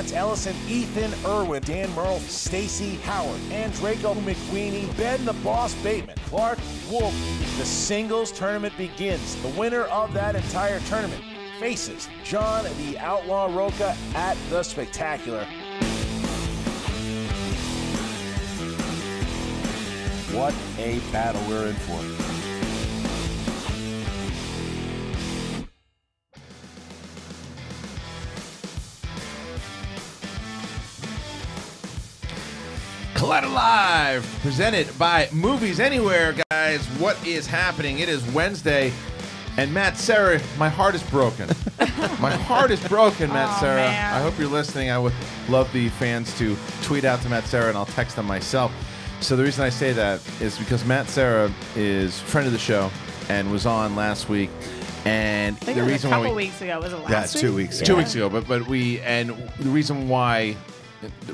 Lance Ellison, Ethan Irwin, Dan Merle, Stacy Howard, and Draco McWeeny, Ben the Boss Bateman, Clark Wolf. The singles tournament begins. The winner of that entire tournament faces John the Outlaw Roca at the Spectacular. What a battle we're in for. Live, presented by Movies Anywhere, guys. What is happening? It is Wednesday, and Matt Serra, my heart is broken. my heart is broken, Matt oh, Aw, Sarah. man. I hope you're listening. I would love the fans to tweet out to Matt Serra, and I'll text them myself. So the reason I say that is because Matt Serra is a friend of the show and was on last week, and the reason a couple why we, weeks ago. Was it last Yeah, week? two weeks two weeks ago. But but we and the reason why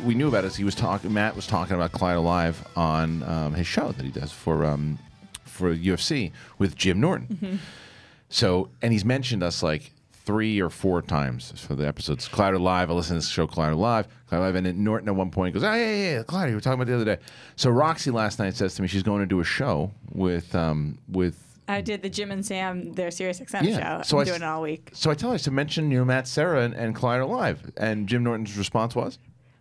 we knew about it is he was talking. Matt was talking about Collider Live on um, his show that he does for um, for UFC with Jim Norton. Mm-hmm. So and he's mentioned us like three or four times for the episodes. Clyde Alive, I listen to this show, Clyde Alive, Clyde Live, and then Norton at one point goes, "Oh yeah, yeah, yeah, Clyde, you were talking about the other day." So Roxy last night says to me she's going to do a show with um, with I did the Jim and Sam, their Sirius XM Yeah, show. so I'm I doing it all week. So I tell her to mention you know Matt Serra and, and Clyde are live, and Jim Norton's response was,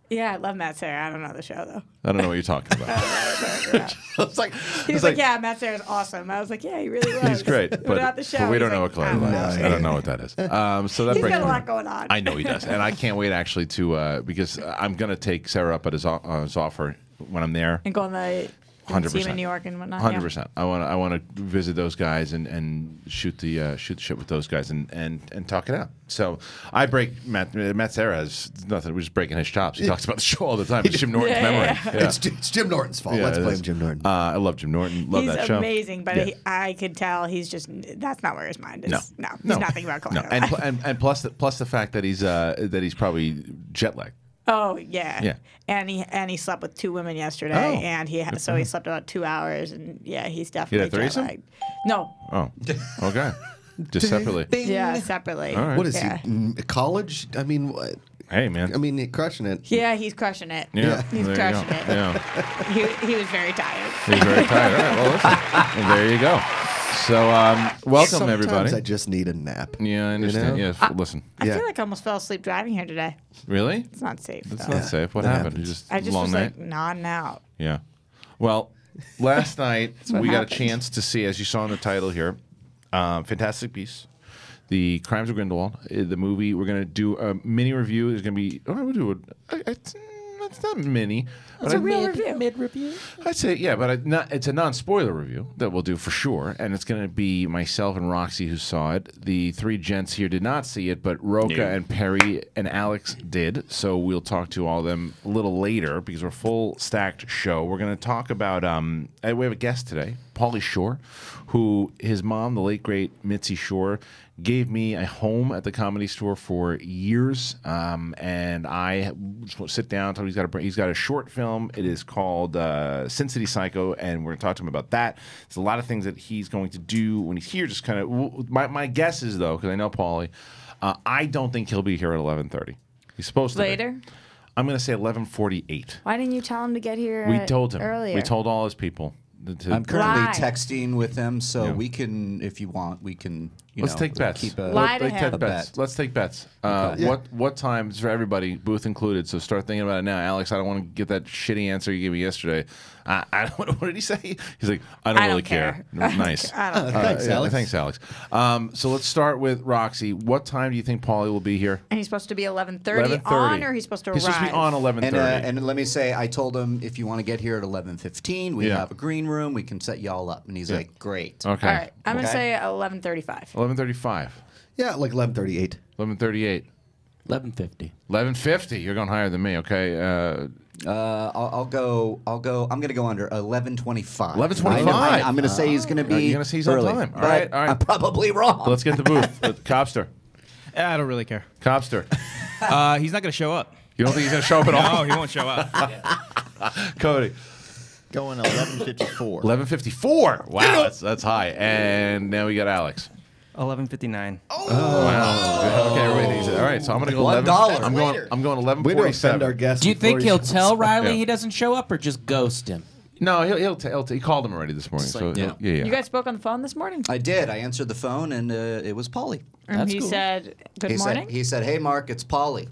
Yeah, I love Matt Serra. I don't know the show though. "I don't know what you're talking about." it's like He was it's like, "Yeah, Matt Serra's awesome." I was like, "Yeah, he really was." he's great, but, about the show? but we don't know like, what "I don't is. know." I don't know what that is. Um, so that He's breaks got a lot going on. I know he does, and I can't wait actually to uh, because I'm gonna take Serra up at his, uh, his offer when I'm there. And go on the Hundred percent in New York and whatnot. Hundred yeah. percent. I want to. I want to visit those guys and, and shoot the uh, shoot the shit with those guys and, and, and talk it out. So I break Matt Matt Serra has nothing. We're just breaking his chops. He talks about the show all the time. It's Jim Norton's Yeah, memory. yeah, Yeah. It's, it's Jim Norton's fault. Yeah, Let's it blame. Jim Norton. Uh, I love Jim Norton. Love he's that show. amazing, but Yeah. he, I could tell he's just that's not where his mind is. No, no, he's no, not thinking about no. Colorado. And, pl- and and plus the, plus the fact that he's uh that he's probably jet lagged. Oh yeah, Yeah. And he and he slept with two women yesterday, Oh. and he ha- so he slept about two hours, and yeah, he's definitely threesome? jet-lagged. No, Oh, okay. Just separately. yeah, separately. All right. what is yeah. he? College? I mean, what? Hey man. I mean, crushing it. Yeah, he's crushing it. yeah, he's there crushing it. Yeah. He, he was very tired. He's very tired. All right, well, listen. Well, there you go. So, um, welcome Sometimes everybody. I just need a nap. yeah, I understand. know? Yeah, f- listen. I Yeah. feel like I almost fell asleep driving here today. Really? It's not safe. That's though. not safe. What that happened? You happens. just I just long was night. like nodding out. yeah. Well, last night what we got a happens. chance to see, as you saw in the title here, um, Fantastic Beasts. The Crimes of Grindelwald, uh, the movie. We're gonna do a mini review. It's gonna be. Oh, we'll do a. It's, mm, it's not mini. It's a a I- real review. Mid review. I'd say yeah, but I, not, it's a non-spoiler review that we'll do for sure, and it's going to be myself and Roxy who saw it. The three gents here did not see it, but Roca No. and Perry and Alex did. So we'll talk to all of them a little later because we're full stacked show. We're going to talk about. Um, uh, we have a guest today, Pauly Shore, who his mom, the late great Mitzi Shore, gave me a home at the comedy store for years, um, and I just sit down. Tell him he's got a he's got a short film. It is called uh, Sin City Psycho, and we're going to talk to him about that. There's a lot of things that he's going to do when he's here. Just kind of my my guess is though, because I know Pauly, uh, I don't think he'll be here at 11:30. He's supposed to be. Later. I'm going to say 11:48. Why didn't you tell him to get here? We told him. earlier. We told all his people. I'm currently Lie. texting with him, so Yeah. we can, if you want, we can. You Let's know, take bets. Keep a, Lie to Let's take him. bets. bet. Let's take bets. Uh, Okay. What what times for everybody, booth included? So start thinking about it now, Alex. I don't want to get that shitty answer you gave me yesterday. I, I don't, what did he say? He's like, I don't I don't really care. Nice. I don't Uh, Thanks, yeah, Alex. Thanks, Alex. Um, so let's start with Roxy. What time do you think Pauly will be here? And he's supposed to be 11:30 11:30. on, or he's supposed to He's arrive. supposed to be on eleven thirty. And, uh, and let me say, I told him if you want to get here at eleven fifteen, we Yeah. have a green room. We can set y'all up. And he's like, "Great." okay. All right, I'm gonna say Eleven thirty-five. Yeah, like 11:38. Eleven thirty-eight. 1150. Eleven fifty. You're going higher than me. Okay. Uh, Uh, I'll, I'll go. I'll go. I'm going to go under eleven twenty five. 11:25. I'm going to say he's going to Uh, be. you're gonna say he's on time. All right. All right. I'm probably wrong. let's get the booth. Uh, Cobbster. I don't really care. Cobbster. Uh, he's not going to show up. You don't think he's going to show up at all? No, he won't show up. Cody. Going 1154. Eleven fifty four. Wow, that's that's high. And now we got Alex. 11:59. Oh, Wow. Okay, everybody thinks it. All right, so I'm gonna go One 11. dollar. I'm going. I'm going 11. Way to offend our guests. Do you before think he he'll tell. Reilly Yeah. he doesn't show up or just ghost him? No, he'll he'll, t- he'll t- he called him already this morning. Just So like- he'll- yeah, yeah. You guys spoke on the phone this morning? I did. I answered the phone, and uh, it was Pauly. And That's he cool. said, Good he morning. Said, he said, "Hey, Mark, it's Pauly."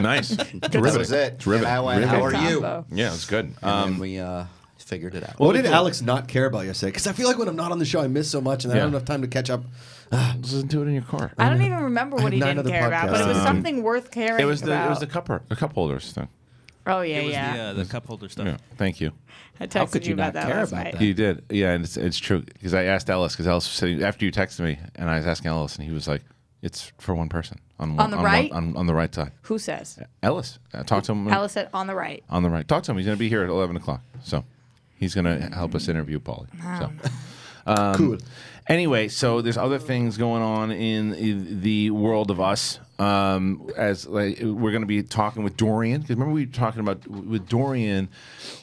nice. That was it. It's riveting. And I went, Riveting. "How are you?" Combo. Yeah, it's good. And Um, then we uh, figured it out. What did Alex not care about yesterday? Because I feel like when I'm not on the show, I miss so much, and I don't have enough time to catch up. listen to it in your car. I don't even remember what have he nine didn't other care about, but it was podcasts. Um, something worth caring It was the about. it was the cup the cup holders thing. oh, yeah, It was yeah. the, uh, the cup holder stuff. Yeah, thank you. I texted How could you about not that care about night. that? You did, yeah, and it's it's true because I asked Ellis because Ellis was sitting after you texted me, and I was asking Ellis, and he was like, "It's for one person on one, On the one- right? on, on the right side." Who says? Ellis, uh, talk to him Ellis said on the right. on the right. Talk to him. He's going to be here at eleven o'clock, so he's going to help us interview Pauly. So. Um, cool. Anyway, so there's other things going on in, in the world of us. Um, as like we're going to be talking with Dorian because remember we were talking about with Dorian,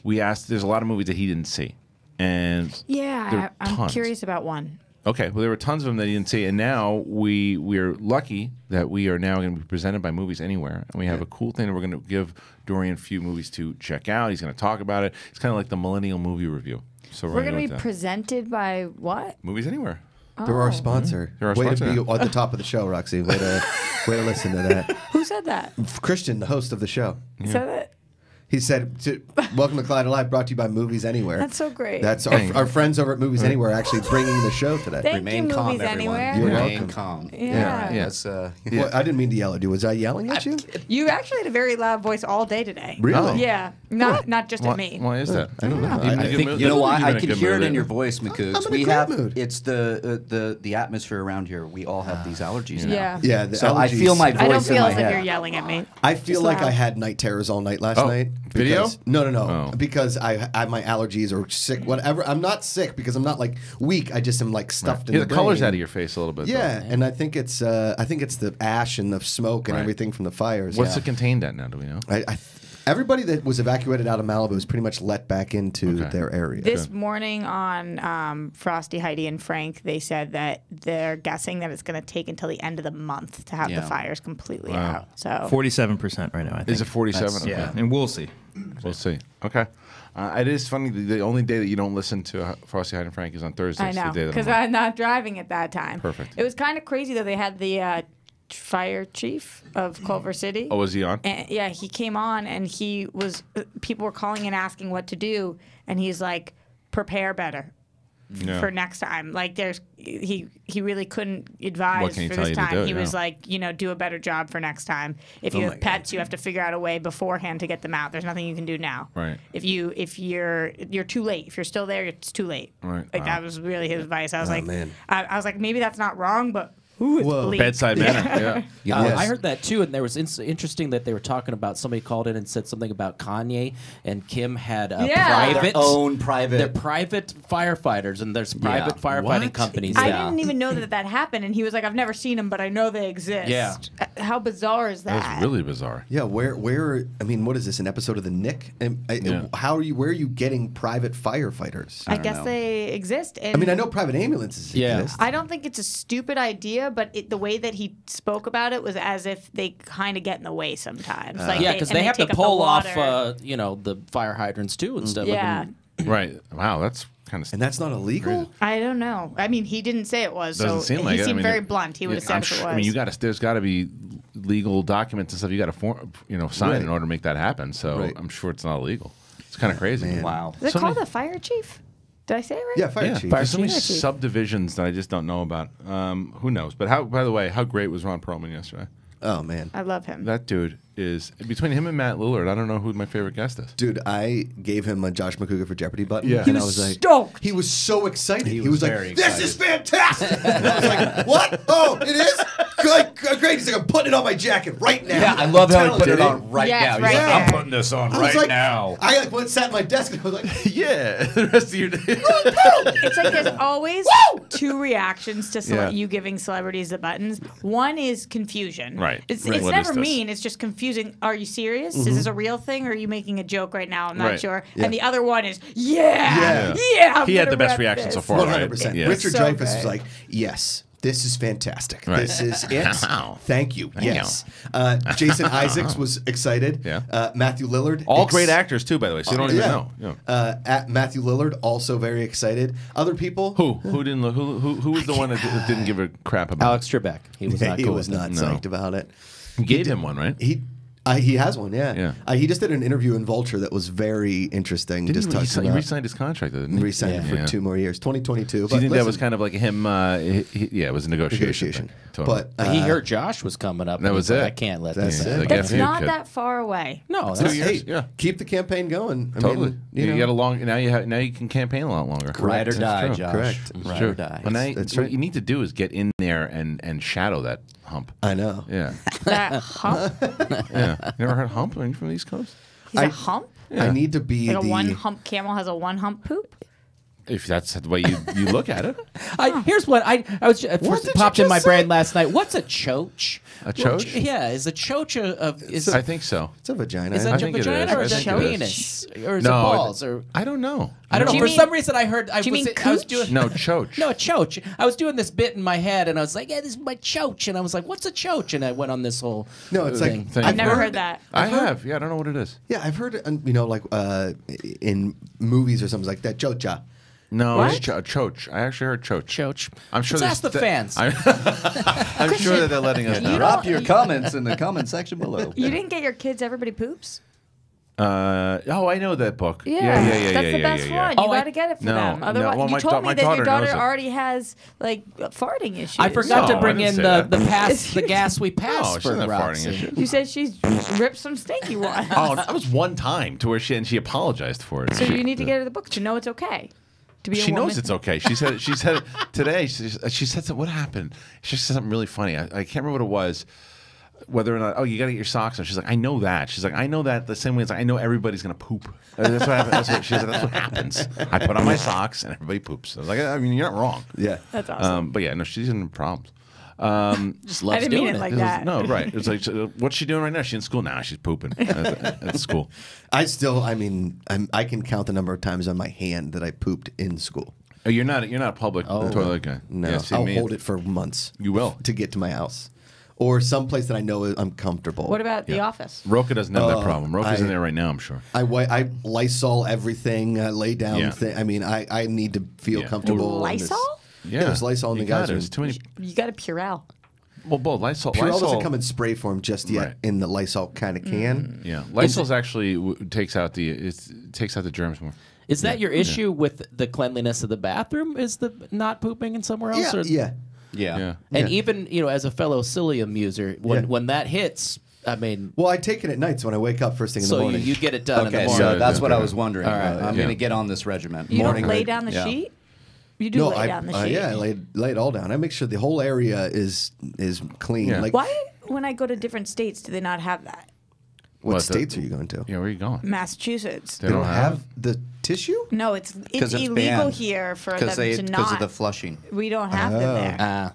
we asked. There's a lot of movies that he didn't see, and Yeah, I, I'm tons. curious about one. Okay, well, there were tons of them that he didn't see, and now we we're lucky that we are now going to be presented by Movies Anywhere, and we have a cool thing that we're going to give Dorian a few movies to check out. He's going to talk about it. It's kind of like the Millennial Movie Review. So we're, We're gonna going to go be that. presented by what? Movies Anywhere. They're our oh. sponsor. They're our way sponsor. to be at the top of the show, Roxy. Way to, way to listen to that. Who said that? Kristian, the host of the show, Said that? He said, to, "Welcome to Collider Live, brought to you by Movies Anywhere." That's so great. That's our, our friends over at Movies Anywhere are actually bringing the show today. Thank Remain you, calm, Movies everyone. Anywhere. You're Remain welcome. calm. Yeah. Yeah. That's, uh, Well, I didn't mean to yell at you. Was I yelling at you? You actually had a very loud voice all day today. Really? Yeah, not not just Why, at me. why is that? I don't know. You've I- I in a good think- You know why? I been in a can hear it in your voice, Macoogs. I'm in a We great have mood. it's the uh, the the atmosphere around here. We all have these allergies now. Yeah. Yeah. So I feel my voice I don't feel my as if you're yelling at me. I feel like I had night terrors all night last Oh, night. Video? because- No, no, no. Oh. Because I, I my allergies or sick, whatever. I'm not sick because I'm not like weak. I just am like stuffed in Yeah, the, the colors brain. out of your face a little bit. though. Yeah, and I think it's uh, I think it's the ash and the smoke and Right. everything from the fires. What's yeah. it contained at now? Do we know? I, I, everybody that was evacuated out of Malibu was pretty much let back into Okay. their area. This morning on um, Frosty, Heidi, and Frank, they said that they're guessing that it's going to take until the end of the month to have Yeah. the fires completely Wow. out. So 47% right now, I think. Is it 47? That's- Okay. Yeah, and we'll see. We'll see. Okay. Uh, it is funny. The, the only day that you don't listen to uh, Frosty Heidi and Frank is on Thursday. I know the day that because I'm on. I'm not driving at that time. Perfect. It was kind of crazy though. They had the uh, fire chief of Culver City. Oh, was he on? And yeah, he came on and he was. uh, People were calling and asking what to do, and he's like, "Prepare better." Yeah. For next time, like there's he he really couldn't advise What can he for tell this you to time. do? he was like, you know, do a better job for next time. If you Oh have my pets, you have to figure out a way beforehand to get them out. There's nothing you can do now. Right. If you if you're you're too late. If you're still there, it's too late. Right. Like Wow. that was really his advice. I was Oh, like, man. I, I was like, maybe that's not wrong, but ooh, it's Whoa. bleak. Bedside manner. Yeah. You Uh, know, I heard that too, and there was ins- interesting that they were talking about somebody called in and said something about Kanye and Kim had a Yeah. private Their own private- They're private firefighters, and there's private firefighting What? companies. I yeah. didn't even know that that happened, and he was like, "I've never seen them, but I know they exist." Yeah. Uh, How bizarre is that? That was really bizarre. yeah, where where I mean, what is this? An episode of the Nick? And, I, Yeah. How are you? Where are you getting private firefighters? I, don't guess know. they exist. And I mean, I know private ambulances Yeah. exist. I don't think it's a stupid idea, but it, the way that he spoke about it was as if they kind of get in the way sometimes. like yeah, because and they, have to take the pull off, uh, you know, the fire hydrants too and stuff. yeah, Right. Wow. That's kind of. and that's not illegal. I don't know. I mean, he didn't say it was, Doesn't so seem he like it. I seemed mean, very it- blunt. He would have said I'm if it was. I mean, you got to. There's got to be legal documents and stuff. You got to form, you know, sign Right. in order to make that happen. So Right. I'm sure it's not illegal. It's kind of crazy. man. wow. Is it so called many- a fire chief? Did I say it right? Yeah, fire yeah, chief. there's so many chief. subdivisions that I just don't know about. Um, who knows? But how? By the way, how great was Ron Perlman yesterday? Oh man, I love him. That dude is between him and Matt Lillard. I don't know who my favorite guest is. dude, I gave him a Josh Macuga for Jeopardy button. Yeah. and He I was was like, stoked. He was so excited. He, was was, very like, "This is fantastic!" And I was like, "What? Oh, it is? Good, good, great." He's like, "I'm putting it on my jacket right now." Yeah, I love how he put it on right Yes, now. He's right like. I'm putting this on I right like, now. I like went sat at my desk and I was like, yeah, the rest of your day. It's like there's always two reactions to cele- Yeah. you giving celebrities the buttons. One is confusion. Right. It's, Right. it's never mean. It's just confusing. Are you serious? Is this a real thing, or are you making a joke right now? I'm not Right. sure. Yeah. And the other one is, yeah, Yeah. yeah. I'm he had the best reaction this. so far. one right? hundred percent. Yeah. Richard So Dreyfuss good. was like, "Yes, This is fantastic. Right. This is it. Thank you. Thank you. yes. Uh, Jason Isaacs was excited. Yeah. Uh, Matthew Lillard. All ex- great actors too, by the way. So you don't even yeah. know. Yeah. Uh, at Matthew Lillard also very excited. Other people. Who? Who didn't? Who? Who? Who was the one that that didn't give a crap about? Alex Trebek. He was not he cool was with it. not No. psyched about it. You gave him one, right? He. Uh, he has one, yeah. Yeah. Uh, he just did an interview in Vulture that was very interesting. Didn't just he, talking re-sign- he about re-signed his contract, didn't he? re-signed it for Yeah. two more years, 2022. Do you but think that was kind of like him? Uh, he, he- yeah, it was a negotiation. negotiation? thing. Totally. But uh, he heard Josh was coming up. That was he's like, it. I can't let That's this it. happen. Like, That's yeah, not that far away. No, Two that's years. hey, yeah. keep the campaign going. I Totally. mean, you you know, got a long now. You have now you can campaign a lot longer. Ride or die, true. Josh. Correct. It's Ride or die. Well, now, That's what you need to do is get in there and and shadow that hump. I know. Yeah, That hump. yeah. You never heard hump? Are you from the East Coast? He's I- a hump. I need to be Like a the one hump camel has a one hump poop. If that's the way you, you look at it, I, here's what I I was just, What did popped in my say? brain last night. What's a choach? A choach? yeah, is a choach a, a is, I think so. It's a vagina. is I that a vagina is. or is it a penis or is No, it balls or I don't know. I don't know. Do you For mean- some reason, I heard I do you was mean I was doing No choach. no a choach. I was doing this bit in my head, and I was like, "Yeah, this is my choach," and I was like, "What's a choach?" And I went on this whole No, it's like thing. Thing. I've never heard that. I have. Yeah, I don't know what it is. yeah, I've heard, uh, you know, like uh, in movies or something like that. Chocha. No, What? it's cho- choach. I actually heard choach. choach. I'm sure Let's ask the that- fans. I'm, I'm sure that they're letting us know. Drop your comments in the comment section below. You didn't get your kids everybody poops. Uh, oh, I know that book. Yeah, yeah, yeah, yeah. that's yeah, the yeah, best yeah, yeah. one. Oh, you I- got to get it for No, them. no, Otherwise, well, you told da- me my that your daughter daughter knows it. already has like farting issues. I forgot No, to I bring didn't in say the, that. the pass the gas we No, passed she's for not farting Roxy. issue. You said she's ripped some stinky ones. Oh, that was one time to where she and she apologized for it. So She- you need to get her the book to know it's okay to be a She woman. knows it's okay. She said she said today. She, she said what happened. She said something really funny. I, I can't remember what it was. Whether or not oh you got to get your socks on. She's like I know that. She's like I know that the same way as I know everybody's gonna poop. That's what happens. That's what she said. That's what happens. I put on my socks and everybody poops. I was like I mean you're not wrong. Yeah. That's awesome. Um, but yeah, no, she's in problems. Um, Just loves I didn't mean doing it like it was- that. no, right. It's like, what's she doing right now? She's in school now. She's pooping at, at school. I still, I mean, I'm, I can count the number of times on my hand that I pooped in school. Oh, you're not. You're not a public toilet guy. No, Yeah, see, I'll me- hold it for months. You will. to get to my house, or someplace that I know I'm comfortable. What about the office? Roka doesn't have that Oh, problem. Roka's I- in there right now. I'm sure. I wi- I Lysol everything. I lay down. Yeah. Thi- I mean, I, I need to feel Yeah. comfortable. in this- Lysol? Yeah, there's Lysol in the got guys' There's too many. You got a Purell. Well, both Lysol. Purell Lysol doesn't come in spray form just yet Right. in the Lysol kind of can. Yeah, Lysol's actually w- takes out the it takes out the germs more. Is that your issue with the cleanliness of the bathroom? Is the not pooping in somewhere else? Yeah, or- yeah. Yeah. Yeah. And Yeah. even you know, as a fellow psyllium user, when Yeah. when that hits, I mean, Well, I take it at nights when I wake up first thing in so the you, morning. you get it done in Okay, the morning. so that's yeah, what I was wondering. All right, Uh, I'm yeah. going to get on this regiment. You Morning don't lay down the Yeah. sheet. You do no, lay I, down the uh, sheet. yeah, I lay, lay it all down. I make sure the whole area is is clean. Yeah. Like, Why, when I go to different states, do they not have that? what, What, the- states are you going to? Yeah, where are you going? Massachusetts. They They don't have the tissue. No, it's it's, 'Cause it's illegal banned. here for them Because they to because of the flushing. we don't have them there. Ah.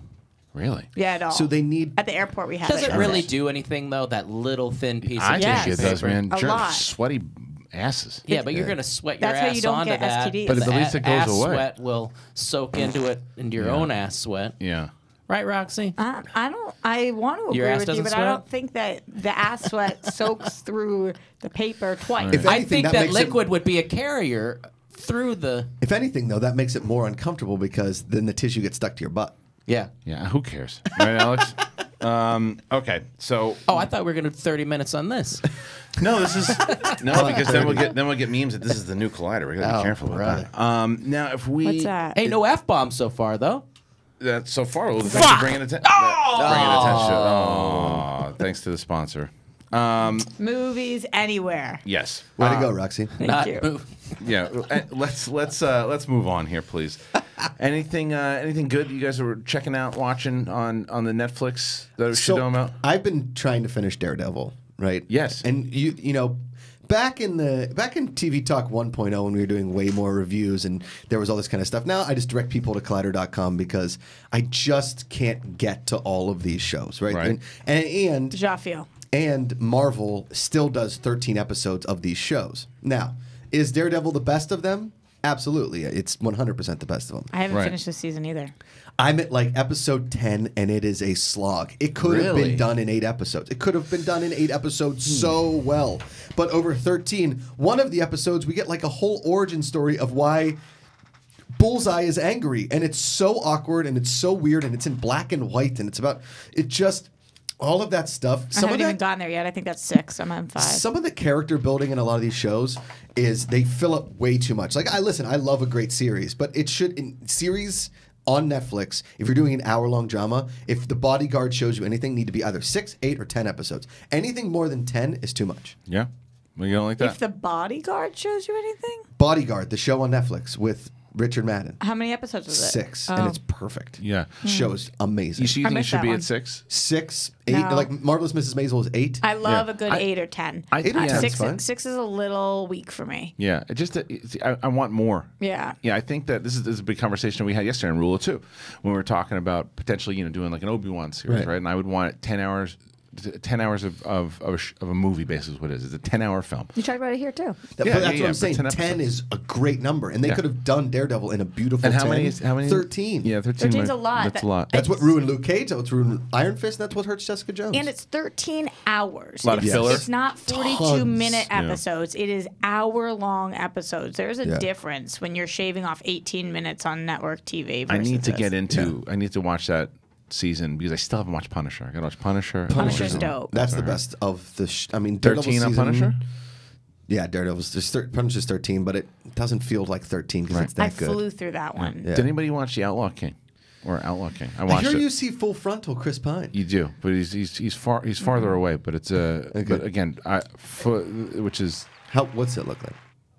Really? yeah, at all. So they need. at the airport we have Does it. it really do anything though? That little thin piece I of Yes. think it does, man. A Germ- lot. sweaty asses. Yeah, but you're gonna sweat your That's how ass you don't onto get that. STDs. But the at least a- it goes ass away. sweat will soak into it into your own ass sweat, Yeah. right, Roxy? I, I don't. I want to Your agree ass with you, doesn't but sweat? I don't think that the ass sweat soaks through the paper twice. If I anything, think that that, makes it- liquid would be a carrier through the. If anything, though, that makes it more uncomfortable because then the tissue gets stuck to your butt. Yeah. Yeah. Who cares? Right, Alex? um, okay. So Oh, I thought we were gonna do 30 minutes on this. no, this is no because then we'll get then we'll get memes that this is the new collider. We gotta be Oh, careful about brother. that. Um, now if we What's that? Hey, no f bombs so far though. that so far. Well, thanks for bringing, atten- bringing attention. Oh, thanks to the sponsor. Um, Movies anywhere. yes. Way Uh, to go, Roxy. Thank Not you. move. Yeah. uh, Let's let's uh, let's move on here, please. anything uh, anything good you guys were checking out, watching on on the Netflix that we should know about? I've been trying to finish Daredevil, right? Yes. And you you know, back in the back in TV Talk 1.0 when we were doing way more reviews and there was all this kind of stuff. Now I just direct people to collider.com because I just can't get to all of these shows, right? Right. And and, and Jaffiel. and Marvel still does 13 episodes of these shows. Now, is Daredevil the best of them? absolutely, it's 100% the best of them. I haven't Right. finished this season either. I'm at like episode 10 and it is a slog. It could have been done in eight episodes. It could have been done in eight episodes Hmm. so well. But over 13, one of the episodes, we get like a whole origin story of why Bullseye is angry. And it's so awkward and it's so weird and it's in black and white and it's about, it just, all of that stuff. I Some of haven't that, even gotten there yet. I think that's six. I'm on five. some of the character building in a lot of these shows is they fill up way too much. Like I listen, I love a great series, but it should in series on Netflix. If you're doing an hour long drama, if the Bodyguard shows you anything, need to be either six, eight, or ten episodes. Anything more than ten is too much. Yeah. Well, you don't like that? if the bodyguard shows you anything, Bodyguard, the show on Netflix with Richard Madden, how many episodes is it? six, Oh. and it's perfect. yeah. show's amazing. You, so you I think it missed should that be one. at six? six, eight, No. like Marvelous Mrs. Maisel is eight. I love Yeah. a good I- eight or ten. I- Eight or Uh, 10 's six, fine. six is a little weak for me. Yeah. It just, it, see, I, I want more. Yeah. Yeah, I think that this is, this is a big conversation we had yesterday in Rule of Two when we were talking about potentially, you know, doing like an Obi Wan series, Right. right. And I would want ten hours, ten hours of of, of, a, sh- of a movie. Basically, is what it is. It's a ten hour film. You talked about it here too. That- Yeah, but that's yeah, what yeah, I'm saying. 10 Ten, episodes. is a great number, and they Yeah. could have done Daredevil in a beautiful. And how 10. many? Is, how many? Thirteen. Yeah, thirteen. 13's mi- a lot. That's a lot. That's what ruined Luke Cage. That's what ruined Iron Fist. That's what hurts Jessica Jones. And it's 13 hours. A lot of it's, filler? It's not 42 Tons. minute Yeah. episodes. It is hour long episodes. There's a Yeah. difference when you're shaving off 18 minutes on network TV. I need to this. get into. I need to watch that season because I still haven't watched Punisher. I got to watch Punisher. Punisher's dope. That's the best of the. Sh- I mean, Daredevil Thirteen on season- Punisher. Yeah, Daredevil's there's thir- Punisher's thirteen, but it doesn't feel like thirteen because it's I that good. flew through that one. Yeah. Did anybody watch The Outlaw King or Outlaw King? I I watched hear it. you see full frontal Chris Pine. You do, but he's he's he's far he's farther mm-hmm. away. But it's a Okay. but again, I for, which is How? What's it look like?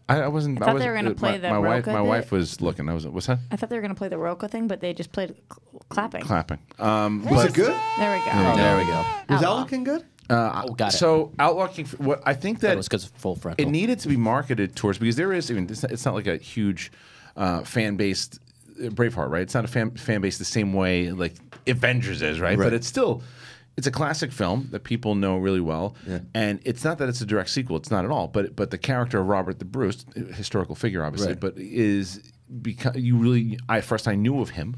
I, I wasn't. I thought was, they were gonna uh, play my, the my wife. Roca My bit. wife was looking. I was. What's that? I thought they were going to play the Roca thing, but they just played cl- clapping. Clapping. Um, Was it good? There we go. Oh, there we go. Was that looking good? Uh, Oh, got it. So Outlaw King. What I think That that was because full frontal. it needed to be marketed towards because there is. I mean, it's not, it's not like a huge uh, fan based Braveheart, right? It's not a fan fan base the same way like Avengers is, right? Right. But it's still. It's a classic film that people know really well, Yeah. and it's not that it's a direct sequel. It's not at all. But but the character of Robert the Bruce, historical figure, obviously, Right. but is because you really. I first I knew of him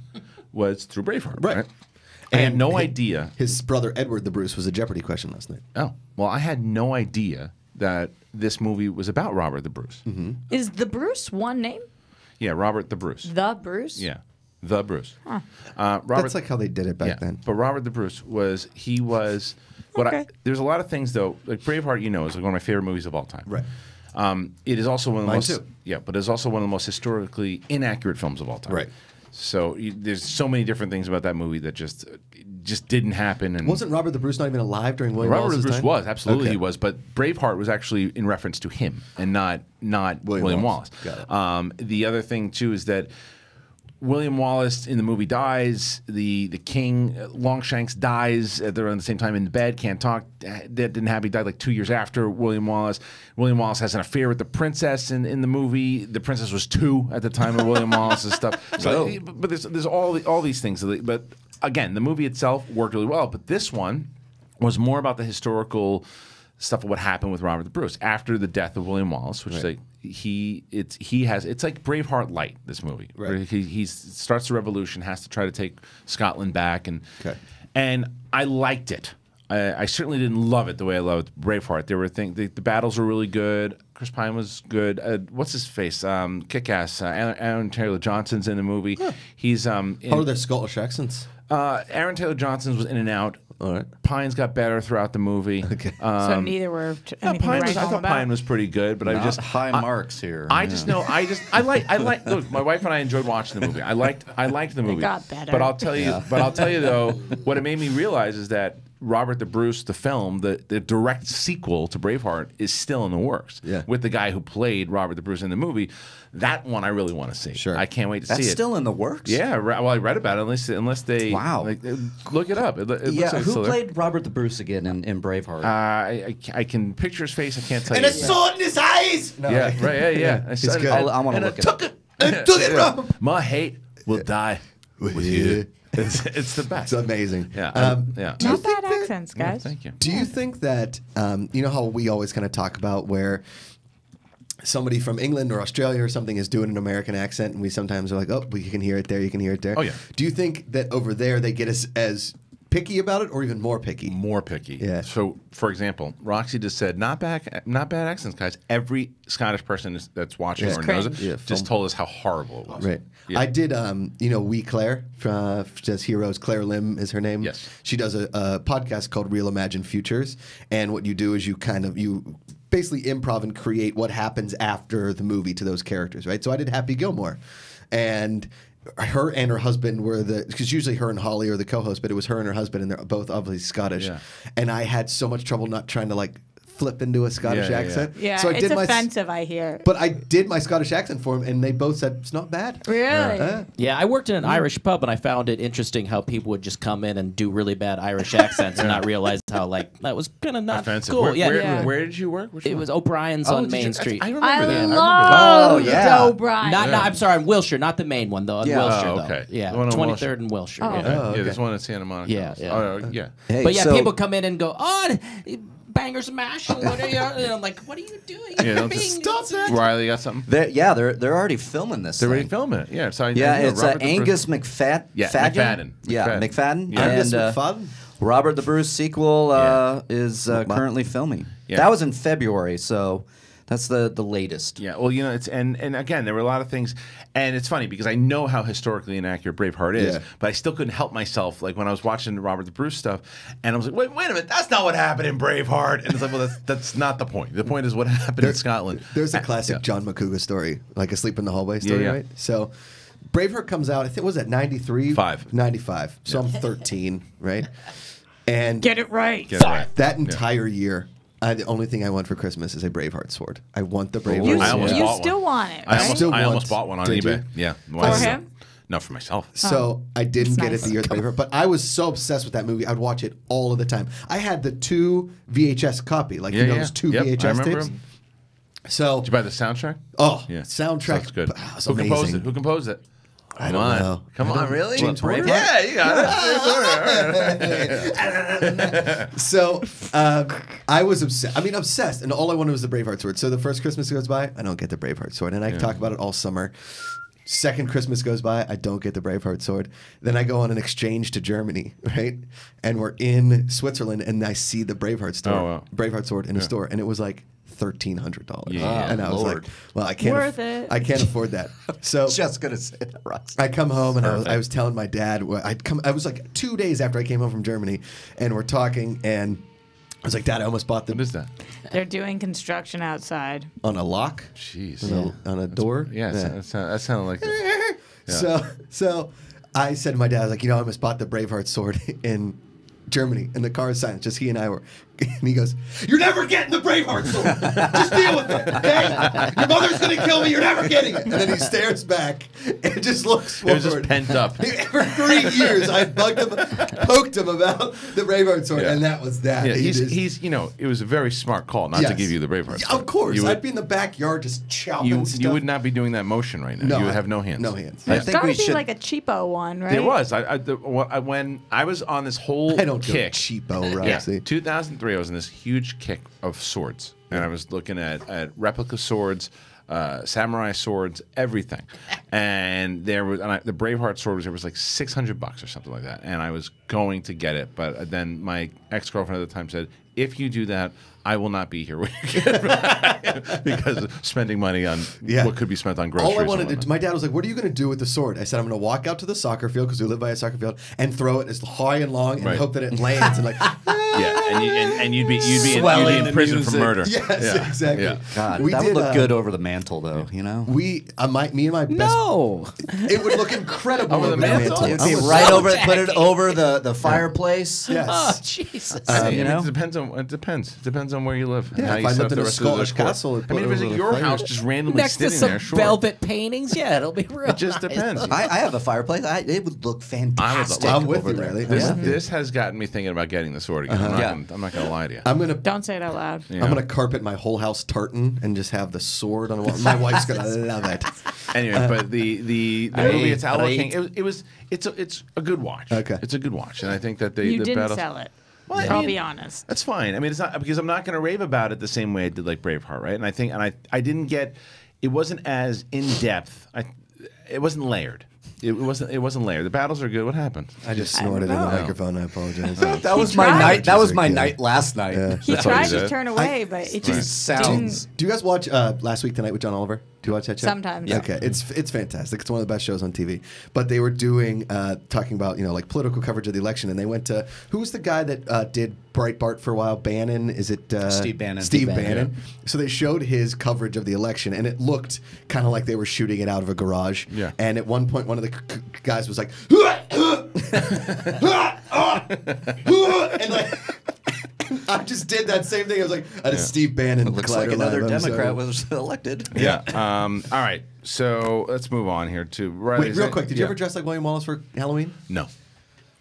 was through Braveheart, Right. right? I had no hi- idea His brother Edward the Bruce was a Jeopardy question last night. Oh, well, I had no idea that this movie was about Robert the Bruce. Mm-hmm. Is the Bruce one name? Yeah, Robert the Bruce. The Bruce? Yeah, the Bruce. Uh, Robert, That's like how they did it back yeah, then. but Robert the Bruce was he was what I Okay. there's a lot of things though like Braveheart you know is like one of my favorite movies of all time. Right. Um, it is also one of the Mine most too. yeah, but it's also one of the most historically inaccurate films of all time. Right. So you, there's so many different things about that movie that just just didn't happen. And Wasn't Robert the Bruce not even alive during William Robert Wallace's Bruce time? was absolutely Okay. he was, but Braveheart was actually in reference to him and not not William William, Wallace. Wallace. Got it. Um, the other thing too is that William Wallace in the movie dies. The the king uh, Longshanks dies. Uh, they're at the same time in bed, can't talk. Uh, That didn't happen. He died like two years after William Wallace. William Wallace has an affair with the princess in, in the movie. The princess was two at the time of William Wallace's stuff. So, Oh. but there's there's all the, all these things. But again, the movie itself worked really well. But this one was more about the historical stuff of what happened with Robert the Bruce after the death of William Wallace, which is Right. like he it's he has it's like Braveheart light. This movie, Right. he he starts the revolution, has to try to take Scotland back, and Okay. and I liked it. I, I certainly didn't love it the way I loved Braveheart. There were things the, the battles were really good. Chris Pine was good. Uh, what's his face? Um, Kick Ass. Uh, Aaron, Aaron Taylor Johnson's in the movie. He's um. in- are their Scottish accents? uh, Aaron Taylor Johnson's was in and out. All right. Pines got better throughout the movie. Okay. so um, neither were t- Yeah, Pine was, I thought about. Pine was pretty good, but I just high I, marks here. I Yeah. just know I just I like I like look my wife and I enjoyed watching the movie. I liked I liked the movie. got better. But I'll tell you but I'll tell you though what it made me realize is that Robert the Bruce the film the the direct sequel to Braveheart is still in the works. Yeah. With the guy who played Robert the Bruce in the movie. That one I really want to see. Sure. I can't wait to That's see it. still in the works. yeah, well, I read about it. Unless, unless they Wow. like, uh, look it up. It, it Yeah. looks like Who still there. played Robert the Bruce again in, in Braveheart? Uh, I, I I can picture his face. I can't tell And you. And a sword in his eyes. No, Yeah, right. Yeah, yeah. I It's said- good. I'll- I wanna and look it took up. I took it from. My hate will die with you. It's, it's the best. It's amazing. Yeah, Um, yeah. do you Not think that- accents, guys. Thank you. Do you think that um, you know how we always kind of talk about where somebody from England or Australia or something is doing an American accent, and we sometimes are like, oh, we can hear it there, you can hear it there. Oh, yeah. Do you think that over there they get as as picky about it, or even more picky? more picky. Yeah. So, for example, Roxy just said, "Not bad, not bad accents, guys." Every Scottish person is, that's watching Yeah. or knows it. Yeah, just told us how horrible it was. Right. Yeah. I did, um, you know, We Claire, uh, does Heroes. Claire Lim is her name. Yes. She does a, a podcast called Real Imagine Futures. And what you do is you kind of, you basically improv and create what happens after the movie to those characters, right? So I did Happy Gilmore. And her and her husband were the, because usually her and Holly are the co hosts, but it was her and her husband, and they're both obviously Scottish. Yeah. And I had so much trouble not trying to like flip into a Scottish Yeah, yeah, yeah. accent. Yeah, so I it's did my offensive. I hear. but I did my Scottish accent for him, and they both said it's not bad. really? Uh, Yeah, I worked in an Irish pub and I found it interesting how people would just come in and do really bad Irish accents and not realize how like that was kind of not Offensive. cool. Where, yeah, where, Yeah. where did you work? Which it one? was O'Brien's Oh, on Main you- Street. I remember I that. I remember love Oh, yeah. O'Brien. Not, no, I'm sorry, in Wilshire, not the main one though. Yeah. Wilshire, Oh, though. okay. Yeah, The 23rd and Wilshire. Oh. yeah. Yeah, Oh, yeah, there's one in Santa Monica. Yeah, yeah. Oh, yeah. Hey, But yeah, people come in and go, "Oh, bangers mash." What are you? And I'm like, "What are you doing? Yeah, You're being- stop that. Reilly got something. They're, yeah, they're they're already filming this. They're already filming it. Yeah, so I, Yeah, I it's uh, Angus Bruce- Macfadyen. Yeah, Fadden? Macfadyen. Yeah, Macfadyen. Macfadyen. Yeah. Angus And uh, Macfadyen? Robert the Bruce sequel uh, is uh, currently filming. Yeah. That was in February, so that's the the latest. Yeah, well, you know, it's and and again, there were a lot of things, and it's funny because I know how historically inaccurate Braveheart is, Yeah. but I still couldn't help myself. Like when I was watching the Robert the Bruce stuff, and I was like, wait, wait a minute, that's not what happened in Braveheart, and it's like, well, that's that's not the point. The point is what happened in Scotland. There's a classic yeah. John Macuga story, like Asleep in the Hallway story, yeah. right? So Braveheart comes out, I think, was that 93? Five. 95. So I'm 13, right? And Get it right. Get it right. that entire year, I, the only thing I want for Christmas is a Braveheart sword. I want the Braveheart You, I sword. almost you bought still want it, I right? almost, Still I almost want- bought one on Did eBay. you? Yeah, For him? No, for myself. Oh. So I didn't get nice. it the year Braveheart, but I was so obsessed with that movie. I'd watch it all of the time. I had the two VHS copy, like Yeah, you know, yeah. those two Yep, I VHS remember tapes. them. So Did you buy the soundtrack? Oh, Yeah, soundtrack. That's good. It's Who composed it? Who composed it? I Come don't on. know. Come I on, don't- really? James What, Horner? Yeah, you got it. So um, I was obsessed. I mean, obsessed, and all I wanted was the Braveheart sword. So the first Christmas goes by, I don't get the Braveheart sword, and I talk about it all summer. Second Christmas goes by, I don't get the Braveheart sword. Then I go on an exchange to Germany, right? And we're in Switzerland, and I see the Braveheart store, Oh, wow. Braveheart sword in a store, and it was like thirteen hundred dollars. Yeah, ah, and I was Lord. like, well, I can't, Worth it. I can't afford that. So Just gonna say that, Ross. I come home and I was, I was telling my dad. I'd come. I was like two days after I came home from Germany, and we're talking, and I was like, "Dad, I almost bought the What is that? They're doing construction outside. on a lock, Jeez. on, a, on a door." Yeah, That, sounded, that sounded like. So, so I said to my dad, I was like, "You know, I almost bought the Braveheart sword in Germany, and the car is silent. Just he and I were." and he goes, "You're never getting the Braveheart sword. Just deal with it, okay? Your mother's gonna kill me. You're never getting it." And then he stares back and just looks forward. It was just pent up. For three years, I bugged him, poked him about the Braveheart sword, yeah. and that was that. Yeah, he he's, just, he's, you know, it was a very smart call not yes. to give you the Braveheart. Sword. Of course, you I'd would, be in the backyard just chopping you, stuff. You would not be doing that motion right now. No, you would have no hands. No hands. Yeah. I think we should like a cheapo one, right? It was. I, I the, when I was on this whole I don't kick. cheapo, right? Yeah, 2003 three, I was in this huge kick of swords, and I was looking at, at replica swords, uh, samurai swords, everything. And there was and I, the Braveheart sword was was like six hundred bucks or something like that, and I was going to get it, but then my ex girlfriend at the time said "If you do that." I will not be here when you get back," because spending money on Yeah. what could be spent on groceries. All I wanted whatnot. to, my dad was like, "What are you going to do with the sword?" I said, "I'm going to walk out to the soccer field because we live by a soccer field and throw it as high and long and Right. hope that it lands." And like, yeah, and, you, and, and you'd be you'd be in, you'd be in the prison for murder. yes, Yeah. exactly. Yeah. God, We that did, would look uh, good over the mantle, though. You know, We, uh, my, me and my best, No. it would look incredible Over the mantle? it'd be right so over, put it over the the fireplace. Yes. Oh Jesus. I mean, you know? it depends on it depends. It depends on where you live. Yeah, if you I set lived in a rest of Scottish castle, I mean, if it's it at your the house just randomly Next to some there, sure. velvet paintings, yeah, it'll be real. It just nice. depends. I, I have a fireplace. I, it would look fantastic. I'm with over you, there. This, Yeah. this has gotten me thinking about getting the sword again. I'm, not Yeah. gonna, I'm not gonna lie to you. I'm gonna Don't say it out loud. Yeah. I'm gonna carpet my whole house tartan and just have the sword on the wall. My wife's gonna love it. Anyway, uh, but the the, the Right, movie Italian right. King, it, was- it was it's a, it's a good watch. Okay. it's a good watch, and I think that the You the didn't battle, sell it. Well, I I'll mean, be honest. That's fine. I mean, it's not because I'm not going to rave about it the same way I did like Braveheart, right? And I think, and I, I didn't get, it wasn't as in depth. I, it wasn't layered. It wasn't. It wasn't layered. The battles are good. What happened? I just I snorted in the microphone. I apologize. That was my tried. night. That was my kidding. night last night. He tried to turn away, but it just Sounds. didn't. Do you guys watch uh, Last Week Tonight with John Oliver? Do you watch that show? Sometimes. Okay, it's it's fantastic. It's one of the best shows on TV. But they were doing uh, talking about you know like political coverage of the election, and they went to who was the guy that uh, did Breitbart for a while? Bannon? Is it uh, Steve Bannon. Steve Steve Bannon. Bannon, So they showed his coverage of the election, and it looked kind of like they were shooting it out of a garage. Yeah. And at one point, one of the c- c- guys was like, and like. I just did that same thing. I was like, I just Steve Bannon. Looks like another Live. Democrat sorry. was elected. Yeah. um, all right. So let's move on here to Reilly. Wait, real it- quick. Did you ever dress like William Wallace for Halloween? No.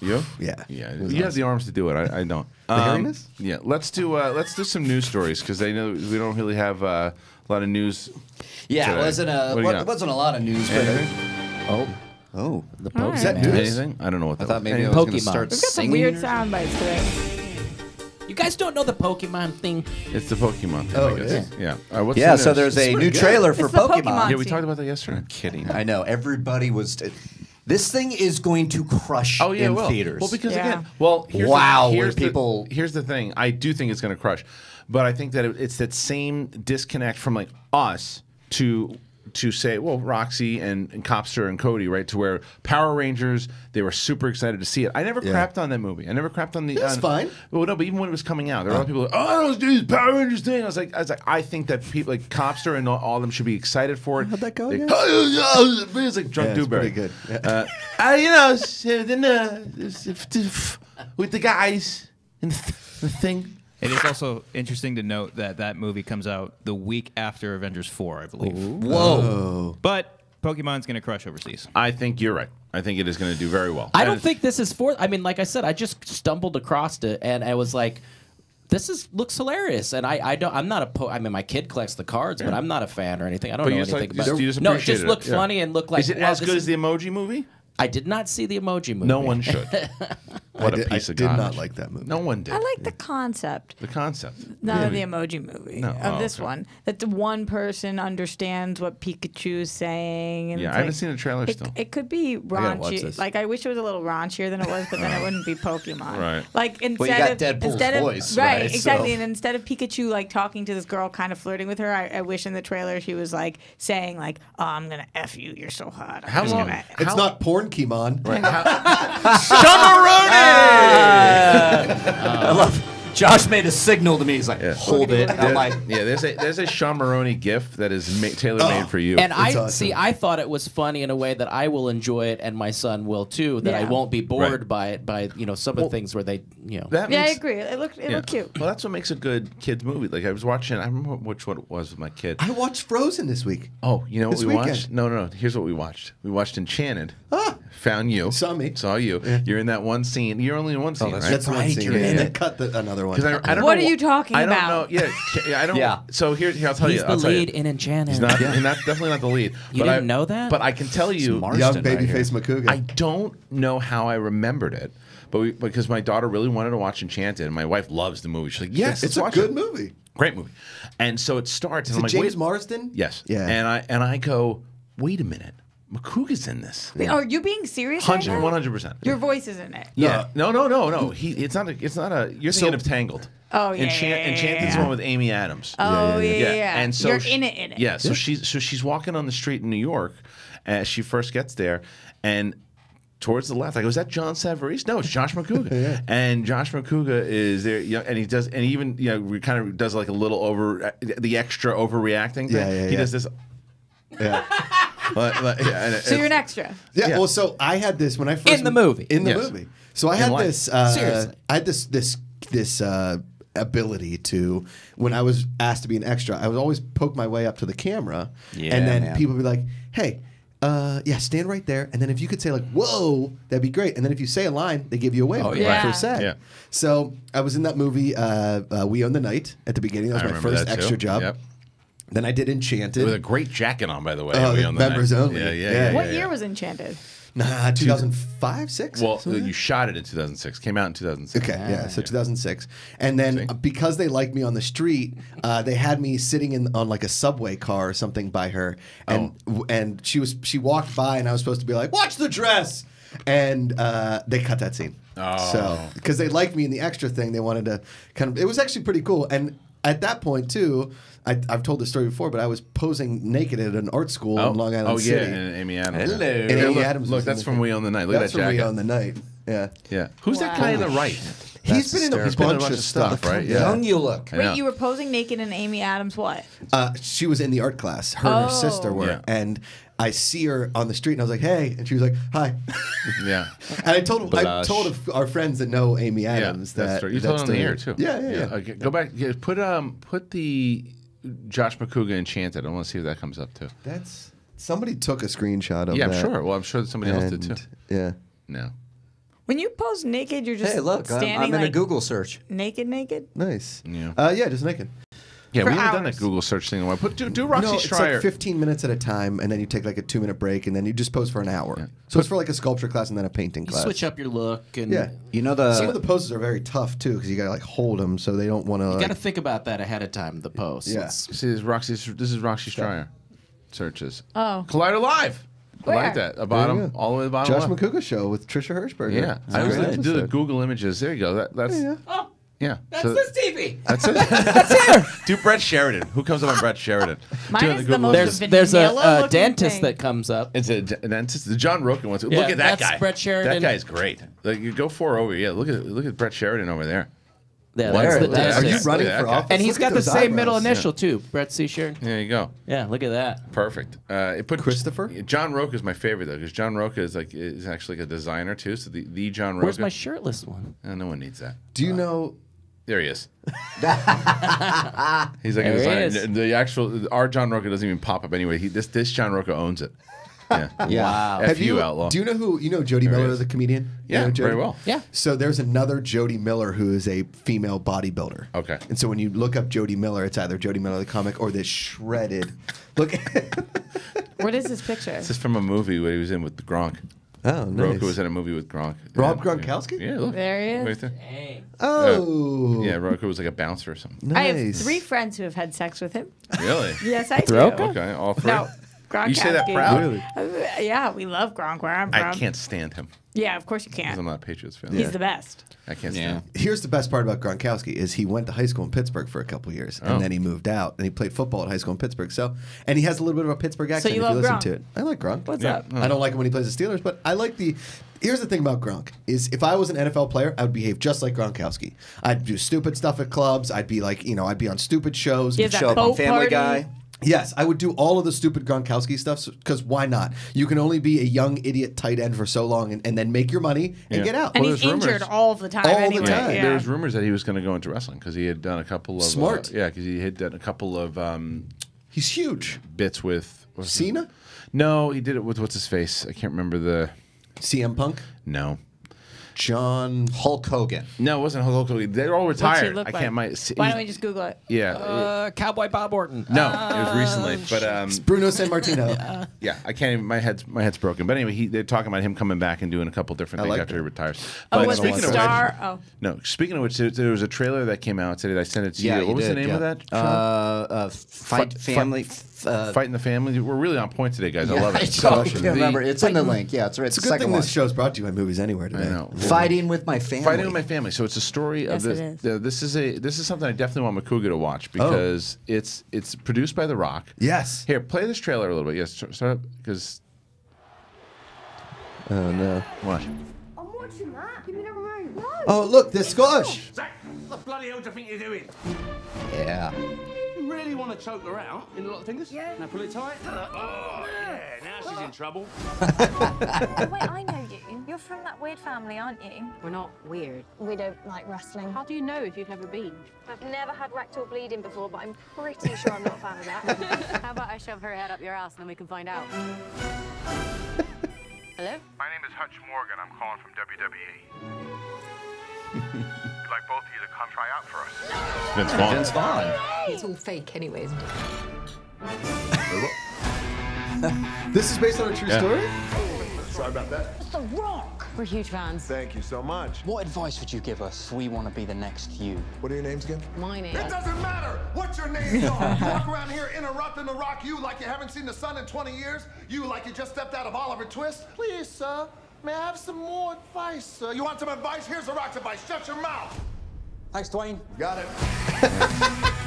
You? Yeah. Yeah. It was You have the arms to do it. I, I don't. The Um, hairiness? Yeah. Let's do. Uh, let's do some news stories because I know we don't really have uh, a lot of news. Yeah, today. it wasn't a What do you wa- got? it wasn't a lot of news, but Anything? Oh, oh, the All Pokemon. right. that news? Anything? I don't know what I that thought was. maybe I Any- was going to Pokemon. start We've got some weird sound bites today. You guys don't know the Pokemon thing? It's the Pokemon thing. Oh, I guess. Yeah. All right, uh, what's Yeah, the so there's a pretty new good. trailer for Pokemon. Pokemon Yeah, we talked about that yesterday. I'm kidding. I know everybody was. This thing is going to crush Oh yeah, in well, theaters. well, because Yeah. again, well, here's Wow, the, where here's the- people- here's the thing. I do think it's going to crush, but I think that it, it's that same disconnect from like us to to say, well, Roxy and, and Cobbster and Cody, right? To where Power Rangers, they were super excited to see it. I never Yeah. crapped on that movie. I never crapped on the. That's on- fine. Well, no, but even when it was coming out, there were a lot of people like, oh, I don't do this Power Rangers thing. I was like, I was like, I think that people like Cobbster and all, all of them should be excited for it. How'd that go Like, again? it's like Drunk Yeah, Dewberry. pretty good. Yeah. Uh, I, you know, then uh, with the guys and the thing. It is also interesting to note that that movie comes out the week after Avengers 4, I believe. Whoa. Oh. But Pokemon's going to crush overseas. I think you're right. I think it is going to do very well. I And don't it's- think this is for. I mean, like I said, I just stumbled across it and I was like, "This is looks hilarious." And I, I don't. I'm not a. Po- I mean, my kid collects the cards, but I'm not a fan or anything. I don't But know you just anything like- about. just- you just no, it appreciated just it, looked yeah. funny and looked like. is it wow, as this good is- as the Emoji movie? I did not see the Emoji movie. No one should. What I a did- piece I of did not like that movie. No one did. I like the concept. the concept. Not of the emoji movie. No. Of Oh, this okay. one. That the one person understands what Pikachu's saying. And Yeah, it's I haven't like- seen the trailer it, still. It could be gotta watch raunchy. this. Like I wish it was a little raunchier than it was, but then it oh. wouldn't be Pokemon. Right. Like instead Well, you got of Deadpool's instead of voice, right, right? exactly. So- And instead of Pikachu like talking to this girl, kind of flirting with her, I, I wish in the trailer she was like saying like, "Oh, I'm gonna f you. You're so hot." I'm How just long- gonna- It's How- not porn, Kimon. I love. Josh made a signal to me. He's like, "Hold it." I'm like, yeah, there's a there's a Sean Maroney gif that is ma- tailor made Oh. for you. And I awesome. see. I thought it was funny in a way that I will enjoy it, and my son will too. That I Yeah. won't be bored Right. by it. By you know some of the things where they you know. that Yeah, I makes- agree. It looked it yeah. looked cute. Well, that's what makes a good kids movie. Like I was watching, I remember which one it was with my kid. I watched Frozen this week. Oh, you know what This we weekend. watched? No, no, no. Here's what we watched. We watched Enchanted. Ah. Found you. Saw me. Saw you. You're in that one scene. You're only in one oh, scene, that's right? That's one scene. you're Yeah, in they it. cut the, another one. I, I don't What know are you wh- talking I don't about? know. Yeah, yeah. I don't. Yeah. So here, here I'll tell He's you. the lead in Enchanted. He's not. And that's definitely not the lead. You but didn't know that? But I can tell you. Marston Young right babyface here. Macuga. I don't know how I remembered it, but we, because my daughter really wanted to watch Enchanted, and my wife loves the movie. She's like, "Yes, it's a good it." movie. Great movie. And so it starts, and Is I'm it like, James wait, Marsden? Yes. Yeah. And I and I go, wait a minute, Macuga's in this. Are you being serious? right 100 now? percent. Your voice is in it. Yeah. Uh, no, no, no, no. He. It's not. A, it's not a. You're thinking of Tangled. Oh, yeah, Enchant, yeah, yeah, Enchanted's yeah. one with Amy Adams. Oh yeah, yeah, yeah. And so you're she- in it, in it. Yeah. So she's so she's walking on the street in New York, as she first gets there, and towards the left, I go, "Is that John Savarese?" No, it's Josh Macuga. And Josh Macuga is there, you know, and he does, and he even you know, kind of does like a little over the extra overreacting thing. Yeah, yeah, he yeah. does this. Yeah. like- like- yeah, and it- So you're an extra. Yeah, Yeah. well, so I had this when I first In the movie. In the Yes. movie. So I had life. this. Uh, Seriously. I had this this this uh, ability to when I was asked to be an extra, I would always poke my way up to the camera, Yeah, and then man. people would be like, "Hey." Uh, yeah, stand right there, and then if you could say like "Whoa," that'd be great. And then if you say a line, they give you a wave Oh, yeah. for a SAG. Yeah. So I was in that movie, uh, uh, "We Own the Night" at the beginning. That was I my remember first that too. extra job. Yep. Then I did Enchanted. With a great jacket on, by the way. Oh, we the on members night. only. Yeah, yeah, Yeah. yeah. What yeah, year yeah. was Enchanted? Nah, 2005, six. Well, Something you shot it in 2006. Came out in 2006. Okay, yeah, so 2006, and then uh, because they liked me on the street, uh, they had me sitting in on like a subway car or something by her, and Oh. and she was she walked by, and I was supposed to be like, "Watch the dress," and uh, they cut that scene. Oh. So because they liked me in the extra thing, they wanted to kind of. It was actually pretty cool, and at that point too. I, I've told this story before, but I was posing naked at an art school Oh, in Long Island oh yeah, City. and Amy Adams. Hello. And Yeah, Amy look, Adams look, that's from thing. We Own the Night. Look That's at that from We jacket. on the Night. Yeah. yeah. Who's that guy on the right? He's been in a He's been in bunch, of stuff, right? Yeah. Young you look. Wait, you were posing naked in Amy Adams what? Uh, she was in the art class. Her and her sister Oh. were, Yeah. and I see her on the street, and I was like, "Hey," and she was like, "Hi." Yeah. and I told I told our friends that know Amy Adams yeah, that that's true. You that's told it on the the- air too. Yeah, yeah, yeah. Okay, go back. Yeah, put um, put the Josh Macuga Enchanted. I want to see if that comes up too. That's somebody took a screenshot of Yeah, I'm that. sure. Well, I'm sure that somebody else did too. and, Yeah. No. When you pose naked, you're just Hey, look, I'm, standing I'm in like a Google search. naked, naked. Nice. Yeah. Uh, yeah, just naked. Yeah, we haven't done that Google search thing in a while. Put do, do Roxy no, it's Striar. like 15 minutes at a time, and then you take like a two minute break, and then you just pose for an hour. So it's for like a sculpture class and then a painting You class. switch up your look and Yeah. You know the. Some of the poses are very tough too, because you gotta like hold them so they don't want to. You Like, got to think about that ahead of time. The post. Yeah. It's- See, this is Roxy. This is Roxy Striar. Searches. Oh. Collider Live. I like that. A bottom, all the way to the bottom. Josh left. Macuga show with Trisha Hirschberger. Yeah, It's I a was great going to do the episode. Google images. There you go. That, that's Yeah. Yeah. that's So- this TV. That's it. That's it. Do Brett Sheridan. Who comes up on Brett Sheridan? Mine Doing is the Google most. There's there's a, vanilla a dentist thing. that comes up. It's a d- dentist. The John Rocha one. Yeah, look at that that's guy. Brett Sheridan. That guy's great. Like you go four over. Yeah, look at look at Brett Sheridan over there. Yeah, Wow. that's the Look at that Are you running for office? And he's Look got the those same middle eyebrows. initial too, Brett C. Sheridan. There you go. Yeah, look at that. Perfect. Uh, it put Christopher? John Rocha is my favorite though, because John Rocha is like is actually like a designer too. So the, the John Rocha. Where's my shirtless one? Uh, no one needs that. Do you know? There he is. He's like There a he designer. is. The actual our John Rocha doesn't even pop up anyway. He, this this John Rocha owns it. Yeah. Yeah. Wow. Have you, you? outlaw. Do you know who? You know Jody There Miller, is. the comedian. You Yeah, know Jodie? very well. Yeah. So there's another Jody Miller who is a female bodybuilder. Okay. And so when you look up Jody Miller, it's either Jody Miller the comic or this shredded. Look. What is this picture? This is from a movie where he was in with the Gronk. Oh, nice. Rocha was in a movie with Gronk. Rob Yeah. Gronkowski? Yeah, look. There he is. Right there. Dang. Oh. Yeah, Rocha was like a bouncer or something. I have three friends who have had sex with him. Really? Yes, I do. Throka? Okay, all three. No, Gronkowski. You say that proud? Really? Uh, yeah, we love Gronk where I'm from. I can't stand him Yeah, of course you can. because I'm can't. a Patriots fan. He's the best. I can't Yeah. stand him. Here's the best part about Gronkowski is he went to high school in Pittsburgh for a couple years and Oh. then he moved out and he played football at high school in Pittsburgh. So and he has a little bit of a Pittsburgh accent you if love you listen Gronk? to it. I like Gronk. What's Yeah. up? I don't like him when he plays the Steelers, but I like the. Here's the thing about Gronk is if I was an NFL player, I would behave just like Gronkowski. I'd do stupid stuff at clubs. I'd be like, you know, I'd be on stupid shows. He has that Show up on boat Family party. Guy. Yes, I would do all of the stupid Gronkowski stuff because why not? You can only be a young idiot tight end for so long and, and then make your money and Yeah. get out. And Well, he's there's injured rumors. all the time. All the time. Yeah. There was rumors that he was going to go into wrestling because he had done a couple of Smart. Uh, yeah, because he had done a couple of um, He's huge. bits with what's his- Cena, No, he did it with what's his face. I can't remember the. CM Punk, No, John. Hulk Hogan. no, it wasn't Hulk Hogan. They're all What's he retired. look I like? can't. My, Why don't we just Google it? Yeah. Uh, Cowboy Bob Orton. no, it was recently, but um, Bruno Sammartino. yeah, I can't. Even, my head's my head's broken. But anyway, he, they're talking about him coming back and doing a couple different I things like after that. he retires. Oh, But was speaking of star? which, Oh, no. Speaking of which, there, there was a trailer that came out today. that I sent it to Yeah, you. you What was the did, name of that? Uh, uh, fight, Fight- family. f- uh, Fight in the Family. We're really on point today, guys. I love it. I So I can't the- remember. It's in the link. Yeah, it's right. It's a good thing one. this show's brought to you by Movies Anywhere today. I know. Fighting with my family. Fighting with my family. So it's a story Yes, of this. is. uh, this is a this is something I definitely want Macuga to Oh. watch because it's it's produced by The Rock. Yes. Here, play this trailer a little bit. Yes, start start up because Oh no. what? I'm watching that. Give me the remote. No. Oh look, the Scottish. Zach, what the bloody hell do you think you're doing? Yeah. You really want to choke her out in a lot of fingers? Yeah. Now pull it tight. Oh, yeah. Now she's in trouble. Oh, wait, I know you. You're from that weird family, aren't you? We're not weird. We don't like wrestling. How do you know if you've never been? I've never had rectal bleeding before, but I'm pretty sure I'm not a fan of that. How about I shove her head up your ass and then we can find out? Hello? My name is Hutch Morgan. I'm calling from WWE. We'd like both of you to come try out for us. Vince Vaughn. Vince Vaughn. It's all fake anyway, isn't it? This is based on a true Yeah. story. Sorry about that. It's The Rock. We're huge fans. Thank you so much. What advice would you give us? We want to be the next you. What are your names again? My name. It doesn't matter what your names are. You walk around here interrupting the rock you like you haven't seen the sun in 20 years. You like you just stepped out of Oliver Twist. Please, sir, may I have some more advice, sir? You want some advice? Here's the rock's advice. Shut your mouth. Thanks, Dwayne. Got it.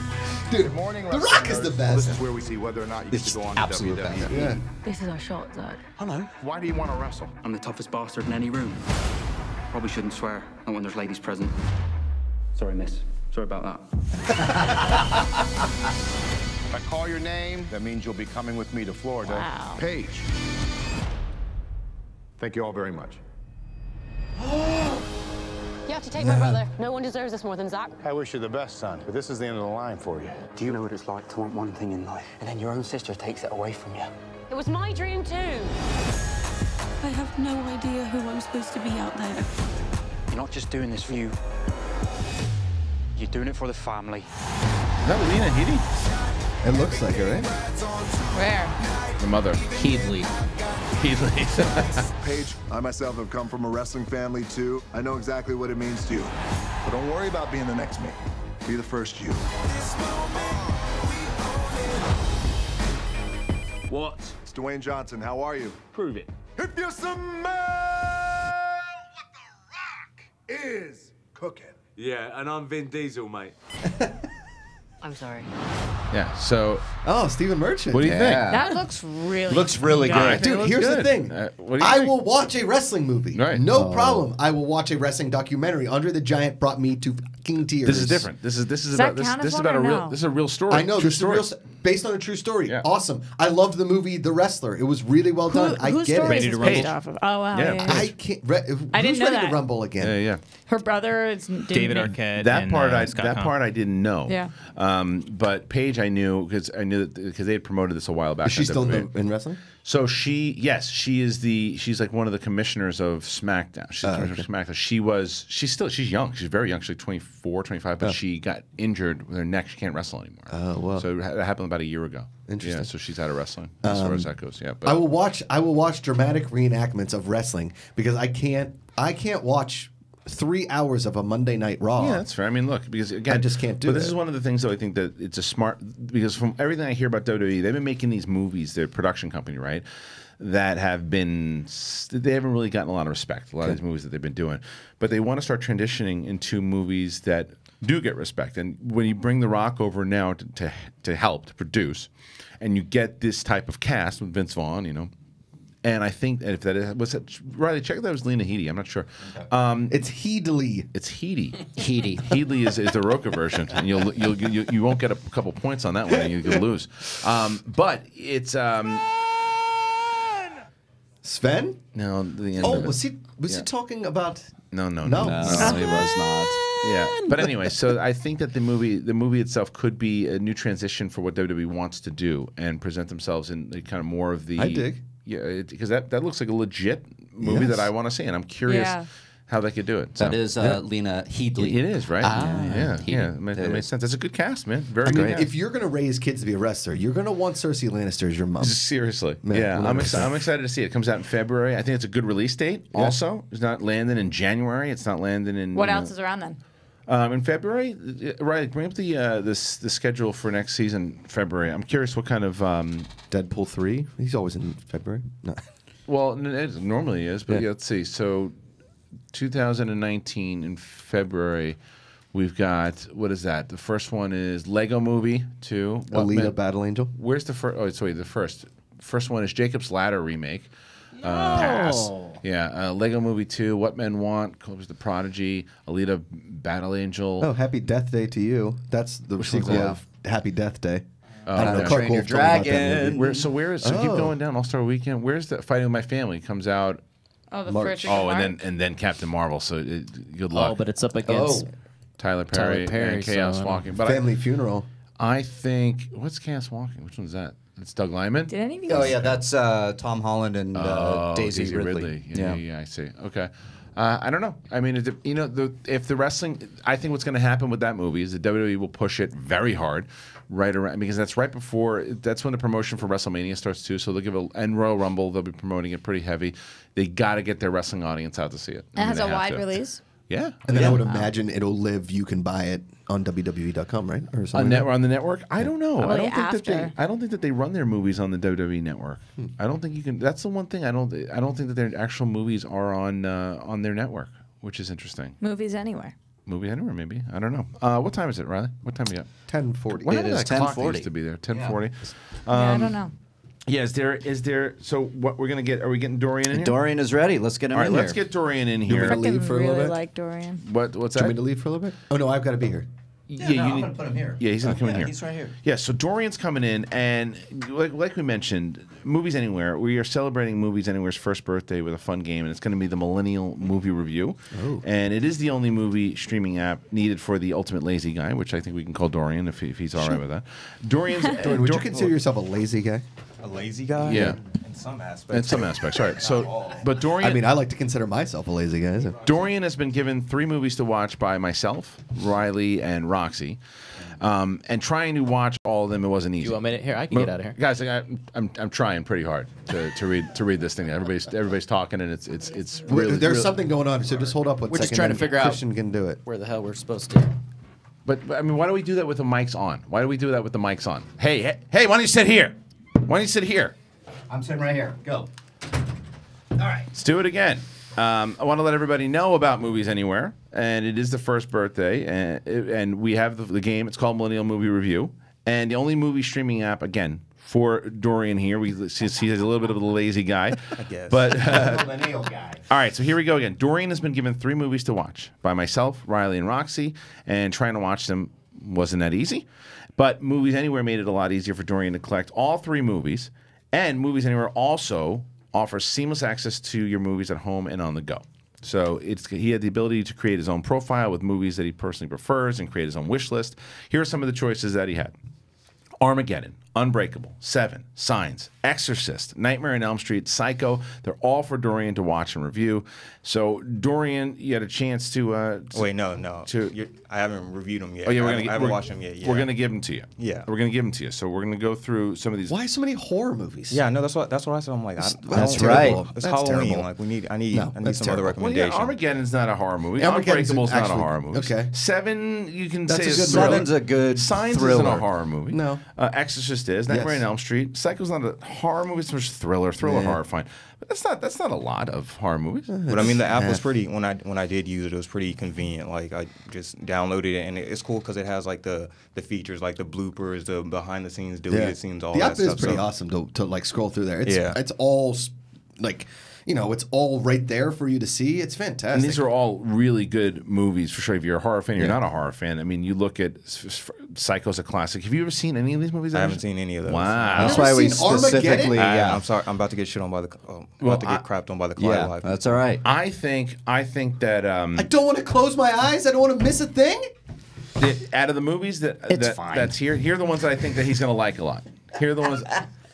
Dude, Good morning, The Rock is the nerds. best. This is where we see whether or not you This get to go on to absolute WWE. best. Yeah. This is our shot, Zach. I know. Why do you want to wrestle? I'm the toughest bastard in any room. Probably shouldn't swear, not when there's ladies present. Sorry, miss. Sorry about that. If I call your name, that means you'll be coming with me to Florida. Wow. Paige. Thank you all very much. You have to take my brother. No one deserves this more than Zach. I wish you the best, son, but this is the end of the line for you. Do you know what it's like to want one thing in life, and then your own sister takes it away from you? It was my dream too. I have no idea who I'm supposed to be out there. You're not just doing this for you. You're doing it for the family. Is that Lena Headey? It looks like it, right? Eh? Where? The mother. Heedley. Headley. Paige, I myself have come from a wrestling family too. I know exactly what it means to you. But don't worry about being the next me. Be the first you. What? It's Dwayne Johnson. How are you? Prove it. If you smell what the rock is cooking. Yeah, and I'm Vin Diesel, mate. I'm sorry. Yeah. So, Oh, Stephen Merchant. what do you think? That looks really Looks really good. good. I it Dude, looks here's the good. thing. Uh, what do you I think? will watch a wrestling movie. Right. No Oh. problem. I will watch a wrestling documentary. Andre the Giant brought me to fucking tears. This is different. This is this is Does about this, this is about a or real no? this is a real story. I know True this story. is real, based on a true story. Yeah. Awesome. I loved the movie The Wrestler. It was really well Who, done. I get story it. is Ready to based rumble? off of? Oh wow. Yeah, Yeah, yeah, I yeah. can't. Re, I who's didn't know ready that. to rumble again? Yeah, yeah. Her brother is David make- Arquette. That and, part uh, I Scott that Hahn. part I didn't know. Yeah. Um, but Paige I knew because I knew because they had promoted this a while back. Is she still in, in wrestling? So she, yes, she is the she's like one of the commissioners of SmackDown. She's the ah, commissioner of SmackDown. She was she's still she's young. She's very young. She's like 24, 25, but oh. she got injured with her neck. She can't wrestle anymore. Oh, wow. So it happened about a year ago. Interesting. Yeah, so she's out of wrestling as far as um, that goes. Yeah, but I will watch. I will watch dramatic reenactments of wrestling because I can't. I can't watch three hours of a Monday Night Raw. Yeah, that's fair. I mean, look, because again, I just can't do But this it. is one of the things, though. I think that it's a smart because from everything I hear about WWE, they've been making these movies. Their production company, right? That have been they haven't really gotten a lot of respect. A lot of these movies that they've been doing, but they want to start transitioning into movies that do get respect. And when you bring The Rock over now to to, to help to produce, and you get this type of cast with Vince Vaughn, you know. And I think if that is, was it Reilly, check that was Lena Headey. I'm not sure. Um, It's Heedley. it's Headey. Heedy. Headley is, is the Rocha version, and you'll, you'll you, you won't get a couple points on that one, and you could lose. Um, but it's um, Sven. no the end. Oh, of it. was he? Was Yeah. he talking about? No, no, No. no, No, he was not. Yeah, but anyway, so I think that the movie, the movie itself, could be a new transition for what WWE wants to do and present themselves in kind of more of the. I dig. Yeah, because that that looks like a legit movie Yes. that I want to see, and I'm curious Yeah. how they could do it. That So- is uh, Lena Headley. It is right. Ah, yeah, yeah, yeah. It, ma- that makes sense. That's a good cast, man. Very I good. mean, cast. if you're going to raise kids to be a wrestler, you're going to want Cersei Lannister as your mom. Seriously, Man, yeah, I'm 100%. excited. I'm excited to see it. It comes out in February. I think it's a good release date. Also, it's not landing in January. It's not landing in. What else know, is around then? Um, in February, Uh, right? Bring up the uh, this the schedule for next season. February. I'm curious what kind of. Um, Deadpool three. He's always in February. No. well, it normally is, but Yeah. yeah, let's see. So, 2019 in February, we've got what is that? The first one is Lego Movie Two. Alita Battle Angel. Where's the first? Oh, sorry, the first. First one is Jacob's Ladder remake. Uh, pass. Yeah, uh, Lego Movie Two, What Men Want, Cobras the Prodigy, Alita Battle Angel. Oh, Happy Death Day to you. That's the Which one's sequel that? of Happy Death Day. Oh, I don't know. okay. Clark Train Your Wolf told me about that Dragon. movie. Where, so where is? So keep Oh. going down. All Star Weekend. Where's the Fighting with My Family? Comes out. Oh, the March. first Oh, and then and then Captain Marvel. So it, good luck. Oh, but it's up against. Oh. Tyler Tyler Perry, Perry, and Chaos so I don't- Walking. But I, Family Funeral. I think what's Chaos Walking? Which one's that? It's Doug Liman. Did any of you Oh yeah, that's uh, Tom Holland and uh, Oh, Daisy, Ridley. Yeah, yeah, yeah, I see. Okay. Uh, I don't know. I mean, it, you know, the, if the wrestling, I think what's going to happen with that movie is the WWE will push it very hard, right around because that's right before that's when the promotion for WrestleMania starts too. So they'll give a and Royal Rumble. They'll be promoting it pretty heavy. They got to get their wrestling audience out to see it. It has a wide to. release. Yeah, And then yeah. I would imagine it'll live. You can buy it on WWE.com, right? Or on, something. net, on the network. I don't know. I don't think that they. I don't think that they run their movies on the WWE network. Hmm. I don't think you can. That's the one thing I don't. I don't think that their actual movies are on uh, on their network, which is interesting. Movies anywhere. Movie anywhere, maybe. I don't know. Uh, what time is it, Reilly? What time we got? Ten forty. Whatever It is that clock 10:40. used to be there. Ten forty. yeah, I don't know. Yeah, is there is there so what we're gonna get are we getting Dorian in uh, here? Dorian is ready. Let's get him All right, in let's here. get Dorian in You here. want to leave Freaking for a little really bit? like Dorian. What what's Do you that? want me to leave for a little bit? Oh no, I've got to be here. Yeah, no, you I'm need- gonna put him here. Yeah, he's gonna come in here. he's right here. Yeah, so Dorian's coming in, and like, like we mentioned, Movies Anywhere. We are celebrating Movies Anywhere's first birthday with a fun game, and it's going to be the Millennial Movie Review. Oh. And it is the only movie streaming app needed for the ultimate lazy guy, which I think we can call Dorian if, he, if he's all right with that. Dorian's. Dorian, would you consider yourself a lazy guy? A lazy guy? Yeah. In some aspects. In some aspects, all right. So, but Dorian. I mean, I like to consider myself a lazy guy. So. Dorian has been given three movies to watch by myself, Reilly, and Roxy. Um, and trying to watch all of them, it wasn't easy. You want me to here? I can But- get out of here. guys. I, I'm, I'm trying pretty hard to, to read to read this thing. Everybody's everybody's talking, and it's it's it's really There's really- something going on, so just hold up one We're just second, trying to and figure out- Kristian can do it. Where the hell we're supposed to? But, but I mean, why do we do that with the mics on? Why do we do that with the mics on? Hey, hey, hey! Why don't you sit here? Why don't you sit here? I'm sitting right here. Go. All right. Let's do it again. Um, I want to let everybody know about Movies Anywhere, and it is the first birthday, and, and we have the, the game. It's called Millennial Movie Review, and the only movie streaming app again for Dorian here. We since he's a little bit of a lazy guy, I guess. But uh, Millennial guy. all right, so here we go again. Dorian has been given three movies to watch by myself, Reilly, and Roxy, and trying to watch them wasn't that easy. But Movies Anywhere made it a lot easier for Dorian to collect all three movies, and Movies Anywhere also offers seamless access to your movies at home and on the go. So it's he had the ability to create his own profile with movies that he personally prefers and create his own wish list. Here are some of the choices that he had. Armageddon, Unbreakable, Seven, Signs, Exorcist, Nightmare on Elm Street, Psycho. They're all for Dorian to watch and review. So Dorian, you had a chance to. Uh, to- Wait, no, no. To- You're, I haven't reviewed them yet. Oh yeah, we're gonna haven't, I haven't we're- watched them yet. Yeah. We're gonna give them to you. Yeah. we're gonna give them to you. So we're gonna go through some of these. Why so many horror movies? Yeah, no, that's what that's what I said. I'm like, I, I That's don't- It's That's Halloween. terrible. Like we need, I need, No, I need that's some other terrible. Well, yeah. Armageddon's not a horror movie. Armageddon's Unbreakable's not a horror movie. okay. Seven, you can That's say a good. Seven's a good Signs thriller. isn't a horror movie. No. Uh, Exorcist is. Nightmare Yes. on Elm Street. Psycho's not a horror movie. It's just thriller. Thriller Yeah. horror, fine. But that's not that's not a lot of horror movies. Uh, but I mean, the app was pretty when I when I did use it. It was pretty convenient. Like I just downloaded it, and it's cool because it has like the the features, like the bloopers, the behind the scenes deleted scenes, all the that app is pretty So- awesome to, to like scroll through there. It's Yeah. it's all like you know it's all right there for you to see. It's fantastic. And these are all really good movies for sure. If you're a horror fan, you're Yeah. not a horror fan. I mean, you look at s- s- Psycho's a classic. Have you ever seen any of these movies? I haven't seen any of those. Wow. That's why we seen Armageddon? specifically. I- Yeah. I'm sorry. I'm about to get shit on by the. Oh, I'm Well, about to get I- crapped on by the Collider Yeah, Live. that's all right. I think I think that um, I don't want to close my eyes. I don't want to miss a thing. the, out of the movies that, that that's here, here are the ones that I think that he's gonna like a lot. Here are the ones.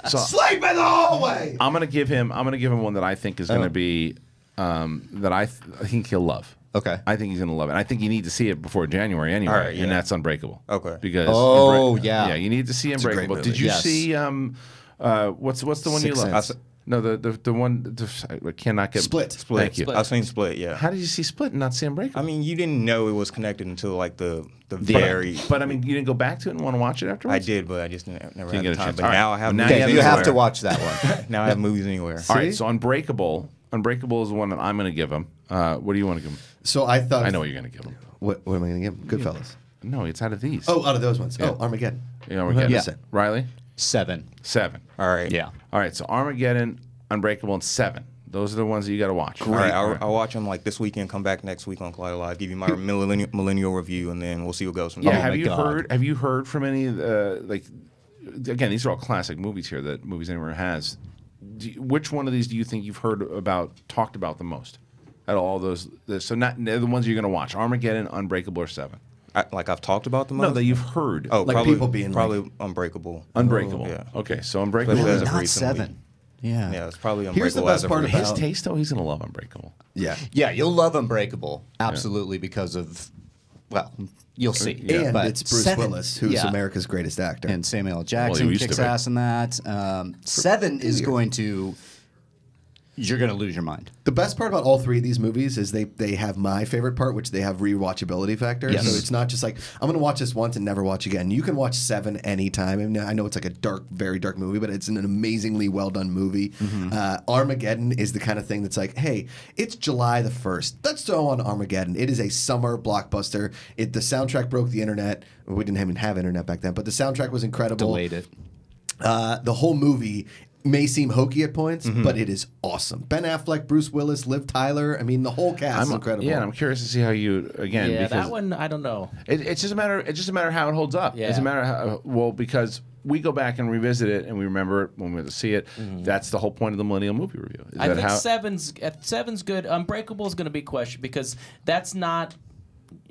So Sleep in the hallway. I'm gonna give him. I'm gonna give him one that I think is gonna Oh. be um, that I, th- I think he'll love. Okay. I think he's gonna love it. I think you need to see it before January anyway, All right, yeah. and that's Unbreakable. Okay. Because Oh, yeah. yeah, you need to see Unbreakable. Did you Yes. see um, uh, what's what's the one Sixth you love? Sense. No, the the the one the, I cannot get Split. Split. Thank you. I've seen Split. Yeah. How did you see Split and not see Unbreakable? I mean, you didn't know it was connected until like the the But- very. But, I mean, you didn't go back to it and want to watch it afterwards. I did, but I just ne- never Didn't had get the a time. chance. But All right. now I have. Well, now you have- You have to watch that one. Now I have movies anywhere. All right, so Unbreakable, Unbreakable is the one that I'm going to give him. Uh, what do you want to give him? So I thought. I know what you're going to give him. What, what am I going to give him? Goodfellas. No, it's out of these. Oh, out of those ones. Yeah. Oh, Armageddon. Yeah, Armageddon. Yeah. Reilly, Seven. seven. All right. Yeah. All right, so Armageddon, Unbreakable, and seven. Those are the ones that you got to watch. All right, I'll, I'll watch them like this weekend. Come back next week on Collider Live. Give you my millennial, millennial review, and then we'll see what goes from Yeah, there. have you God. heard? Have you heard from any uh, like? Again, these are all classic movies here that Movies Anywhere has. Do you- which one of these do you think you've heard about, talked about the most? At all those, the- so not the ones you're going to watch: Armageddon, Unbreakable, or Seven. I, like I've talked about them. No, that you've heard. Oh, Like probably, people being like- probably Unbreakable. Unbreakable. Yeah. Okay, so Unbreakable Especially is Not recent seven. Yeah. Yeah, it's probably Unbreakable. Here's the best as of part right. His taste, though, he's gonna love Unbreakable. Yeah. Yeah, you'll love Unbreakable. Absolutely, because of, well, you'll see. And But it's Bruce Seven- Willis, who's yeah. America's greatest actor. And Samuel L. Well, Jackson well, kicks ass in that. Um, Seven is going to, you're going to lose your mind. The best part about all three of these movies is they they have my favorite part, which they have rewatchability factor. Yes. So it's not just like I'm going to watch this once and never watch again. You can watch Seven anytime. And I know it's like a dark, very dark movie, but it's an amazingly well done movie. Mm-hmm. Uh, Armageddon is the kind of thing that's like, hey, it's July the first. Let's throw on Armageddon. It is a summer blockbuster. It the soundtrack broke the internet. We didn't even have internet back then, but the soundtrack was incredible. Delayed it. Uh, the whole movie may seem hokey at points, Mm-hmm. but it is awesome. Ben Affleck, Bruce Willis, Liv Tyler. I mean, the whole cast is I'm, incredible. yeah, and I'm curious to see how you again. yeah, because that one I don't know. It, it's just a matter. It's just a matter of how it holds up. Yeah. It's Yeah. a matter of how well because we go back and revisit it and we remember it when we went to see it. That's the whole point of the millennial movie review. Is Mm-hmm. I that think how? seven's uh, seven's good. Unbreakable is going to be questioned because that's not.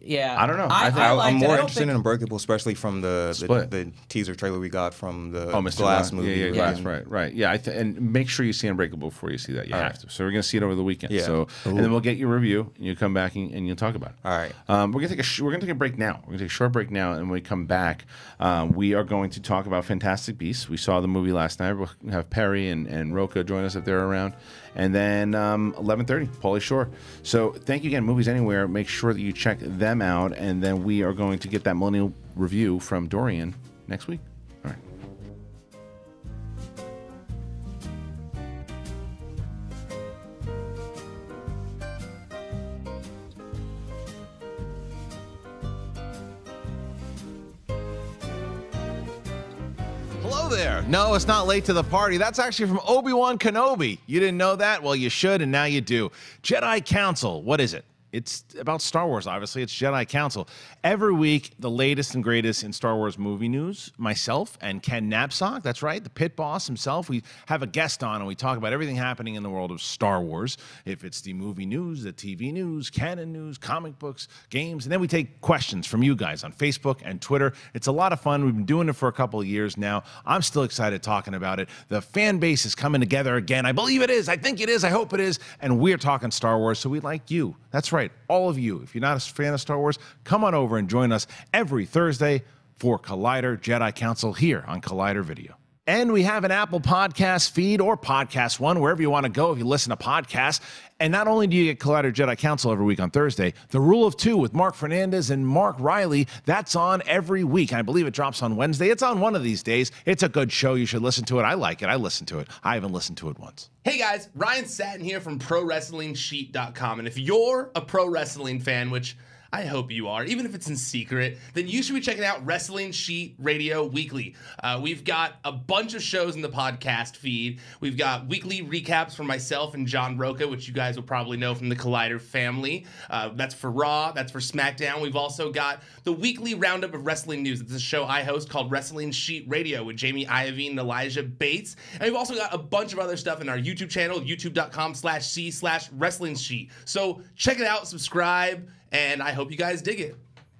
Yeah, I don't know. I, I think I, I'm more don't interested in Unbreakable, especially from the the, the teaser trailer we got from the Oh, Mr. Glass Glass. movie. Yeah, yeah, Glass. And- Right, right. Yeah, I th- and make sure you see Unbreakable before you see that. You All have right. to. So we're gonna see it over the weekend. Yeah. So and then we'll get your review, and you come back and, and you'll talk about it. All right. Um, we're gonna take a sh- we're gonna take a break now. We're gonna take a short break now, and when we come back, um, we are going to talk about Fantastic Beasts. We saw the movie last night. We'll have Perry and and Rocha join us if they're around, and then um, 11:30, Pauly Shore. So thank you again, Movies Anywhere. Make sure that you check them out, and then we are going to get that millennial review from Dorian next week. It's not late to the party. That's actually from Obi Wan Kenobi. You didn't know that? Well, you should, and now you do. Jedi Council. What is it? It's about Star Wars, obviously. It's Jedi Council. Every week, the latest and greatest in Star Wars movie news. Myself and Ken Napzok, that's right, the pit boss himself. We have a guest on and we talk about everything happening in the world of Star Wars. If it's the movie news, the TV news, canon news, comic books, games, and then we take questions from you guys on Facebook and Twitter. It's a lot of fun. We've been doing it for a couple of years now. I'm still excited talking about it. The fan base is coming together again. I believe it is. I think it is. I hope it is. And we're talking Star Wars, so we'd like you. That's right, all of you. If you're not a fan of Star Wars, come on over and join us every Thursday for Collider Jedi Council here on Collider Video. And we have an Apple Podcast feed or Podcast One, wherever you want to go if you listen to podcasts. And not only do you get Collider Jedi Council every week on Thursday, The Rule of Two with Mark Fernandez and Mark Reilly, that's on every week. I believe it drops on Wednesday. It's on one of these days. It's a good show. You should listen to it. I like it. I listen to it. I haven't listened to it once. Hey guys, Ryan Satin here from ProWrestlingSheet.com. And if you're a pro wrestling fan, which I hope you are, even if it's in secret, then you should be checking out Wrestling Sheet Radio Weekly. Uh, we've got a bunch of shows in the podcast feed. We've got weekly recaps from myself and John Rocha, which you guys will probably know from the Collider family. Uh, that's for Raw, that's for SmackDown. We've also got the weekly roundup of wrestling news. It's a show I host called Wrestling Sheet Radio with Jamie Iovine and Elijah Bates. And we've also got a bunch of other stuff in our YouTube channel, youtube.com slash C slash wrestling sheet. So check it out, subscribe, and I hope you guys dig it.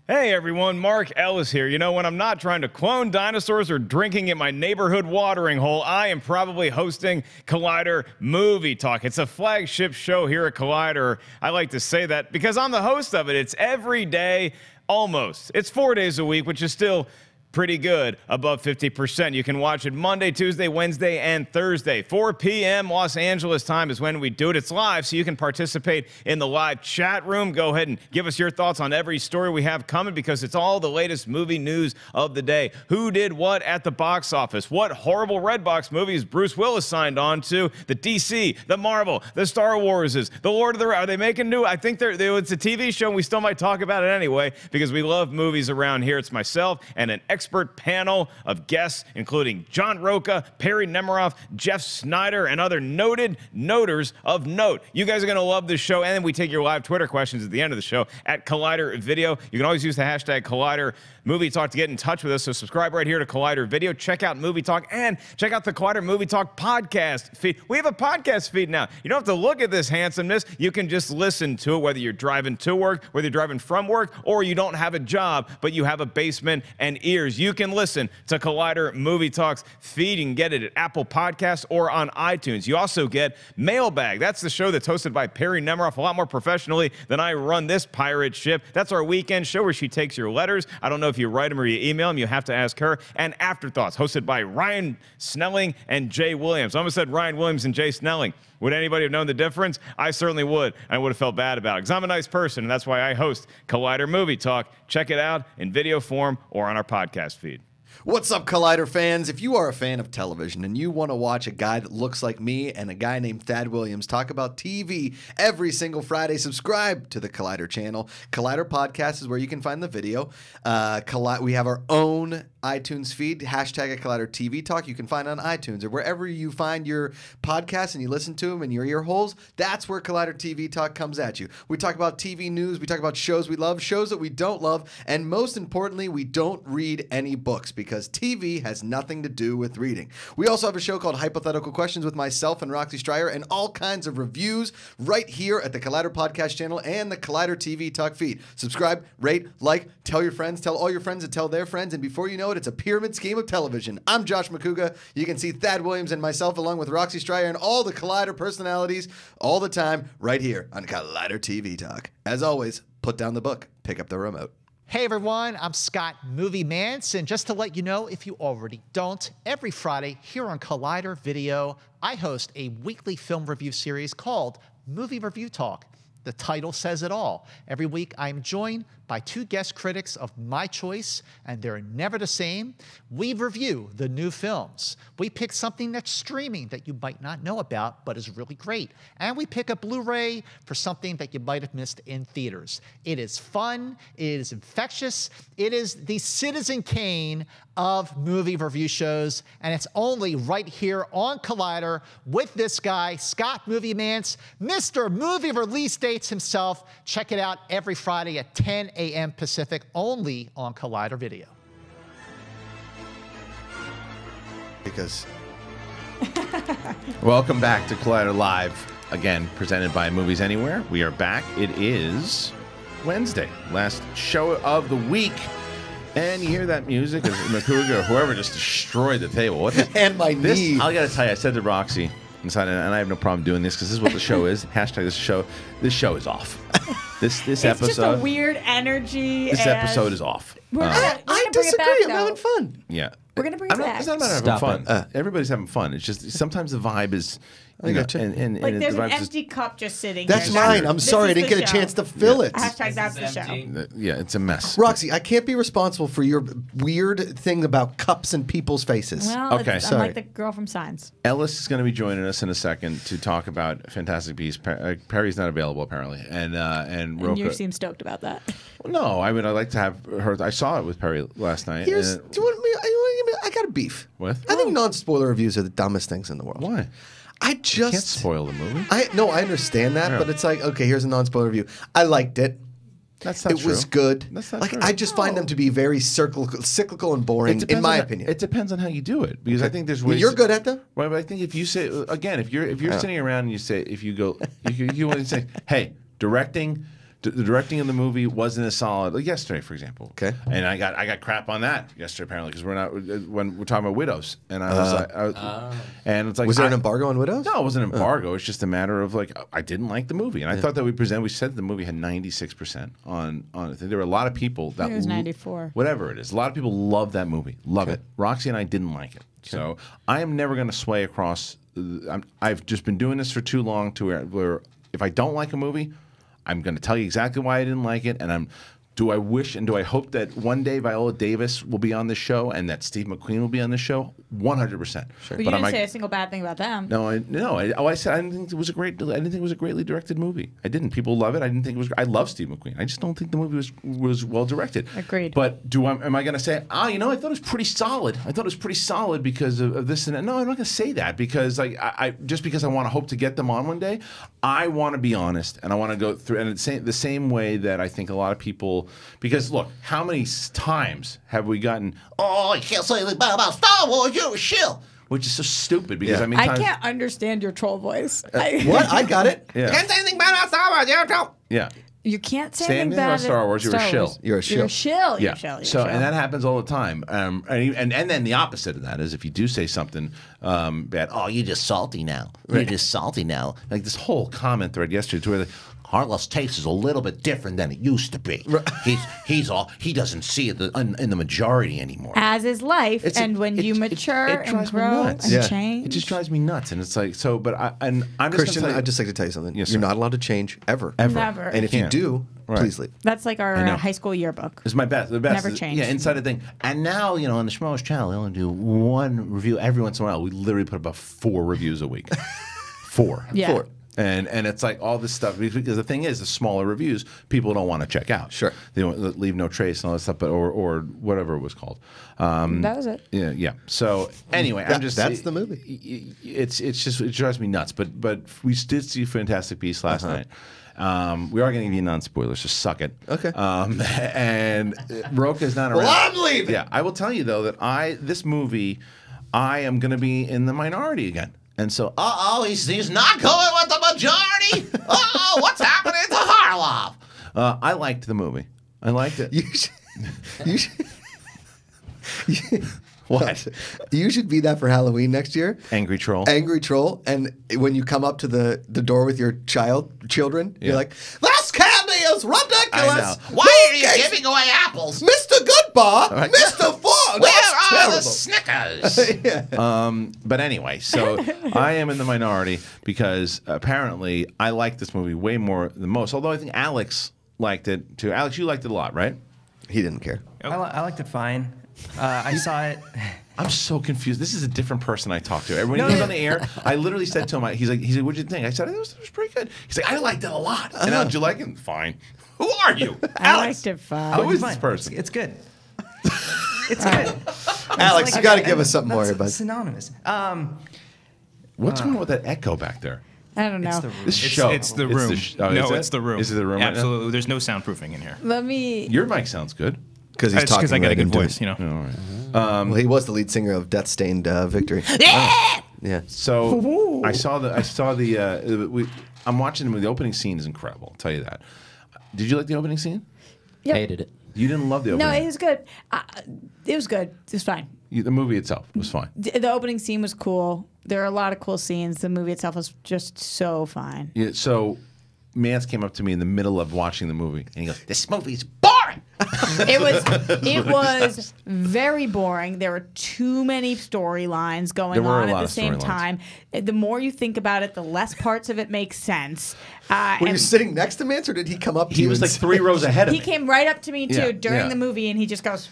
Hey everyone, Mark Ellis here. You know, when I'm not trying to clone dinosaurs or drinking at my neighborhood watering hole, I am probably hosting Collider Movie Talk. It's a flagship show here at Collider. I like to say that because I'm the host of it. It's every day, almost. It's four days a week, which is still pretty good, above 50%. You can watch it Monday, Tuesday, Wednesday, and Thursday. 4 p.m. Los Angeles time is when we do it. It's live, so you can participate in the live chat room. Go ahead and give us your thoughts on every story we have coming because it's all the latest movie news of the day. Who did what at the box office? What horrible Redbox movies Bruce Willis signed on to? The DC, the Marvel, the Star Warses, the Lord of the Are they making new? I think they're, they, it's a TV show, and we still might talk about it anyway because we love movies around here. It's myself and an expert panel of guests, including John Rocha, Perry Nemiroff, Jeff Sneider, and other noted noters of note. You guys are going to love this show, and then we take your live Twitter questions at the end of the show at Collider Video. You can always use the hashtag Collider Movie Talk to get in touch with us. So subscribe right here to Collider Video. Check out Movie Talk and check out the Collider Movie Talk podcast feed. We have a podcast feed now. You don't have to look at this handsomeness. You can just listen to it, whether you're driving to work, whether you're driving from work, or you don't have a job, but you have a basement and ears. you can listen to Collider Movie Talks feed. You can get it at Apple Podcasts or on iTunes. You also get Mailbag. That's the show that's hosted by Perry Nemiroff a lot more professionally than I run this pirate ship. That's our weekend show where she takes your letters. I don't know if you write them or you email them. You have to ask her. And Afterthoughts, hosted by Ryan Snelling and Jay Williams. I almost said Ryan Williams and Jay Snelling. Would anybody have known the difference? I certainly would. I would have felt bad about it because I'm a nice person, and that's why I host Collider Movie Talk. Check it out in video form or on our podcast feed. What's up, Collider fans? If you are a fan of television and you want to watch a guy that looks like me and a guy named Thad Williams talk about TV every single Friday, subscribe to the Collider channel. Collider Podcast is where you can find the video. Uh, Colli- we have our own iTunes feed, hashtag a Collider TV Talk. You can find on iTunes or wherever you find your podcasts and you listen to them in your ear holes. That's where Collider TV Talk comes at you. We talk about TV news, we talk about shows we love, shows that we don't love, and most importantly, we don't read any books because TV has nothing to do with reading. We also have a show called Hypothetical Questions with myself and Roxy Striar and all kinds of reviews right here at the Collider Podcast channel and the Collider TV Talk feed. Subscribe, rate, like, tell your friends, tell all your friends to tell their friends, and before you know it, it's a pyramid scheme of television. I'm Josh Macuga. You can see Thad Williams and myself along with Roxy Striar and all the Collider personalities all the time right here on Collider TV Talk. As always, put down the book, pick up the remote. Hey everyone, I'm Scott Movie Mantz. Just to let you know, if you already don't, every Friday here on Collider Video, I host a weekly film review series called Movie Review Talk. The title says it all. Every week, I'm joined by two guest critics of my choice, and they're never the same. We review the new films. We pick something that's streaming that you might not know about, but is really great. And we pick a Blu ray for something that you might have missed in theaters. It is fun, it is infectious, it is the Citizen Kane of movie review shows, and it's only right here on Collider with this guy, Scott Movie Mantz, Mr. Movie Release Dates himself. Check it out every Friday at 10 a.m. Pacific, only on Collider Video. Because Welcome back to Collider Live, again presented by Movies Anywhere. We are back. It is Wednesday, last show of the week. And you hear that music as McCougar or whoever just destroyed the table. What the, and my this, knee. I gotta tell you, I said to Roxy, inside, and I have no problem doing this because this is what the show is. Hashtag this show. This show is off. This this it's just a weird energy. This and episode is off. We're Uh, gonna, we're I gonna bring it disagree. back, I'm though. having fun. yeah. We're gonna bring I'm it not, back. it's not a matter of Stop having it. fun. Uh, everybody's having fun. It's just sometimes the vibe is. I You know, gotcha. and, and, Like and there's an vibe's just- empty cup just sitting. That's here. mine. I'm This sorry I is didn't the get a show. chance to fill it. Hashtag that's the show. Yeah, it's a mess. Roxy, I can't be responsible for your weird thing about cups and people's faces. Well, Okay. it's, I'm Sorry. like the girl from Signs. Ellis is going to be joining us in a second to talk about Fantastic Beasts. Per- uh, Perry's not available apparently, and uh, and And you Rocha. seem stoked about that. no, I mean I'd like to have her. I saw it with Perry last night. Here's, and- do you want me? I, you want me- I got a beef. With? I think non-spoiler reviews are the dumbest things in the world. Why? I just can't spoil the movie. I no, I understand that, Yeah. but it's like okay, here's a non-spoiler review. I liked it. That's not it was good. That's not like true. I just find them to be very cyclical, cyclical and boring, in my on- opinion. It depends on how you do it because I think there's Well, ways. you're good at them. right? but I think if you say again, if you're if you're sitting around and you say if you go, if you, you want to say, hey, directing. D- The directing of the movie wasn't as solid. Like yesterday, for example. Okay. And I got I got crap on that yesterday apparently because we're not when we're talking about widows and I was Uh, like, I was, and it's like was there I- an embargo on Widows? No, it wasn't an embargo. It's just a matter of like I didn't like the movie, and I thought that we present. We said the movie had ninety six percent on on it. There were a lot of people that it was l- 94. Whatever it is, a lot of people love that movie, love it. Roxy and I didn't like it, so I am never going to sway across. uh, I'm, I've just been doing this for too long to where, where if I don't like a movie, I'm going to tell you exactly why I didn't like it, and I'm. Do I wish and do I hope that one day Viola Davis will be on this show and that Steve McQueen will be on this show? One hundred percent. But, you didn't say a single bad thing about them. No, I no. I, oh, I said I didn't think it was a great. I didn't think it was a greatly directed movie. I didn't. People love it. I didn't think it was. I love Steve McQueen. I just don't think the movie was was well directed. Agreed. But do I? Am I going to say? Ah, you know, I thought it was pretty solid. I thought it was pretty solid because of, of this and that. No, I'm not going to say that because like I, I just because I want to hope to get them on one day. I want to be honest and I want to go through and it's same, the same way that I think a lot of people because look, how many times have we gotten? Oh, I can't say anything bad about Star Wars. You're a shill. Which is so stupid because Yeah. I mean, I times- can't understand your troll voice. Uh, What? I got it. Yeah. Can't say anything bad about Star Wars. You're a troll. Yeah. You can't say Say anything anything bad about Star Wars, you're a Star shill. Wars. You're a You're a shill. You're a shill. You're a so shill. and that happens all the time. Um, and, and and then the opposite of that is if you do say something um, bad, oh, you're just salty now. You're Right. just salty now. Like this whole comment thread yesterday to where the, Carlos' taste is a little bit different than it used to be. He's he's all he doesn't see it in, in the majority anymore. As is life, It's a- and when you mature it and drives me grow and Yeah. change, It just drives me nuts, and it's like so. But I and I'm just Kristian, gonna you- I'd just like to tell you something. Yes, You're sir. not allowed to change ever. Ever. Never. And if you Can't. do, Right. please leave. that's like our uh, high school yearbook. It's my best. The best. Never is- changed. Yeah, inside the thing. And now, you know, on the Schmoes channel, they only do one review every once in a while. We literally put about four reviews a week. four. Yeah. Four. And and it's like all this stuff because the thing is the smaller reviews people don't want to check out. Sure. They don't leave no trace and all that stuff, but or or whatever it was called. Um, That was it. Yeah, yeah. So anyway, That- I'm just that's the movie. y- y- It's it's just it drives me nuts. But but we did see Fantastic Beasts last Uh-huh. night. Um, we are going to give you non spoilers, so suck it. Okay. Um, and Rocha is not around. Well, I'm leaving. Yeah, I will tell you though that I this movie, I am going to be in the minority again. And so, uh oh, he's, he's not going with the majority. Uh oh, what's happening to Harloff? Uh, I liked the movie. I liked it. You should, you should, What? You should be that for Halloween next year. Angry troll. Angry troll. And when you come up to the, the door with your child children, Yeah. you're like, "This candy is ridiculous. I know. Why are you giving away apples, Mr. Goodbar, Right. Mr. Ford? Where are terrible." the Snickers? um, but anyway, so I am in the minority because apparently I like this movie way more than most. Although I think Alex liked it too. Alex, you liked it a lot, right? He didn't care. I, li- I liked it fine. Uh, I saw it. I'm so confused. This is a different person I talked to. When No, he was on the air, I literally said to him, "He's like, he's like, what'd you think?" I said, "It was, it was pretty good." He's like, "I liked it a lot." And now, did you like it? Fine. Who are you, I Alex? liked it fine. Who is Fine. this person? It's, it's good. It's good. Alex, It's you gotta give us something more that's here, bud. Synonymous. Um, What's Uh, going on with that echo back there? I don't know. It's the room. This It's, show. it's the It's room. the sh- oh, no, is it? it's the room. Is it the room right now? Absolutely. There's no soundproofing in here. Let me. Your mic sounds good. Because he's It's talking 'cause I got a good voice, it. you know. all right. Um, well, he was the lead singer of Death Stained uh, Victory. yeah. yeah. So I saw the I saw the uh, we, I'm watching the movie. The opening scene is incredible. I'll tell you that. Did you like the opening scene? Yep. Hated it. You didn't love the opening. No, it was good. Uh, it was good. It was fine. You- the movie itself was fine. D- The opening scene was cool. There are a lot of cool scenes. The movie itself was just so fine. Yeah, so Mantz came up to me in the middle of watching the movie and he goes, "This movie's boring." It was it was very boring. There were too many storylines going There were a on at the same time. The more you think about it, the less parts of it make sense. Uh, Were you sitting next to Mantz, or did he come up to He you? was like three rows ahead of he me. came right up to me too Yeah, during yeah. the movie, and he just goes,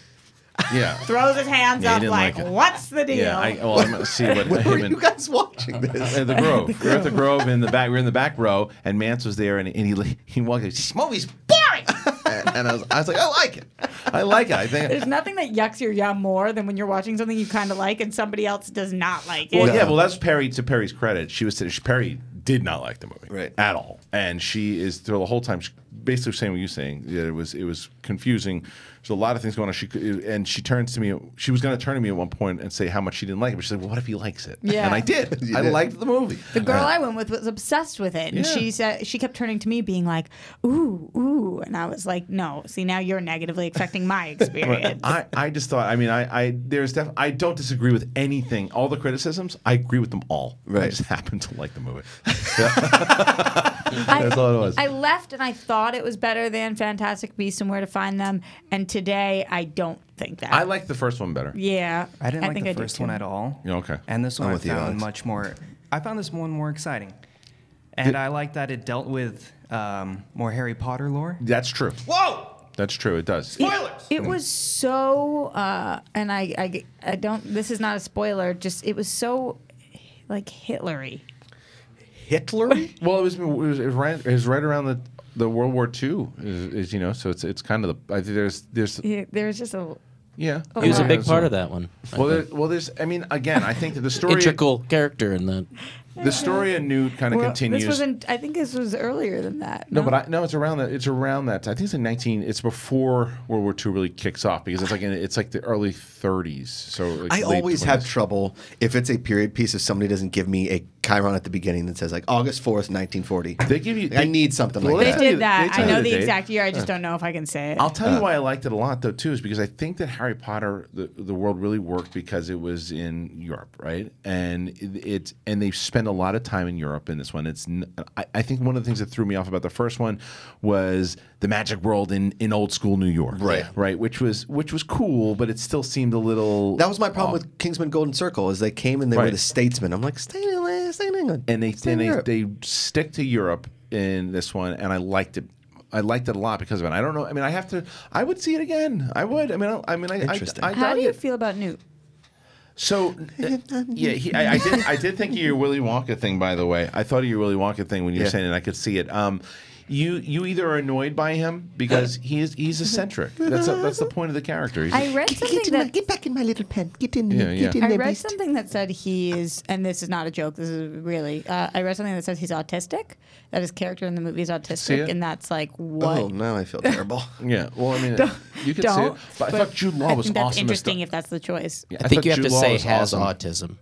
Yeah. throws his hands Yeah, he up didn't like, like it. "What's the deal?" Yeah, I, well, I'm gonna see what Where him were and- you guys watching this? at the Grove. We are at the Grove in the back. We were in the back row, and Mantz was there, and, and he he walked. in, This movie's boring, and, and I was I was like, I like it. I like it. I think. There's nothing that yucks your yum more than when you're watching something you kind of like and somebody else does not like it. Well, yeah. Well, that's Perry. To Perry's credit, she was she, Perry did not like the movie Right. at all, and she is through the whole time she, basically saying what you're saying. Yeah, it was it was confusing. There's a lot of things going on. She and she turns to me. She was going to turn to me at one point and say how much she didn't like it. But she said, "Well, what if he likes it?" Yeah. And I did. You I did. liked the movie. The girl Uh, I went with was obsessed with it, and Yeah. she said she kept turning to me, being like, "Ooh, ooh," and I was like, "No, see now you're negatively affecting my experience." I, I just thought I mean I, I there's def- I don't disagree with anything all the criticisms I agree with them all I just happen to like the movie I, That's all it was. I left and I thought it was better than Fantastic Beasts and Where to Find Them, and today I don't think that. I like the first one better yeah, I didn't like think the I do first one at all. Yeah, okay And this one I'm I with you, found Alex. much more. I found this one more exciting, and I like that it dealt with um, more Harry Potter lore. that's true Whoa! that's true it does Spoilers. It was so, uh, and I, I, I don't. This is not a spoiler. Just it was so, like Hitlery. Hitler? well it was it was, it was, right, it was right around the the World War II is, is you know so it's it's kind of the I think there's there's Yeah, there was just a. yeah He was a big part of that one. I well there, well there's I mean again I think that the story integral character in that. the story of Newt kind of Well, continues This wasn't. I think this was earlier than that. No, but I no, it's around that. It's around that. I think it's in nineteen. It's before World War II really kicks off because it's like in, it's like the early thirties. So like I always 20s. have trouble if it's a period piece if somebody doesn't give me a chyron at the beginning that says like August fourth, nineteen forty. They give you. I need something Well, like They that. did that. tell I know the the date. exact year. I just Uh. don't know if I can say it. I'll tell you why I liked it a lot, though, too, is because I think that Harry Potter, the, the world really worked because it was in Europe, right? And it, it and they spend a lot of time in Europe in this one. It's n- I, I think one of the things that threw me off about the first one was the magic world in, in old school New York, Right. Right, which was which was cool, but it still seemed a little. That was my problem with Kingsman Golden Circle is they came and they were the statesmen. I'm like, stay in England, stay in England. and they Stay and in they, Europe. they stick to Europe in this one, and I liked it. I liked it a lot because of it. I don't know. I mean, I have to. I would see it again. I would. I mean, I, I mean, I. Interesting. I, I How do you it. feel about Newt? So, uh, yeah, he, I, I did. I did think of your Willy Wonka thing. By the way, I thought of your Willy Wonka thing when you were Yeah. saying it. I could see it. Um, you you either are annoyed by him because he's he's eccentric. That's a, that's the point of the character. He's I read something that get back in my little pen. Get in Yeah, yeah. I read something that said he's, and this is not a joke. This is really. Uh, I read something that says he's autistic. That his character in the movie is autistic, and that's like what. Oh, now I feel terrible. yeah. Well, I mean, Don't- you could see it. don't, But, I thought Jude Law I was think that's awesome. as interesting the- if that's the choice. Yeah, I think you have Jude to Law say was has awesome. autism.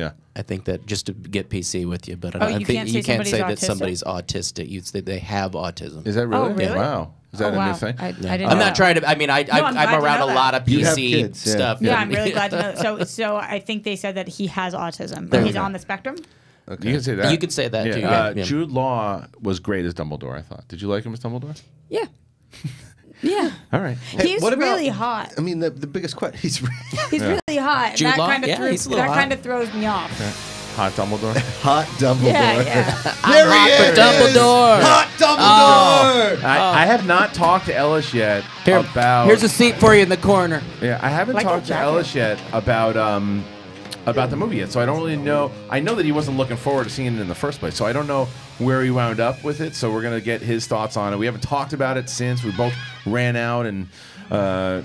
Yeah. I think that just to get PC with you, but I, Oh, don't- I you think can't you say can't say that somebody's somebody's autistic. You say they have autism. Is that really? Oh, really? Wow. Is that Oh, a new thing? I, I Yeah. didn't I'm know not that. trying to. I mean, I, No, I I'm I'm, around a that. lot of PC kids, yeah. stuff. Yeah, I'm really glad to know. So, so I think they said that he has autism. Like he's on the spectrum. Okay. You can say that. You can say that, too, Uh, yeah. Jude Law was great as Dumbledore. I thought. Did you like him as Dumbledore? Yeah. Yeah. All right. He's what about- really hot. I mean, the, the biggest question. He's He's Yeah. really hot. Jude that Law? kind of Yeah, threw, he's a little that hot. kind of throws me off. Hot Dumbledore. hot Dumbledore. Yeah, yeah. there hot he for is. Dumbledore. Hot Dumbledore. I, I have not talked to Ellis yet Here, about. here's a seat for you in the corner. Yeah, I haven't Like talked to. Ellis yet about um about the movie yet, so I don't really know. I know that he wasn't looking forward to seeing it in the first place, so I don't know where he wound up with it. So we're gonna get his thoughts on it. We haven't talked about it since we both ran out and uh,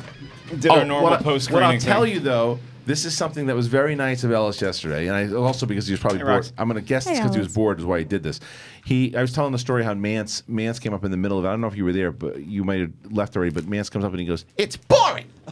Did our normal what I- What I'll post-screening tell you though. This is something that was very nice of Ellis yesterday, and I, also because he was probably Hey, bored. Rox. I'm going to guess it's Hey, because he was bored is why he did this. He, I was telling the story how Mantz, Mantz came up in the middle of. it. I don't know if you were there, but you might have left already. But Mantz comes up and he goes, "It's boring,"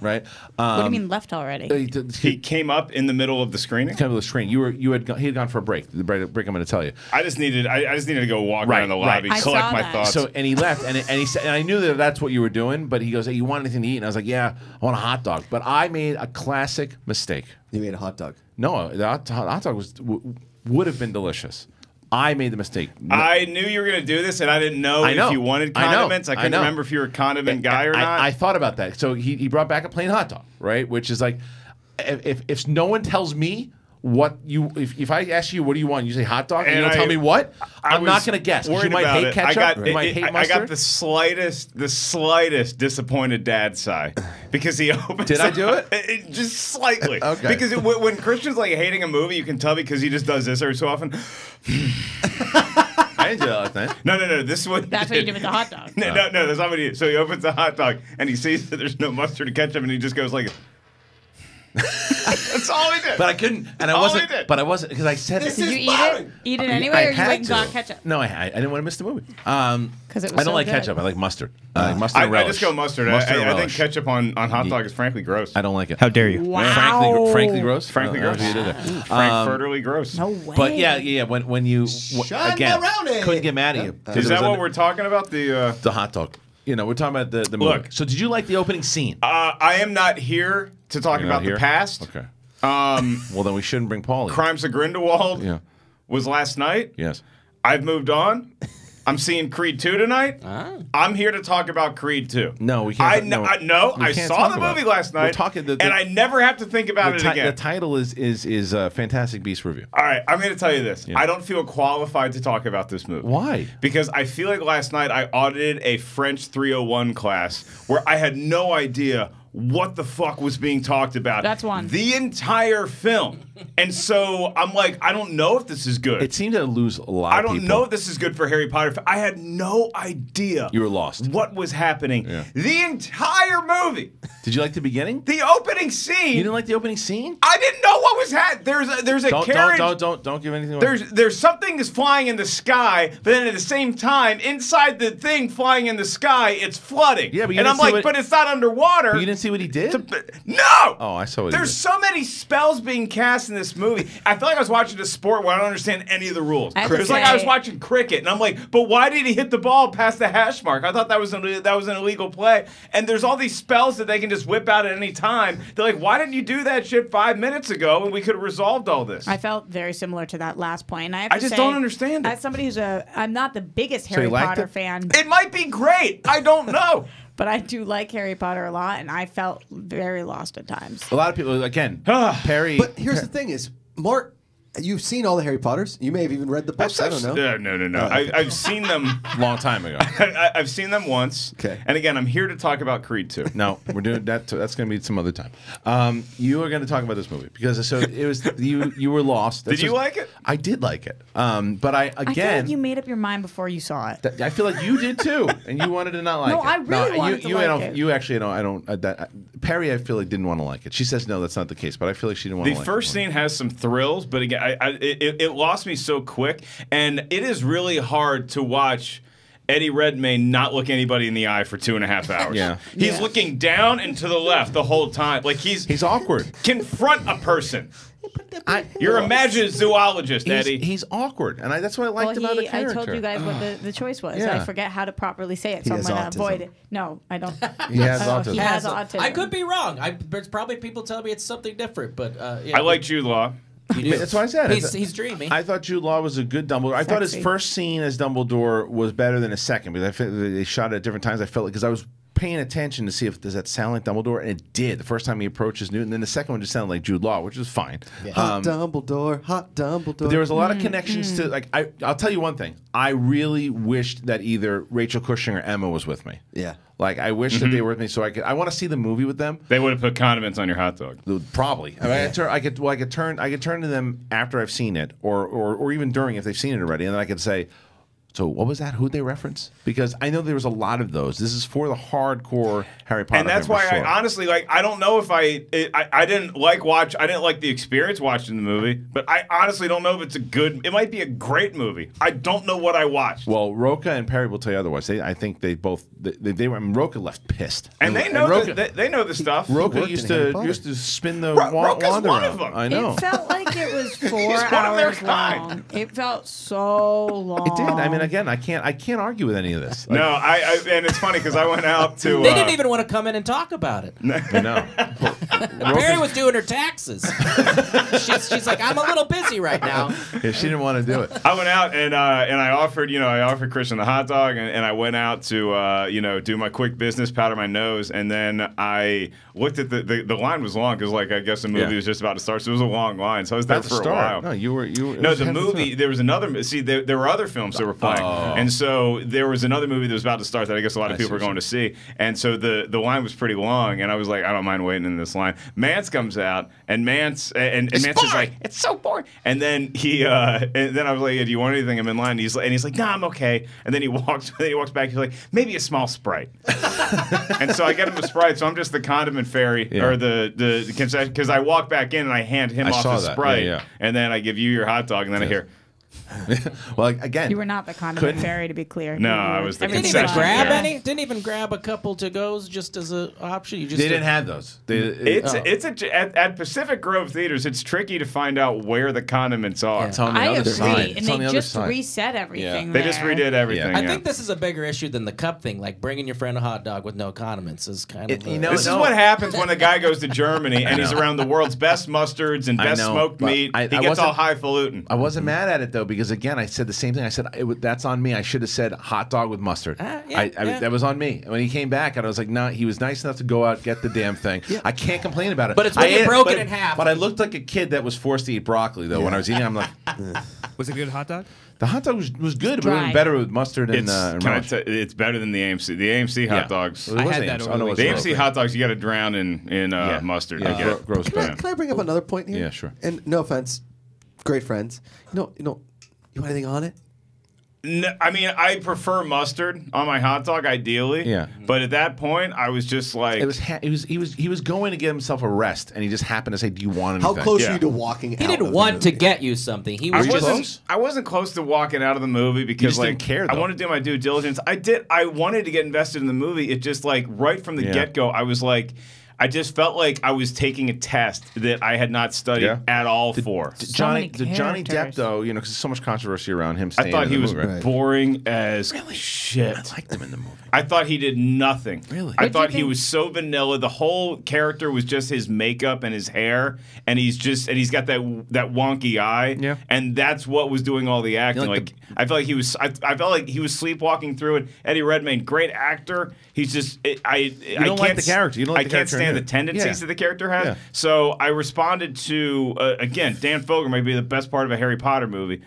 right? Um, what do you mean left already? he, did- He came up in the middle of the screening. kind of the screen. You were you had he had gone for a break. The break, break I'm going to tell you. I just needed. I, I just needed to go walk Right, around the lobby, I collect my that. thoughts. So and he left and and he said and I knew that that's what you were doing. But he goes, "Hey, you want anything to eat?" And I was like, "Yeah, I want a hot dog." But I made a classic mistake. You made a hot dog. No, the hot, hot dog was w- would have been delicious. I made the mistake. I knew you were going to do this, and I didn't know, I know. if you wanted I condiments. I, I couldn't know. remember if you were a condiment guy or I, not. I thought about that. So he, he brought back a plain hot dog, right? Which is like, if, if, if no one tells me what you, if, if I ask you what do you want, you say hot dog, and, you And don't I- tell me what, I I'm not going to guess. 'cause worried You might hate it. ketchup. I got, you might it- hate I- I got the slightest, the slightest disappointed dad sigh because he opens. Did I do it? it just slightly. Okay. Because it, when when Kristian's like hating a movie, you can tell because he just does this every so often. I didn't do that last night. No, no, no. This is what. he That's what you did with the hot dog. No, no, no. That's not what he did. So he opens the hot dog and he sees that there's no mustard and ketchup, and he just goes like. That's all he did. But I couldn't, and I All wasn't. he did. But I wasn't because I said this Did you eat it? Eat it anyway, I or you had went and got ketchup? No, I, I didn't want to miss the movie. Um, 'Cause it was I don't so like good. ketchup. I like mustard. I like mustard I, and I just go mustard. I- Mustard I, and I think ketchup on, on hot dog is frankly gross. I don't like it. How dare you? Wow. Frankly, gr- frankly gross. Frankly Uh, gross. you did it. Frankfurterly gross. No way. But yeah, yeah, yeah. When when you w- Shine again around it. couldn't get mad at you. 'cause Is that what we're talking about? The uh, the hot dog? You know, we're talking about the the movie. Look. So did you like the opening scene? uh, I am not here to talk You're about the past. Okay. Um, Well, then we shouldn't bring Paul. in. Crimes of Grindelwald Yeah. was last night. Yes. I've moved on. I'm seeing Creed 2 tonight. I'm here to talk about Creed 2. No, we can't. I know. I, no, I can't saw the movie it. last We're night, talking the, the, and I never have to think about the, it ti- again. the title is is is uh, Fantastic Beast review. All right, I'm going to tell you this. Yeah. I don't feel qualified to talk about this movie. Why? Because I feel like last night I audited a French 301 class where I had no idea what the fuck was being talked about. That's one. The entire film. And so I'm like, I don't know if this is good. It seemed to lose a lot. I don't people. know if this is good for Harry Potter. I had no idea You were lost. what was happening. Yeah. The entire movie, Did you like the beginning? the opening scene. You didn't like the opening scene? I didn't know what was happening. There's a, there's a Don't, carriage. don't don't don't don't give anything away. There's there's something is flying in the sky, but then at the same time, inside the thing flying in the sky, it's flooding. Yeah, but you and I'm like, what- but it's not underwater. You didn't see what he did? No. Oh, I saw what he There's so many spells being cast in this movie. I feel like I was watching a sport where I don't understand any of the rules. I have It was like I was watching cricket, and I'm like, but why did he hit the ball past the hash mark? I thought that was an, that was an illegal play. And there's all these spells that they can just whip out at any time. They're like, why didn't you do that shit five minutes ago, and we could have resolved all this? I felt very similar to that last point, and I have I to just say, don't understand it. As somebody who's a, I'm not the biggest Harry you liked Potter it? fan. It might be great. I don't know. But I do like Harry Potter a lot, and I felt very lost at times. A lot of people again. Ah. Perri. But here's the thing: is Mark, you've seen all the Harry Potters. You may have even read the books. I don't know. Uh, no, no, no. Oh, I, okay. I've seen them a long time ago. I, I've seen them once. Okay. And again, I'm here to talk about Creed too. No, we're doing that. That's going to be some other time. Um, you are going to talk about this movie because so it was you. You were lost. Did you just- like it? I did like it. Um, but I I feel again. like you made up your mind before you saw it. Th- I feel like you did too, and you wanted to not like No, it. I really wanted you, to you, like don't, it. You actually don't. I don't. Uh, that, uh, Perri, I feel like didn't want to like it. She says no, that's not the case, but I feel like she didn't want The to like it. The first scene has some thrills, but again, I, I, it, it lost me so quick, and it is really hard to watch Eddie Redmayne not look anybody in the eye for two and a half hours. Yeah. he's looking down and to the left the whole time, like he's he's awkward. Confront a person. You're a magic zoologist, He's, Eddie. he's awkward, and I, that's what I liked well, about the he, I told you guys what the, the choice was. Yeah. I forget how to properly say it, He so I'm has going to avoid it. No, I don't. He has I don't know. autism. He has autism. I could be wrong. I, there's probably people telling me it's something different, but uh, yeah, I like Jude Law. You do. That's what I said. He's, thought- he's dreamy. I thought Jude Law was a good Dumbledore. I thought his first scene as Dumbledore was better than his second because I felt they shot it at different times. I felt like because I was paying attention to see if does that sound like Dumbledore, and it did. The first time he approaches Newton, then the second one just sounded like Jude Law, which was fine. Hot Um, Dumbledore, hot Dumbledore. but there was a lot of mm, connections to mm. like I. I'll tell you one thing. I really wished that either Rachel Cushing or Emma was with me. Yeah. Like I wish that they mm-hmm. were with me so I could. I want to see the movie with them. They would have put condiments on your hot dog. Probably. I, mean, I, could turn, I could. Well, I could turn. I could turn to them after I've seen it, or or or even during if they've seen it already, and then I could say. So what was that? Who'd they reference? Because I know there was a lot of those. This is for the hardcore Harry Potter. and that's why sure. I honestly like. I don't know if I, it, I I didn't like watch. I didn't like the experience watching the movie, but I honestly don't know if it's a good. It might be a great movie. I don't know what I watched. Well, Rocha and Perri will tell you otherwise. They, I think they both they, they, they were. I mean, Rocha left pissed, And they know Rocha, the, they, they know the stuff. Rocha used to used to spin the Ro- wa- Rocha's one around. of them. I know. It felt like it was four one of their hours long. It felt so long. It did. I mean, again, I can't I can't argue with any of this. Like, no, I, I and it's funny because I went out to. they uh, didn't even want to come in and talk about it. No, know. Mary was doing her taxes. she's, she's like, I'm a little busy right now. Yeah, she didn't want to do it. I went out and uh, and I offered, you know, I offered Kristian the hot dog, and, and I went out to, uh, you know, do my quick business, powder my nose, and then I looked at the the, the line was long because like I guess the movie Yeah. was just about to start, so it was a long line. So I was there About to for a while. No, you were you. Were, No, the movie. time. There was another. See, there, there were other films that were playing, Oh. and so there was another movie that was about to start that I guess a lot of I people see were what going to see, and so the the line was pretty long, and I was like, I don't mind waiting in this line. Mantz comes out, and Mantz and, and Mantz is like, it's so boring, and then he uh, and then I was like, do you want anything? I'm in line. And he's like, and he's like, nah, I'm okay. And then he walks, then he walks back. He's like, maybe a small sprite. and so I get him a sprite. So I'm just the condiment fairy Yeah. or the the concession because I walk back in and I hand him I off saw his that. Yeah, sprite, yeah. and then I give you your hot dog, and then I hear. well, again, You were not the condiment Couldn't- fairy, to be clear. No, You I was the everything Didn't even was grab fine. any. Didn't even grab a couple to goes just as an option. You just they didn't have those. They, It's Oh. it's a at, at Pacific Grove theaters. It's tricky to find out where the condiments are. It's on the I other agree, side. and It's on they the other just side. reset everything. They just there. redid everything. I yeah. think this is a bigger issue than the cup thing. Like bringing your friend a hot dog with no condiments is kind It- of. you a- know, this no. is what happens when a guy goes to Germany and he's around the world's best mustards and I best know, smoked but meat. I- he gets all wasn't- highfalutin. I wasn't mad at it though because again I said the same thing. I said it, that's on me. I should have said hot dog with mustard. Ah, yeah, I, I, yeah. That was on me. When he came back, and I was like, "No." he was nice enough to go out get the damn thing. I can't complain about it. But it's when I you ate broke but in half. But I looked like a kid that was forced to eat broccoli though. When I was eating, I'm like, Was it a good hot dog? the hot dog was, was good, but it would have been Dry. better with mustard and, It's, uh, and can tell- it's better than the AMC. The AMC hot Yeah. dogs. Well, I was had AMC. that over Oh, no, the it The Gross. AMC hot dogs you got to drown in in uh, Yeah. mustard. Yeah, to get. gro- gross Can I, can I bring up another point here? Yeah, sure. And no offense, great friends. You know, you know, you want anything on it? No, I mean, I prefer mustard on my hot dog, ideally. Yeah. Mm-hmm. But at that point, I was just like, It was ha- he was he was he was going to get himself a rest, and he just happened to say, "Do you want anything?" How close Yeah. are you to walking he out? didn't of the want to movie? get you something. He was you just. wasn't. close? I wasn't close to walking out of the movie because just like didn't care, I though. wanted to do my due diligence. I did. I wanted to get invested in the movie. It just like right from the Yeah. get go, I was like. I just felt like I was taking a test that I had not studied Yeah. at all for. Johnny, the Johnny Depp though, you know, because there's so much controversy around him. I Staying thought in he the was movie, right? boring as shit. I liked him in the movie. I thought he did nothing. Really? I What'd you thought he think- was so vanilla. The whole character was just his makeup and his hair, and he's just and he's got that that wonky eye. Yeah. And that's what was doing all the acting. like like I felt like he was. I, I felt like he was sleepwalking through it. Eddie Redmayne, great actor. He's just. It, I. You I don't like can't the s- character. You don't like I the can't character in stand the tendencies Yeah. that the character has. Yeah. So I responded to uh, again. Dan Fogler might be the best part of a Harry Potter movie.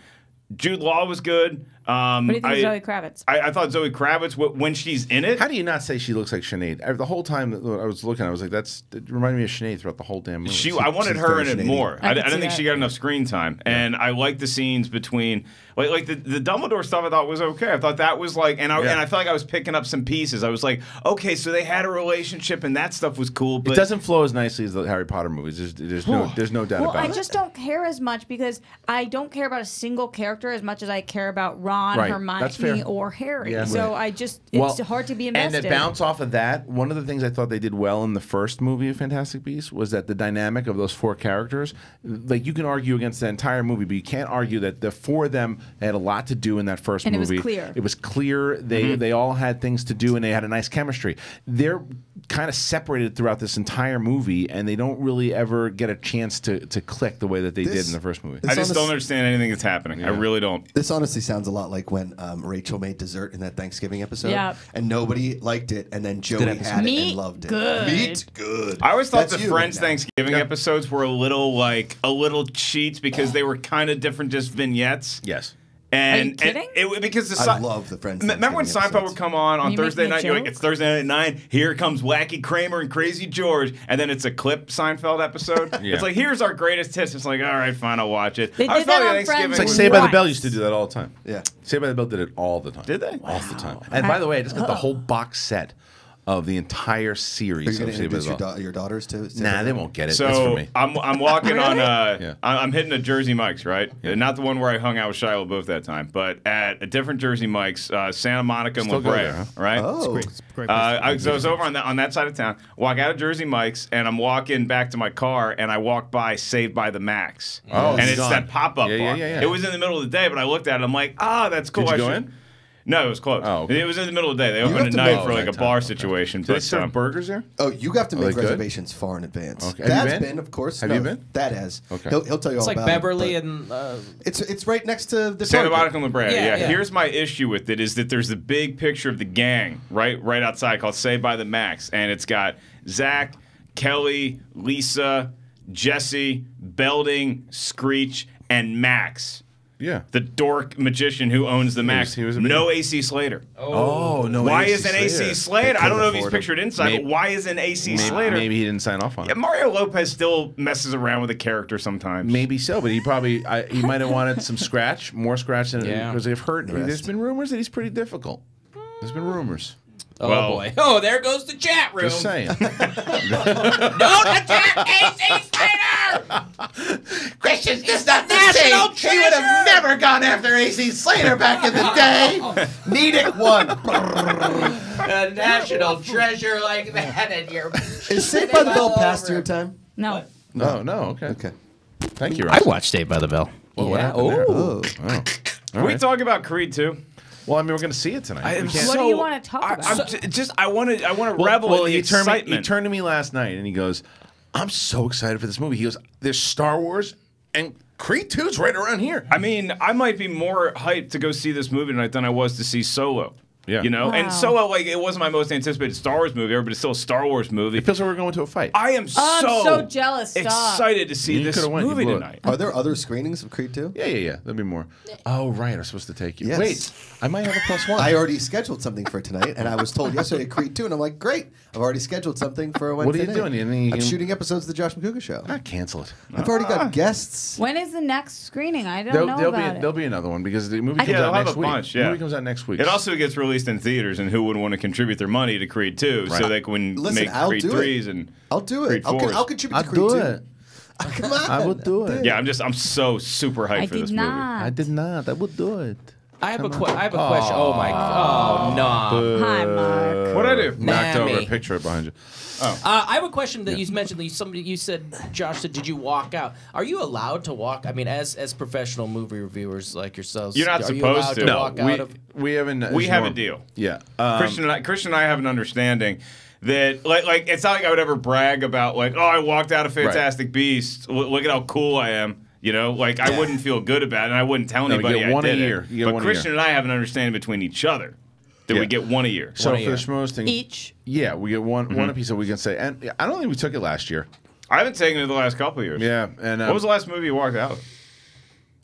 Jude Law was good. Um, What do you think of I, Zoe Kravitz? I, I thought Zoe Kravitz when she's in it. How do you not say she looks like Sinead? I- The whole time I was looking, I was like, "That's." It reminded me of Sinead throughout the whole damn movie. She, I wanted her in it Sinead-y. more. I, I could didn't think that. she got enough screen time, and I liked the scenes between, like, like the, the Dumbledore stuff. I thought was okay. I thought that was like, and I Yeah. and I felt like I was picking up some pieces. I was like, okay, so they had a relationship, and that stuff was cool. But it doesn't flow as nicely as the Harry Potter movies. There's, there's no, there's no doubt Well, about I it. just don't care as much because I don't care about a single character as much as I care about Ron, Right. Hermione, That's fair. or Harry. Yeah. So Right. I just it's hard to be invested. And to bounce off of that, one of the things I thought they did well in the first movie of Fantastic Beasts was that the dynamic of those four characters, like you can argue against the entire movie, but you can't argue that the four of them had a lot to do in that first And it was movie. clear. It was clear. They Mm-hmm. they all had things to do and they had a nice chemistry. They're kind of separated throughout this entire movie, and they don't really ever get a chance to to click the way that they did in the first movie. I just don't understand anything that's happening. I really don't. This honestly sounds a lot like when um, Rachel made dessert in that Thanksgiving episode, Yeah. and nobody liked it, and then Joey episode. had it Meat and loved it. good. Meat good. I always thought That's the you Friends right now. Thanksgiving episodes were a little like a little cheats because they were kind of different, just vignettes. Yes. And, Are you and kidding? it, because the I Si- love the Friends Remember when Seinfeld episodes. would come on on you Thursday night? You're like, it's Thursday night at nine. Here comes Wacky Kramer and Crazy George, and then it's a clip Seinfeld episode. Yeah. It's like here's our greatest hits. It's like all right, fine, I'll watch it. They I did felt that on Thanksgiving Friends It's like was- Saved by the Bell used to do that all the time. Yeah. Saved by the Bell did it all the time. Did they? All the time. And by the way, I just got the whole box set of the entire Are series you of going to introduce your, da- your daughters to? to Nah, they won't get it. So That's for me. I'm I'm walking on uh Yeah. I- I'm hitting a Jersey Mike's right, not the one where I hung out with Shia LaBeouf that time, but at a different Jersey Mike's, uh, Santa Monica and La Still Brea, there, huh? right? Oh. It's great. It's great Uh, I, so I was over on that on that side of town. Walk out of Jersey Mike's, and I'm walking back to my car, and I walk by Saved by the Max, Oh, and it's it's gone. that pop up Yeah, bar. yeah, yeah, yeah. It was in the middle of the day, but I looked at it. I'm like, ah, that's cool. Did you I go should- in? No, it was closed. Oh, okay. It was in the middle of the day. They have opened at to night make- for Oh, like a bar time. Okay. situation. Do they But serve um, burgers there? Oh, you have to Are make they good? reservations far in advance. Okay. Have you Dad's been? of course. Have No, you been? Dad has. Okay. He'll, he'll tell you It's all like about Beverly it. but and uh, It's it's right next to the Santa Monica and La Brea. Yeah, Yeah, yeah. Here's my issue with it is that there's the big picture of the gang right right outside called Saved by the Max, and it's got Zach, Kelly, Lisa, Jesse, Belding, Screech, and Max. Yeah. The dork magician who owns the Max. he was a big- no AC Slater. Oh, no Why AC isn't AC Slater. Slater? I don't know if he's afford him. pictured inside, Maybe- but why isn't AC Maybe, Slater? maybe he didn't sign off on Yeah, it. Mario Lopez still messes around with a character sometimes. Maybe so, but he probably I, he might have wanted some scratch, more scratch than Yeah. because they've heard. rest. There's been rumors that he's pretty difficult. There's been rumors. Oh Well- boy, oh there goes the chat room. Just saying. Don't attack AC Slater. Kristian's just not the same. He would have never gone after AC Slater back in the day. Nedick won. a national treasure like that, and you're. Is Saved by the Bell past your time? no. no, oh, no, oh, okay. Okay. Thank you. I watched Saved by the Bell. Well, what yeah. happened there? Oh. Oh. All Can we right. talk about Creed too? Well, I mean, we're going to see it tonight. I We am can't- What do you wanna talk I- about? I'm j- just I want to I want to well, revel well, in the he turned me. He excitement. turned to me last night and he goes, "I'm so excited for this movie." He goes, "There's Star Wars and Creed 2's right around here." I mean, I might be more hyped to go see this movie tonight than I was to see Solo. Yeah. You know, Wow. and Solo like it wasn't my most anticipated Star Wars movie ever, but it's still a Star Wars movie. It feels like we're going to a fight. I am Oh, I'm so, so jealous. Stop. excited to see You this went, movie tonight. Are there other screenings of Creed 2? yeah, yeah, yeah. There'll be more. Oh, right. I'm supposed to take you. Yes. Wait, I might have a plus one. I already scheduled something for tonight, and I was told yesterday at Creed 2, and I'm like, great. I've already scheduled something for a What are you night. doing? You think I'm shooting episodes of the Josh Macuga show. I cancel it. I've already got ah. guests. When is the next screening? I don't There'll, know there'll about be it. there'll be another one because the movie comes Yeah, out they'll have next a week. bunch. The Yeah, movie comes out next week. It also gets released in theaters, and who would want to contribute their money to Creed 2 so they can Listen, make I'll Creed do 3s and I'll do it. Creed I'll, 4s. I'll contribute I'll to Creed do 2. it. Come on. I will do it. Yeah, I'm just I'm so super hyped I for this not. I did not. I will do it. I have a que- I have a question. Oh my. God. Oh no. Hi, Mark. What'd I do? Knocked over a picture behind you. Oh. Uh, I have a question that you mentioned. That you, somebody you said, Josh said, did you walk out? Are you allowed to walk? I mean, as as professional movie reviewers like yourselves, You're not are you supposed allowed to. to. No, walk we, out of. we haven't. We have more- a deal. Yeah. Um, Kristian and I, Kristian and I have an understanding that like like it's not like I would ever brag about like oh I walked out of Fantastic Beasts. Look, look at how cool I am. You know, like I wouldn't feel good about it, and I wouldn't tell No, you anybody get I one a did it. year. You get but one a Kristian year. and I have an understanding between each other that Yeah. we get one a year. So One a for the year. schmoes thing, Each. yeah, we get one one Mhm. piece that we can say, and I don't think we took it last year. I haven't taken it the last couple of years. Yeah, and um, what was the last movie you walked out of?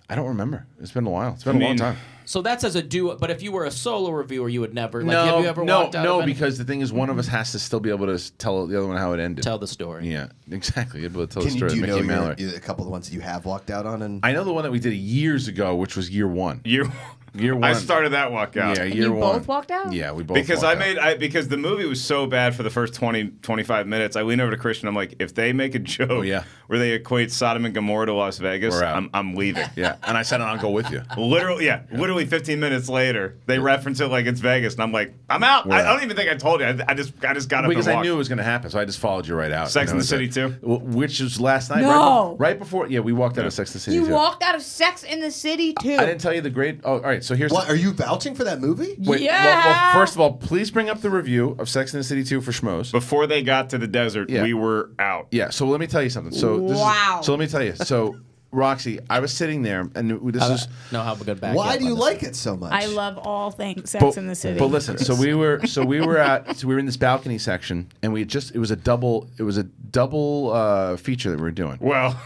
I don't remember. It's been a while. It's been I a long time. So that's as a duo. But if you were a solo reviewer, you would never. Like, no, have you ever no, walked out no, of because the thing is, one of us has to still be able to tell the other one how it ended. Tell the story. Yeah, exactly. Be able to tell Can the you, story. do you of know Mickey your, a couple of the ones that you have walked out on? And I know the one that we did years ago, which was year one. Year, year one. I started that walkout. Yeah, And year you one. both walked out? Yeah, we both. because walked I out. made I because the movie was so bad for the first 20 25 minutes. I leaned over to Kristian. I'm like, if they make a joke Oh, yeah. where they equate Sodom and Gomorrah to Las Vegas, I'm, I'm leaving. Yeah, and I said I'll go with you. Literally, yeah, Literally 15 minutes later, they reference it like it's Vegas, and I'm like, I'm out. We're I, I out. don't even think I told you. I, I just I just got up because and I knew it was going to happen, so I just followed you right out. Sex You know, the City too, which was last night. No. Right, before, right before. Yeah, we walked out of Sex and the City. You too. walked out of Sex in the City too. I didn't tell you the great. Oh, all right. So here's. what the, are you vouching for that movie? Wait, Yeah. Well, well, first of all, please bring up the review of Sex and the City 2 for Schmoes. Before they got to the desert, Yeah. we were out. Yeah. So let me tell you something. So this Wow. Is, so let me tell you. So Roxy, I was sitting there, and this I is. no how good back. Why do you like it so much? I love all things Sex But, in the City. but listen, so we were so we were at so we were in this balcony section, and we had just it was a double it was a double uh, feature that we were doing. Well,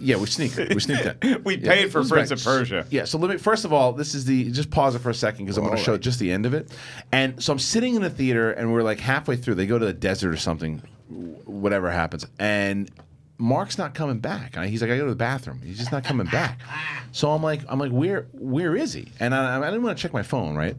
Yeah, we sneaked it. We sneaked it. we Yeah, paid for Prince of Persia. Yeah, so let me first of all, this is the just pause it for a second because I'm going to show just the end of it. And so I'm sitting in the theater and we're like halfway through. They go to the desert or something, whatever happens, and Mark's not coming back. I- He's like, I go to the bathroom. He's just not coming back. So I'm like, I'm like, where where is he? And I, I didn't want to check my phone, right?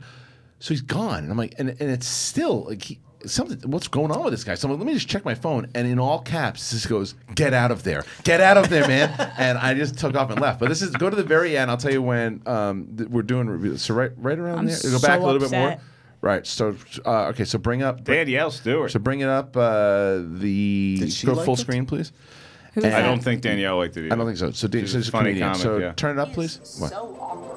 So he's gone, and I'm like, and, and it's still like he, something. What's going on with this guy? So I'm like, let me just check my phone, and in all caps, this goes, "Get out of there! Get out of there, man!" and I just took off and left. But this is go to the very end. I'll tell you when um, th- we're doing reviews. So right right around I'm there, go back so a little bit more. Right. So uh, okay. So bring up Danielle Stewart. So bring it up. Uh, the go like full it? screen, please. I don't think Danielle liked it either. I don't think so. So, She's so a funny comedian. comic, so yeah. turn it up, please. What? so awkward.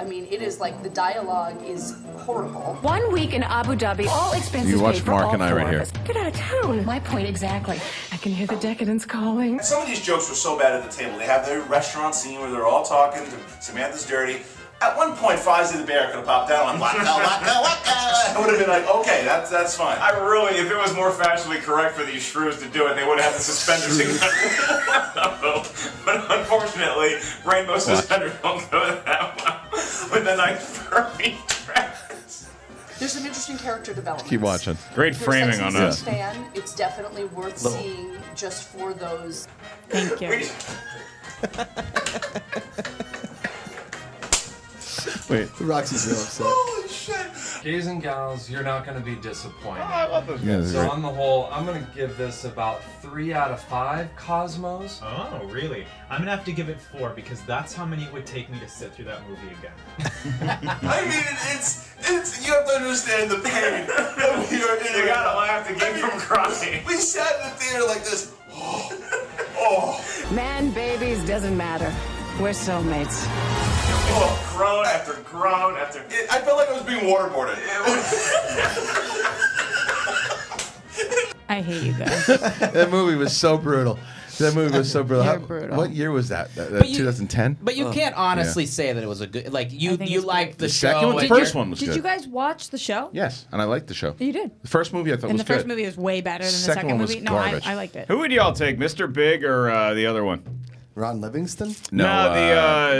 I mean, it is like the dialogue is horrible. One week in Abu Dhabi, all expenses You watch paid for Mark all and I four right of here. us. Get out of town. My point exactly. I can hear the decadence calling. Some of these jokes were so bad at the table. They have their restaurant scene where they're all talking to Samantha's dirty. At one point, Fozzie the Bear could have popped out on waka waka waka. I would have been like, okay, that's that's fine. I really, if it was more fashionably correct for these shrews to do it, they would have had the suspenders. but unfortunately, rainbow suspenders don't go that well with the nice furry dress. There's some interesting character development. Keep watching. Great If you're a framing on and the us. City fan, it's definitely worth Little. seeing just for those. Thank you. Wait. Roxy's real upset. Holy shit! Gays and gals, you're not going to be disappointed. Oh, I love those Yeah, this So great. on the whole, I'm going to give this about three out of five Cosmos. Oh, really? I'm gonna have to give it four because that's how many it would take me to sit through that movie again. I mean, it's it's you have to understand the pain that we are in. You gotta laugh to keep from crying. We sat in the theater like this. Oh, oh, Man, babies, doesn't matter. We're soulmates. Oh, groan after groan after. It, I felt like I was being waterboarded. I hate you guys. that movie was so brutal. That movie was so brutal. How- brutal. What year was that? That- that But you- 2010. But you can't honestly say that it was a good. Like you, you it's liked the, The show. second one- the first one was Did good. you guys watch the show? Yes, and I liked the show. You did. The first movie I thought And was the first good. movie was way better than the Second second, one was movie. No, I. I liked it. Who would y'all take, Mr. Big or uh, the other one? Ron Livingston? No, No,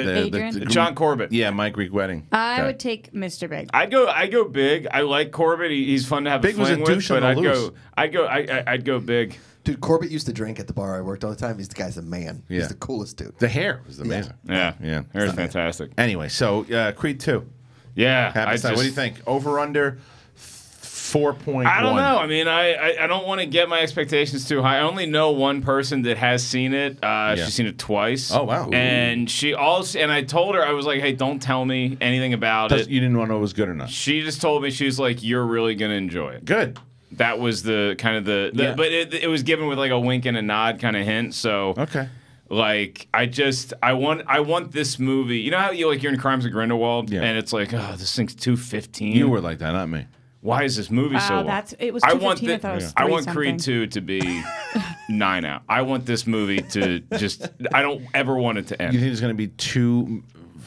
the, uh, Adrian? John Corbett. Yeah, my Greek wedding. I Okay. would take Mr. Big. I'd go. I'd go big. I like Corbett. He, he's fun to have Big a was a fling with. on But the I'd loose. go. I'd go. I, I, I'd go big. Dude, Corbett used to drink at the bar I worked all the time. He's the guy's a man. Yeah. He's the coolest dude. The hair was amazing. Yeah, Yeah. Hair's fantastic. Anyway, so uh, Creed two. Yeah, Happy I Side. What do you just- think? Over under Four point. I don't know. I mean, I I, I don't want to get my expectations too high. I only know one person that has seen it. Uh, Yeah. She's seen it twice. Oh, wow. And she also and I told her I was like, hey, don't tell me anything about Does- it. You didn't want to know it was good enough. She just told me she's like, you're really gonna enjoy it. Good. That was the kind of the, the Yeah. but it, it was given with like a wink and a nod kind of hint. So okay. Like I just I want I want this movie. You know how you like you're in Crimes of Grindelwald and it's like oh this thing's two fifteen. You were like that, not me. Why is this movie so Wow, long? that's- it was I want 2:15, I thi- thought I three want Creed two to be nine out. I want this movie to just. I don't ever want it to end. You think there's going to be two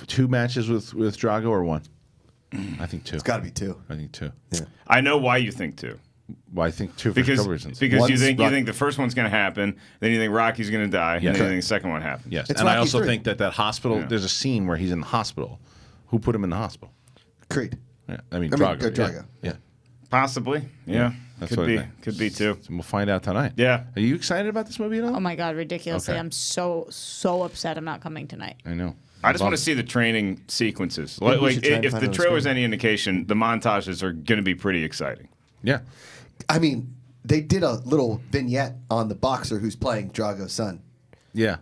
two matches with with Drago or one? I think two. It's got to be two. I think two. Yeah. I know why you think two. Well, I think two for Because reasons. because you One's think you think the first one's going to happen, then you think Rocky's going to die, Yeah. and then you think the second one happens. Yes, and I also think that that hospital. There's a scene where he's in the hospital. Who put him in the hospital? Creed. Yeah, I mean I mean, Drago. uh, Drago. Yeah. yeah. Possibly. Yeah. That's could what I be. think. Could be too. So we'll find out tonight. Yeah. Are you excited about this movie at all? Oh my god, ridiculously! Okay. I'm so so upset. I'm not coming tonight. I know. I just want to see the training sequences. Like, like, should if the it on trailer was any indication, the montages are going to be pretty exciting. Yeah. I mean, they did a little vignette on the boxer who's playing Drago's son. Yeah.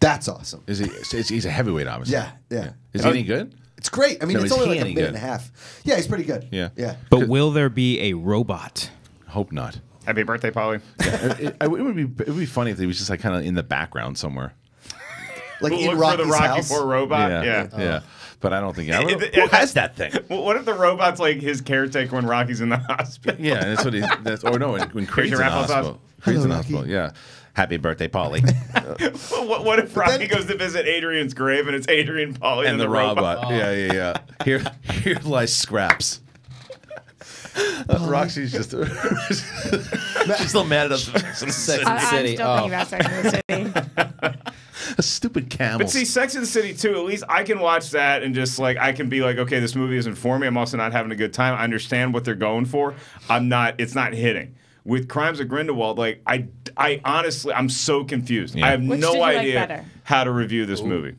That's awesome. Is he? is- He's a heavyweight, obviously. Yeah, yeah. Is he any good? It's great. I mean, No, it's only like a any minute good? and a half. Yeah, he's pretty good. Yeah. Yeah. But will there be a robot? Hope not. Happy birthday, Paulie. Yeah, it, it- it would be it would be funny if he was just like kind of in the background somewhere. Like Look in for Rocky's the Rocky house. Four robot. Yeah, Yeah. yeah. Uh-huh. But I don't think. I It- don't, it- who has that thing? What if the robot's like his caretaker when Rocky's in the hospital? Yeah, that's what he. That's or no, when, when Creed's in the applesauce? hospital. Creed's in the hospital. Yeah. Happy birthday, Paulie. what, what if Rocky goes to visit Adrian's grave and it's Adrian Paulie and the, robot. Yeah, yeah, yeah. Here, here lies scraps. Uh, Roxy's just she's still mad at us. for Sex and the City. and I'm still Oh. thinking about Sex and the City. A stupid camel. But see, Sex in the City too. At least I can watch that and just like I can be like, okay, this movie isn't for me. I'm also not having a good time. I understand what they're going for. I'm not. It's not hitting. With Crimes of Grindelwald, like I, I honestly, I'm so confused. I have Which no did you like idea how to review this movie.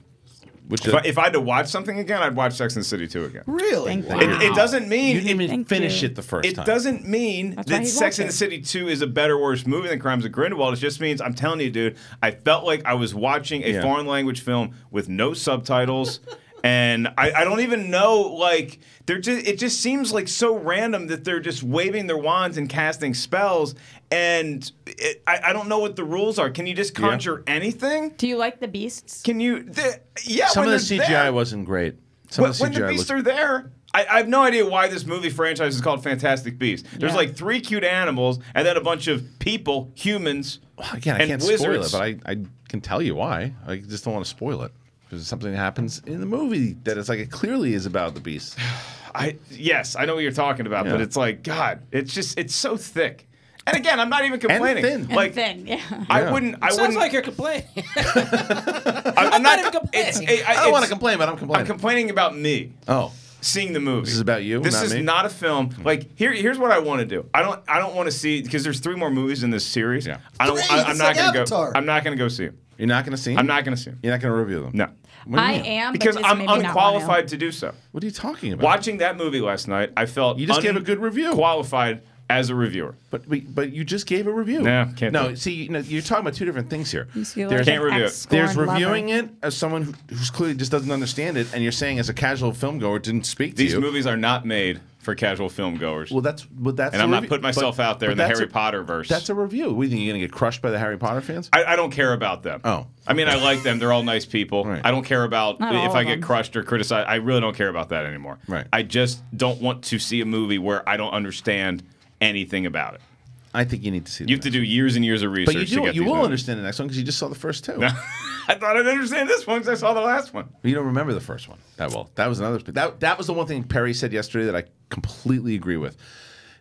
Which if, I, if I had to watch something again, I'd watch Sex and the City 2 again. Really? Thank It, it doesn't mean You didn't even it, finish it the first it time. It doesn't mean That's that Sex and the. City 2 is a better or worse movie than Crimes of Grindelwald. It just means I'm telling you, dude, I felt like I was watching a Yeah. foreign language film with no subtitles. And I, I don't even know, like, they're just it just seems like so random that they're just waving their wands and casting spells. And it, I, I don't know what the rules are. Can you just Yeah. conjure anything? Do you like the beasts? Can you? The, yeah, Some of the CGI there. wasn't great. Some When, of the CGI when the beasts looked- are there, I, I have no idea why this movie franchise is called Fantastic Beasts. There's Yeah. like three cute animals and then a bunch of people, humans. Again, I and can't wizards. spoil it, but I, I can tell you why. I just don't want to spoil it because something happens in the movie that it's like it clearly is about the beast. I yes, I know what you're talking about, but it's like God, it's just it's so thick. And again, I'm not even complaining. thin. And Like thin, yeah. I wouldn't. I Sounds wouldn't. like you're complaining. I'm, I'm not even complaining. It's, I don't want to complain, but I'm complaining. I'm complaining about me. oh, seeing the movie. This is about you, This not is me? not a film. Hmm. Like here, here's what I want to do. I don't. I don't want to see because there's three more movies in this series. Yeah. I don't. Three? I, I'm It's not like gonna go. Avatar. I'm not gonna go see them. You're not going to see? I'm not gonna see them. You're not going to review them. No, What do you I mean? am because just I'm unqualified to do so. What are you talking about? Watching that movie last night, I felt You just gave a good review. Qualified as a reviewer. But but, but you just gave a review. Nah, can't No, it. see, you know, you're talking about two different things here. You feel There's, like Can't review it. ex-scorned there's lover. reviewing it as someone who, who's clearly just doesn't understand it, and you're saying as a casual film goer didn't speak to These you. movies are not made for casual film goers. Well, that's well, that's. and I'm not putting myself but- out there in the Harry a- Potter verse. That's a review. We you think you're gonna get crushed by the Harry Potter fans? I, I don't care about them. Oh. I mean, I like them. They're all nice people. Right. I don't care about Not if I get them. crushed or criticized. I really don't care about that anymore. Right. I just don't want to see a movie where I don't understand anything about it. I think you need to see. You have to do years and years of research but you to do. get You these will movies. understand the next one because you just saw the first two. I thought I'd understand this one because I saw the last one. You don't remember the first one that well. That was another. That that was the one thing Perri said yesterday that I completely agree with.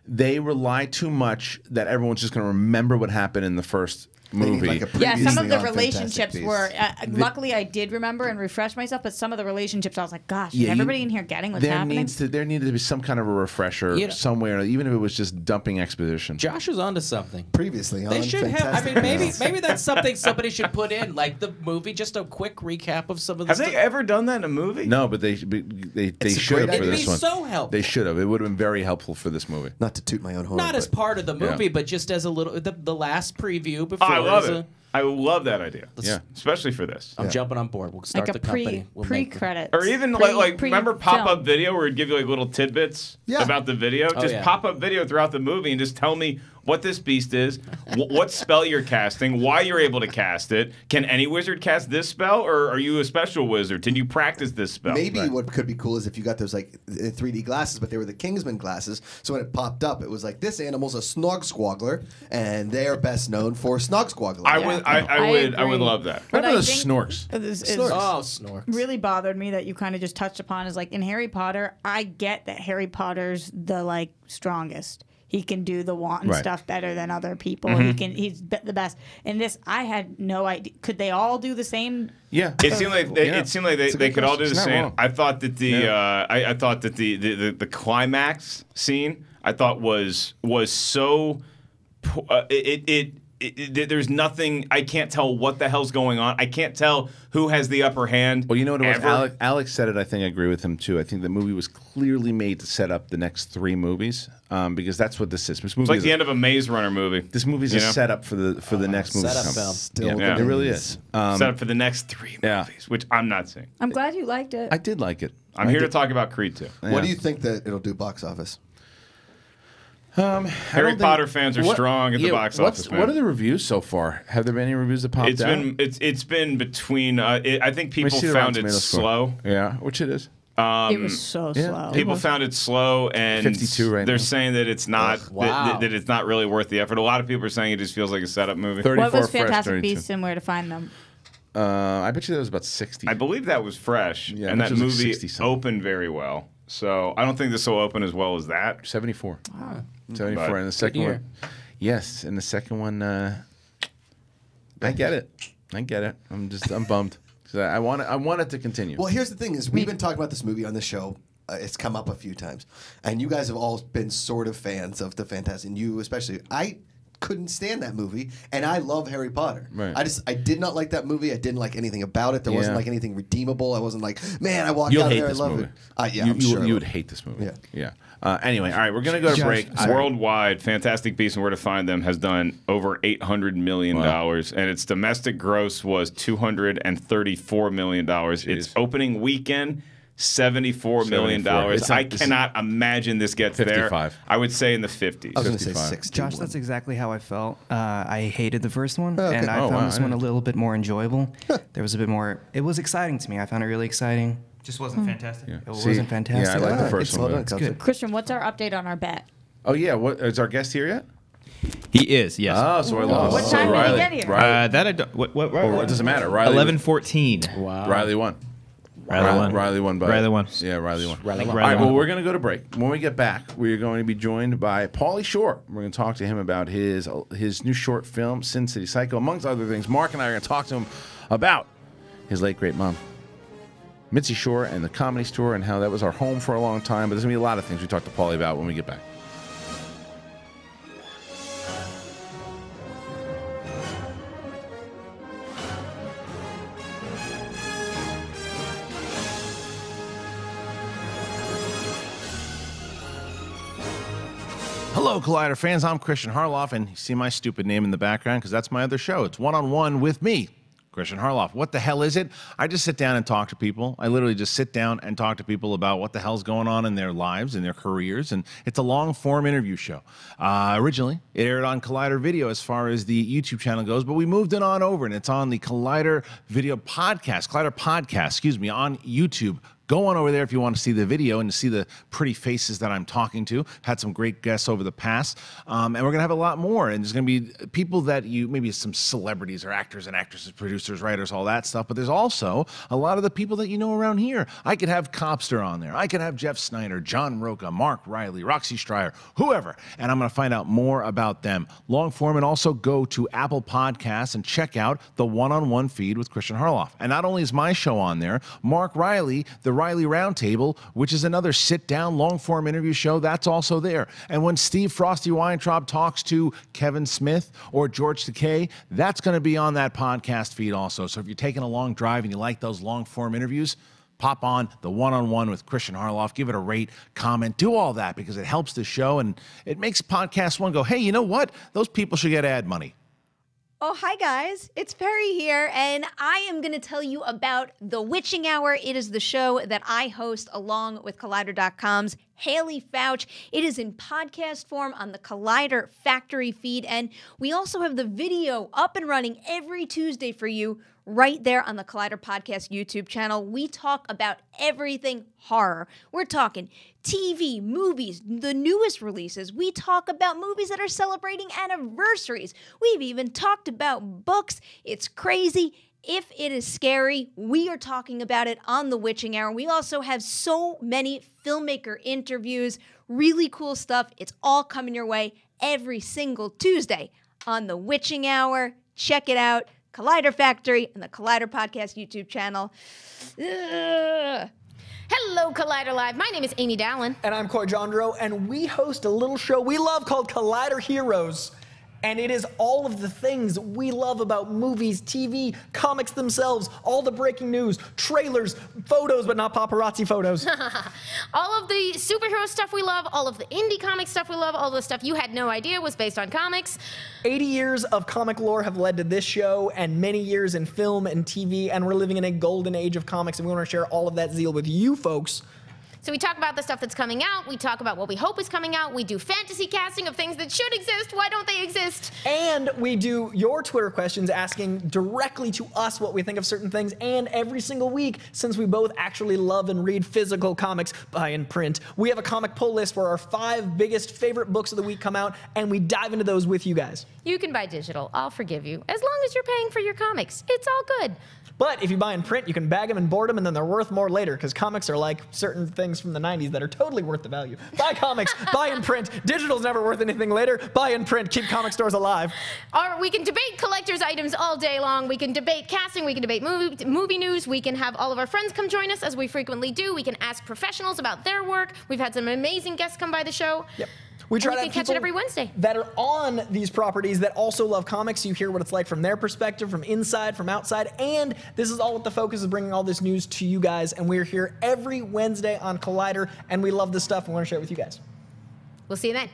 They rely too much that everyone's just going to remember what happened in the first movie. like Yeah, some of the relationships Beasts. were. Uh, luckily, I did remember and refresh myself, but some of the relationships, I was like, "Gosh, is you- everybody in here getting what's there happening?" needs to there needed to be some kind of a refresher You know- somewhere, even if it was just dumping exposition. Josh is onto something. Previously They on should have. I mean, maybe maybe that's something somebody should put in, like the movie, just a quick recap of some of the. Have they stuff. ever done that in a movie? No, but they they they, they should have for this It'd be one. so helpful. They should have. It would have been very helpful for this movie. Not to toot my own horn. Not as part of the Yeah. movie, but just as a little the, the last preview before. I love it. a- I love that idea. Let's- Yeah, especially for this. I'm jumping on board. We'll start like a the pre company. We'll pre make the- credits, Or even like, like remember pop up video where it'd give you like little tidbits Yeah. about the video? Oh, just yeah. pop up video throughout the movie and just tell me what this beast is, wh- what spell you're casting, why you're able to cast it. Can any wizard cast this spell, or are you a special wizard? Can you practice this spell? Maybe what could be cool is if you got those like uh, 3D glasses, but they were the Kingsman glasses. So when it popped up, it was like this animal's a snog squaggler, and they are best known for snog squaggling. I would, I, I, I would, I would love that. But I those snorks? This is Snorks. Oh, snorks. really bothered me that you kind of just touched upon is like in Harry Potter. I get that Harry Potter's the like strongest. He can do the wand Right. stuff better than other people. He can. He's the best. And this, I had no idea. Could they all do the same? Yeah, It seemed like they, Yeah. it seemed like they, they good could all do the It's same. wrong. I thought that the Yeah. uh, I, I thought that the, the, the, the climax scene I thought was was so po- uh, it, it, it it, it, there's nothing. I can't tell what the hell's going on. I can't tell who has the upper hand. Well, you know what it was? Alex, Alex said it. I think I agree with him too. I think the movie was clearly made to set up the next three movies um, because that's what this is. This movie It's like the a- end of a Maze Runner movie. This movie's you a know? setup for the for the next movie. to setup come. film. Still yeah, the it really maze. is. Um, Set up for the next three yeah. movies, which I'm not seeing. I'm glad you liked it. I did like it. I'm I here to talk about Creed 2. What do you think that it'll do box office? Um, Harry don't think- Potter fans are what- strong at the yeah, box what's- office, man. What are the reviews so far? Have there been any reviews that popped It's out? been it's it's been between. Uh, it, I think people found it Tomatoes score. slow. Yeah, which it is. Um, it was so yeah, slow. People found it slow, and 52 right they're now. saying that it's not that- wow. that, that it's not really worth the effort. A lot of people are saying it just feels like a setup movie. 34 What was fresh, Fantastic 32. Beasts and where to find them? Uh, I bet you that was about sixty. I believe that was fresh, Yeah, and that it was like movie opened very well. So I don't think this will open as well as that. 74. Ah. 74. But and the second year. one. Yes, and the second one. Uh, I get it. I get it. I'm just I'm bummed 'Cause I, I want it, I want it to continue. Well, here's the thing: is we've been talking about this movie on the show. Uh, it's come up a few times, and you guys have all been sort of fans of the Fantastic. And you especially. I couldn't stand that movie, and I love Harry Potter. Right. I just I did not like that movie. I didn't like anything about it. There wasn't like anything redeemable. I wasn't like, man, I walked You'll out of there. this I love movie. it. Uh, yeah, you, I'm you, sure. You will. would hate this movie. Yeah. Yeah. Uh, anyway, all right, we're gonna go to break. sorry. Worldwide, Fantastic Beasts and Where to Find Them has done over eight hundred million dollars, and its domestic gross was two hundred and thirty-four million dollars. Its opening weekend. Seventy-four million 74. dollars. It's a- I this is cannot imagine this gets 55. there. I would say in the fifties. I was going to say 55. six. Josh, that's exactly how I felt. Uh, I hated the first one, okay. and I Oh, found wow, this one a little bit more enjoyable. there was a bit more. It was exciting to me. I found it really exciting. Just wasn't fantastic. Yeah. It See? wasn't fantastic. Yeah, I like the first it's one. well It's good. Kristian, what's our update on our bet? Oh yeah, what is our guest here yet? He is, yes. Oh, so I lost. What So time did he get here? Reilly, Uh, that I don't. What? What? what, or it doesn't matter. Reilly. Eleven fourteen. Wow. Reilly won. Reilly won. Reilly won. By, Reilly won. Yeah, Reilly won. Reilly All won. right. Reilly Well, we're going to go to break. When we get back, we're going to be joined by Pauly Shore. We're going to talk to him about his his new short film, Sin City Psycho, amongst other things. Mark and I are going to talk to him about his late great mom, Mitzi Shore, and the Comedy Store, and how that was our home for a long time. But there's going to be a lot of things we talk to Pauly about when we get back. Hello, Collider fans. I'm Kristian Harloff, and you see my stupid name in the background because that's my other show. It's one on one with me, Kristian Harloff. What the hell is it? I just sit down and talk to people. I literally just sit down and talk to people about what the hell's going on in their lives and their careers, and it's a long form interview show. Uh, originally, it aired on Collider Video as far as the YouTube channel goes, but we moved it on over, and it's on the Collider Video podcast, Collider Podcast, excuse me, on YouTube. Go on over there if you want to see the video and to see the pretty faces that I'm talking to. Had some great guests over the past, um, and we're gonna have a lot more. And there's gonna be people that you maybe some celebrities or actors and actresses, producers, writers, all that stuff. But there's also a lot of the people that you know around here. I could have Cobbster on there. I could have Jeff Sneider, John Rocha, Mark Reilly, Roxy Striar, whoever. And I'm going to find out more about them. Long form, and also go to Apple Podcasts and check out the one on one feed with Kristian Harloff. And not only is my show on there, Mark Reilly, the Reilly Roundtable, which is another sit down long form interview show, that's also there. And when Steve Frosty Weintraub talks to Kevin Smith or George Takei, that's going to be on that podcast feed also. So if you're taking a long drive and you like those long form interviews, pop on the one on one with Kristian Harloff, give it a rate, comment, do all that because it helps the show and it makes Podcast One go, hey, you know what? Those people should get ad money. Oh, hi guys. It's Perri here, and I am going to tell you about The Witching Hour. It is the show that I host along with Collider.com's Haleigh Foutch. It is in podcast form on the Collider Factory feed, and we also have the video up and running every Tuesday for you right there on the Collider Podcast YouTube channel. We talk about everything horror. We're talking TV, movies, the newest releases. We talk about movies that are celebrating anniversaries. We've even talked about books. It's crazy. If it is scary, we are talking about it on The Witching Hour. We also have so many filmmaker interviews, really cool stuff. It's all coming your way every single Tuesday on The Witching Hour. Check it out. Collider Factory and the Collider Podcast YouTube channel. Ugh. Hello, Collider Live. My name is Amy Dallen. And I'm Coy Jandreau, and we host a little show we love called Collider Heroes. And it is all of the things we love about movies, TV, comics themselves, all the breaking news, trailers, photos, but not paparazzi photos. all of the superhero stuff we love, all of the indie comic stuff we love, all the stuff you had no idea was based on comics. 80 years of comic lore have led to this show, and many years in film and TV, and we're living in a golden age of comics, and we want to share all of that zeal with you folks. So we talk about the stuff that's coming out. We talk about what we hope is coming out. We do fantasy casting of things that should exist. Why don't they exist? And we do your Twitter questions asking directly to us what we think of certain things. And every single week, since we both actually love and read physical comics buy in print, we have a comic pull list where our five biggest favorite books of the week come out, and we dive into those with you guys. You can buy digital. I'll forgive you. As long as you're paying for your comics, it's all good. But if you buy in print, you can bag them and board them, and then they're worth more later because comics are like certain things from the 90s that are totally worth the value. Buy comics, buy in print. Digital's never worth anything later. Buy in print. Keep comic stores alive. Or we can debate collector's items all day long. We can debate casting. We can debate movie, movie news. We can have all of our friends come join us, as we frequently do. We can ask professionals about their work. We've had some amazing guests come by the show. Yep. We try and to we can catch it every Wednesday. That are on these properties that also love comics. You hear what it's like from their perspective, from inside, from outside, and this is all with the focus of bringing all this news to you guys. And we're here every Wednesday on Collider, and we love this stuff and want to share it with you guys. We'll see you then.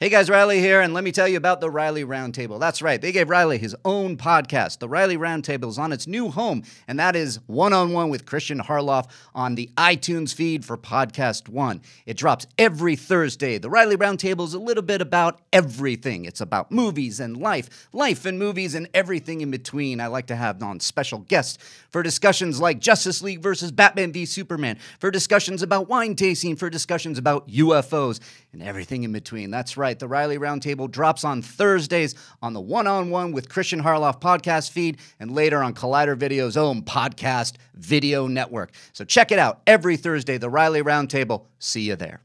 Hey guys, Reilly here, and let me tell you about the Reilly Roundtable. That's right, they gave Reilly his own podcast. The Reilly Roundtable is on its new home, and that is one on one with Kristian Harloff on the iTunes feed for Podcast One. It drops every Thursday. The Reilly Roundtable is a little bit about everything. It's about movies and life, life and movies, and everything in between. I like to have on special guests for discussions like Justice League versus Batman v Superman, for discussions about wine tasting, for discussions about UFOs, and everything in between. That's right. The Reilly Roundtable drops on Thursdays on the One on One with Kristian Harloff podcast feed and later on Collider Video's own podcast video network. So check it out every Thursday, the Reilly Roundtable. See you there.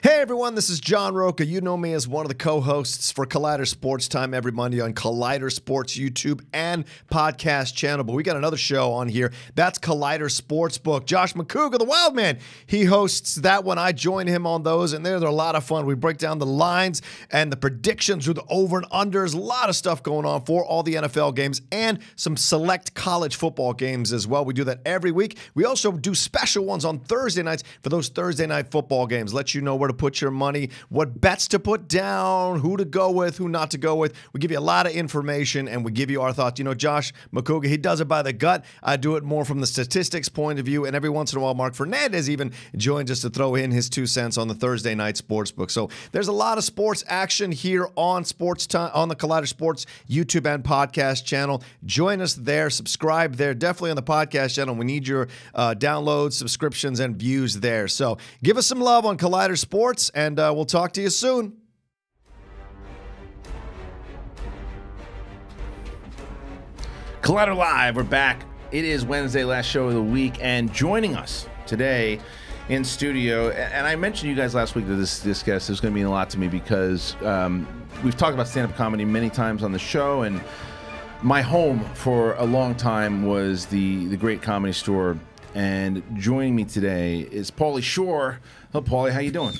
Hey everyone, this is John Rocha. You know me as one of the co-hosts for Collider Sports Time every Monday on Collider Sports YouTube and podcast channel. But we got another show on here. That's Collider Sportsbook. Josh Macuga, the Wild Man, he hosts that one. I join him on those, and they're, they're a lot of fun. We break down the lines and the predictions with the over and unders. A lot of stuff going on for all the NFL games and some select college football games as well. We do that every week. We also do special ones on Thursday nights for those Thursday night football games. Let you know where to put your money, what bets to put down, who to go with, who not to go with. We give you a lot of information and we give you our thoughts. You know, Josh Macuga, he does it by the gut. I do it more from the statistics point of view. And every once in a while, Mark Fernandez even joins us to throw in his two cents on the Thursday night sports book. So there's a lot of sports action here on Sports Time on the Collider Sports YouTube and podcast channel. Join us there. Subscribe there. Definitely on the podcast channel. We need your uh, downloads, subscriptions, and views there. So give us some love on Collider Sports, and uh, we'll talk to you soon. Collider Live, we're back. It is Wednesday, last show of the week, and joining us today in studio, and I mentioned you guys last week that this this guest is going to mean a lot to me because um, we've talked about stand-up comedy many times on the show, and my home for a long time was the the Great Comedy Store, and joining me today is Pauly Shore. Hello, Pauly, how you doing?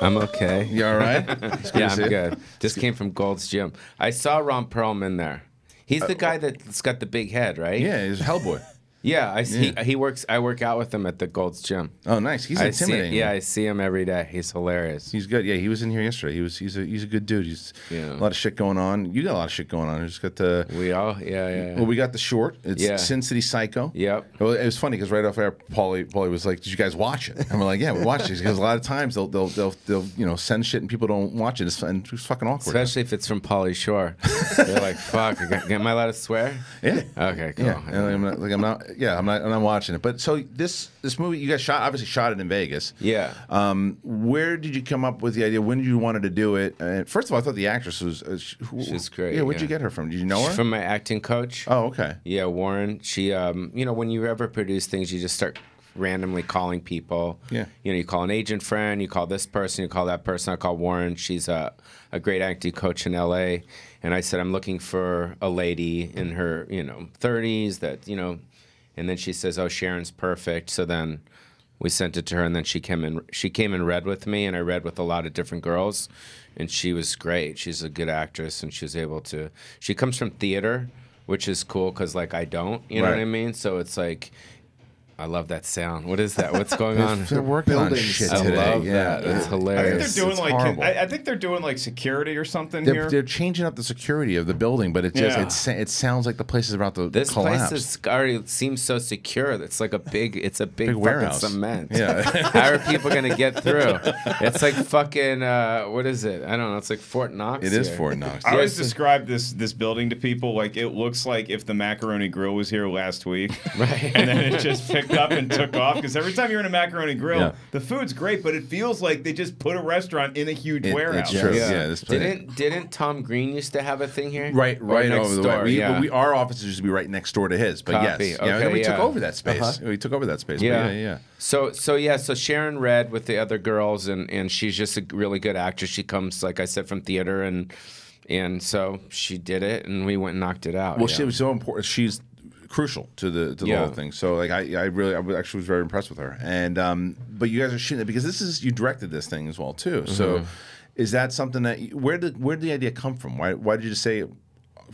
I'm okay. You all right? Yeah, I'm good. Just came from Gold's Gym. I saw Ron Perlman there. He's the guy that's got the big head, right? Uh, Yeah, he's Hellboy. Yeah, I see. Yeah. He, works. I work out with him at the Gold's Gym. Oh, nice. He's I see- intimidating. yeah, I see him every day. He's hilarious. He's good. Yeah, he was in here yesterday. He was he's a he's a good dude. He's yeah. a lot of shit going on. You got a lot of shit going on. You just got the we all yeah yeah. yeah. Well, we got the short. It's Yeah. Sin City Psycho. Yep. Well, it was funny because right off air, Pauly Pauly was like, "Did you guys watch it?" And we're like, "Yeah, we watched it." Because a lot of times they'll they'll they'll, they'll you know send shit and people don't watch it. It's, and it's fucking awkward. Especially if it's from Pauly Shore. They're like, "Fuck, am I allowed to swear?" Yeah. Okay. Cool. Yeah, and I'm not, like I'm not. Yeah, I'm not. I'm not watching it. But so this this movie, you guys shot obviously shot it in Vegas. Yeah. Um, where did you come up with the idea? When did you wanted to do it? And first of all, I thought the actress was. Uh, sh- who- She's great. Yeah, where'd yeah. you get her from? Did you know her? From my acting coach. Oh, okay. Yeah, Warren. She, um, you know, when you ever produce things, you just start randomly calling people. Yeah. You know, you call an agent friend, you call this person, you call that person. I call Warren. She's a, a great acting coach in LA. And I said, I'm looking for a lady in her, you know, 30s that, you know, and then she says, Oh, Sharon's perfect. So then we sent it to her and then she came in she came and read with me and I read with a lot of different girls and she was great. She's a good actress and she was able to she comes from theater, which is cool cuz like I don't, you know what I mean? So it's like I love that sound. What is that? What's going on? They're working on Buildings. shit I today. love yeah, that. It's hilarious. I think hilarious. they're doing It's like horrible. I, I think they're doing like security or something They're, here. they're changing up the security of the building, but it just Yeah. it, it sounds like the place is about to This collapse. place is already seems so secure. It's like a big, it's a big, Big warehouse. cement. Yeah. How are people gonna get through? It's like fucking, uh, what is it? I don't know. It's like Fort Knox. It is here. Fort Knox. I Yeah, always describe this this building to people like it looks like if the macaroni grill was here last week, right? And then it just picked up and took off because every time you're in a macaroni grill, Yeah. the food's great, but it feels like they just put a restaurant in a huge It- it's warehouse. true. Yeah, this place- Didn't didn't Tom Green used to have a thing here? Right, Or right next over the door, way. We, yeah. we, our office used to be right next door to his, but Copy. yes, yeah, Okay, we took over that space. Uh-huh. We took over that space. Yeah. yeah, yeah. So so yeah, so Sharon read with the other girls and and she's just a really good actress. She comes like I said from theater and and so she did it and we went and knocked it out. Well, yeah. she was so important. She's crucial to the to the Yeah. whole thing. So like I, I really I actually was very impressed with her. And um, but you guys are shooting it because this is you directed this thing as well too. So Mhm. is that something that where did where did the idea come from? Why why did you say?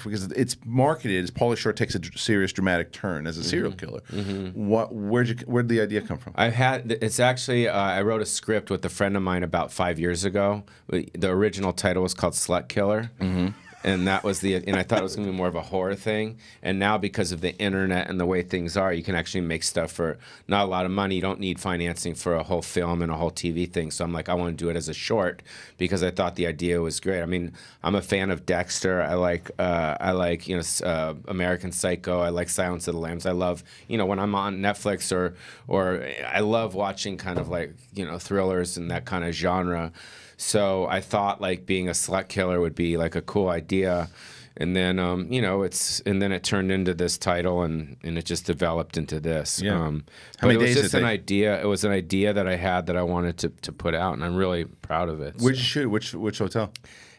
Because it's marketed as Pauly Shore takes a serious dramatic turn as a serial Mhm. killer. Mhm. What where'd you where did the idea come from? I had it's actually uh, I wrote a script with a friend of mine about five years ago. The original title was called Slut Killer. Mm-hmm. And that was the, and I thought it was gonna be more of a horror thing. And now because of the internet and the way things are, you can actually make stuff for not a lot of money. You don't need financing for a whole film and a whole TV thing. So I'm like, I want to do it as a short because I thought the idea was great. I mean, I'm a fan of Dexter. I like, uh, I like, you know, uh, American Psycho. I like Silence of the Lambs. I love, you know, when I'm on Netflix or, or I love watching kind of like, you know, thrillers and that kind of genre. So I thought like being a slut killer would be like a cool idea. And then, um, you know, it's and then it turned into this title, and and it just developed into this. Yeah. Um, How many it was days just it an take? idea. It was an idea that I had that I wanted to, to put out, and I'm really proud of it. Where'd you shoot? Which which hotel?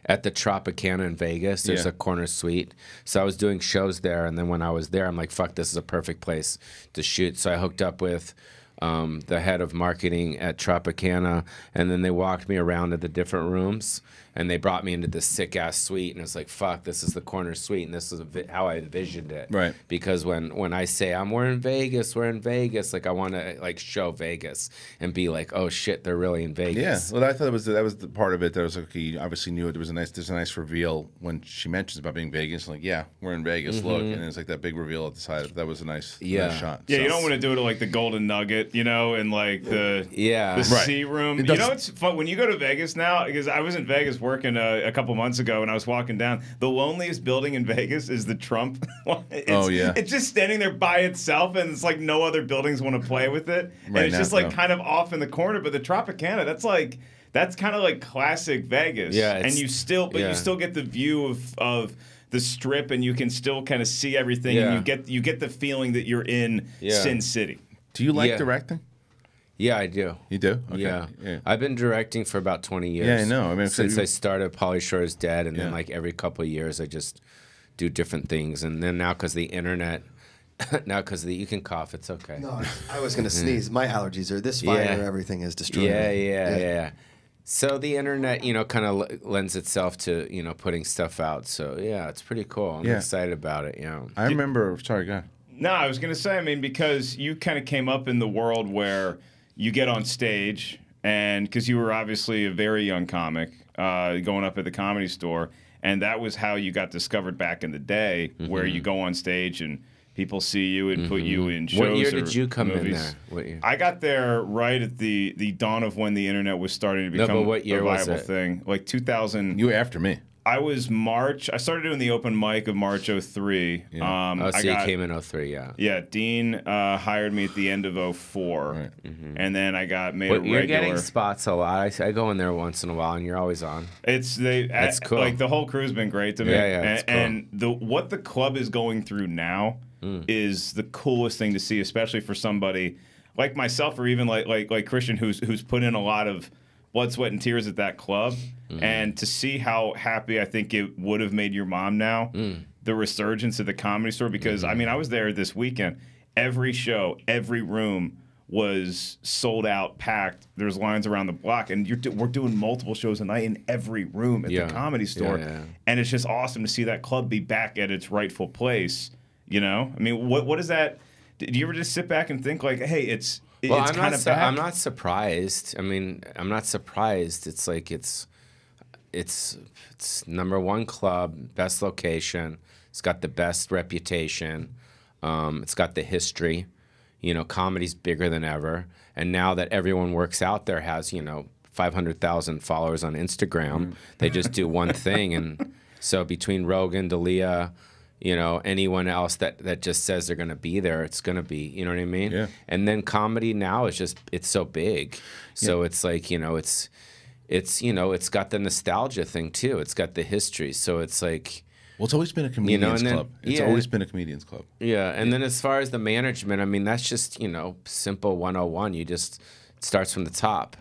At the Tropicana in Vegas. There's Yeah. a corner suite. So I was doing shows there, and then when I was there, I'm like, "Fuck, this is a perfect place to shoot." So I hooked up with um, the head of marketing at Tropicana, and then they walked me around to the different rooms, and they brought me into this sick ass suite, and it's like, fuck, this is the corner suite, and this is how I envisioned it. Right. Because when when I say I'm we're in Vegas, we're in Vegas, like I want to like show Vegas and be like, oh shit, they're really in vegas Yeah, well, I thought that was that was the part of it. That was like he obviously knew it. There was a nice there's a nice reveal when she mentions about being Vegas. Like, yeah, we're in Vegas. Look, Mhm. and it's like that big reveal at the side. That was a nice, Yeah. nice shot. Yeah, So- you don't want to do it at like the Golden Nugget, you know, and like the Yeah. the Right. sea room. You know, it's fun when you go to Vegas now because I was in Vegas working uh, a couple months ago, and I was walking down. The loneliest building in Vegas is the Trump. it's, Oh, yeah. it's just standing there by itself, and it's like no other buildings want to play with it, and Right it's now, just like no. kind of off in the corner. But the Tropicana, that's like. That's kind of like classic Vegas, Yeah, and you still, but yeah. you still get the view of of the strip, and you can still kind of see everything, yeah. and you get you get the feeling that you're in Yeah. Sin City. Do you like Yeah. directing? Yeah, I do. You do? Okay. Yeah. Yeah. I've been directing for about 20 years. Yeah, I know. I mean, since you- I started Pauly Shore is Dead, and then like every couple of years, I just do different things. And then now, because the internet, now because you can cough, it's okay. No, I was gonna Mm. sneeze. My allergies are this fire. Yeah. Everything is destroyed. Yeah, yeah, yeah, So the internet, you know, kind of lends itself to you know putting stuff out. So yeah, it's pretty cool. I'm Yeah. excited about it. Yeah. I remember. Sorry, go ahead. No, I was gonna say, I mean, because you kind of came up in the world where you get on stage, and because you were obviously a very young comic, uh, going up at the comedy store, and that was how you got discovered back in the day, where Mhm. you go on stage and people see you and put you Mhm. in shows. What year did you come in there? What year? I got there right at the the dawn of when the internet was starting to No, become but what year a was viable it? thing, like 2000. You were after me. I was March. I started doing the open mic of March 03. Um, oh, so I you got- came in 03, yeah. yeah, Dean uh, hired me at the end of 4 and then I got made But a Mm-hmm. you're getting spots a lot. I, I go in there once in a while, and you're always on. It's they. That's uh, cool. Like the whole crew's been great to me. Yeah, yeah, and, cool. and the what the club is going through now Mm. is the coolest thing to see, especially for somebody like myself, or even like like like Christian, who's who's put in a lot of blood, sweat, and tears at that club, Mm-hmm. and to see how happy I think it would have made your mom now. Mm. The resurgence of the comedy store, because I mean, I was there this weekend. Every show, every room was sold out, packed. There's lines around the block, and you're do- we're doing multiple shows a night in every room at Yeah. the comedy store, Yeah, yeah. and it's just awesome to see that club be back at its rightful place. You know, I mean, what what is that? Do you ever just sit back and think like, hey, it's Well, I'm not. su-? I'm not surprised. I mean, I'm not surprised. It's like it's, it's, it's number one club, best location. It's got the best reputation. Um, it's got the history. You know, comedy's bigger than ever. And now that everyone works out there has you know 500,000 followers on Instagram, they just do one thing, and so between Rogan, D'Elia. You know, anyone else that, that just says they're gonna be there, it's gonna be. You know what I mean? Yeah. And then comedy now is just it's so big. So it's like, you know, it's it's you know, it's got the nostalgia thing too. It's got the history. So it's like Well, it's always been a you comedians know, and then- club. It's yeah. always been a comedians club. Yeah, and then as far as the management, I mean, that's just, you know, simple 101. You just it starts from the top.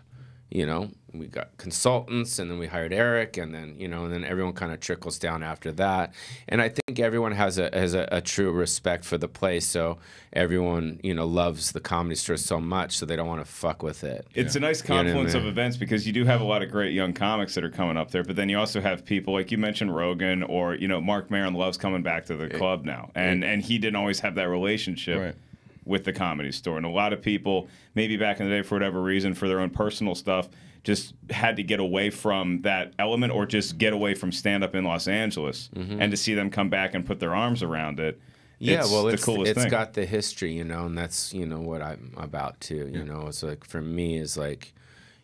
You know, we got consultants and then we hired Eric and then, you know, and then everyone kind of trickles down after that. And I think everyone has a has a, a true respect for the place. So everyone, you know, loves the comedy store so much so they don't want to fuck with it. It's a nice You know I confluence of events because you do have a lot of great young comics that are coming up there, but then you also have people like you mentioned Rogan or you know Mark Maron loves coming back to the club now, and and he didn't always have that relationship with the comedy store, and a lot of people maybe back in the day for whatever reason for their own personal stuff just had to get away from that element or just get away from stand up in Los Angeles, Mhm. and to see them come back and put their arms around it. Yeah, it's well, it's it's thing. got the history, you know, and that's you know what I'm about too. You know, it's like for me is like,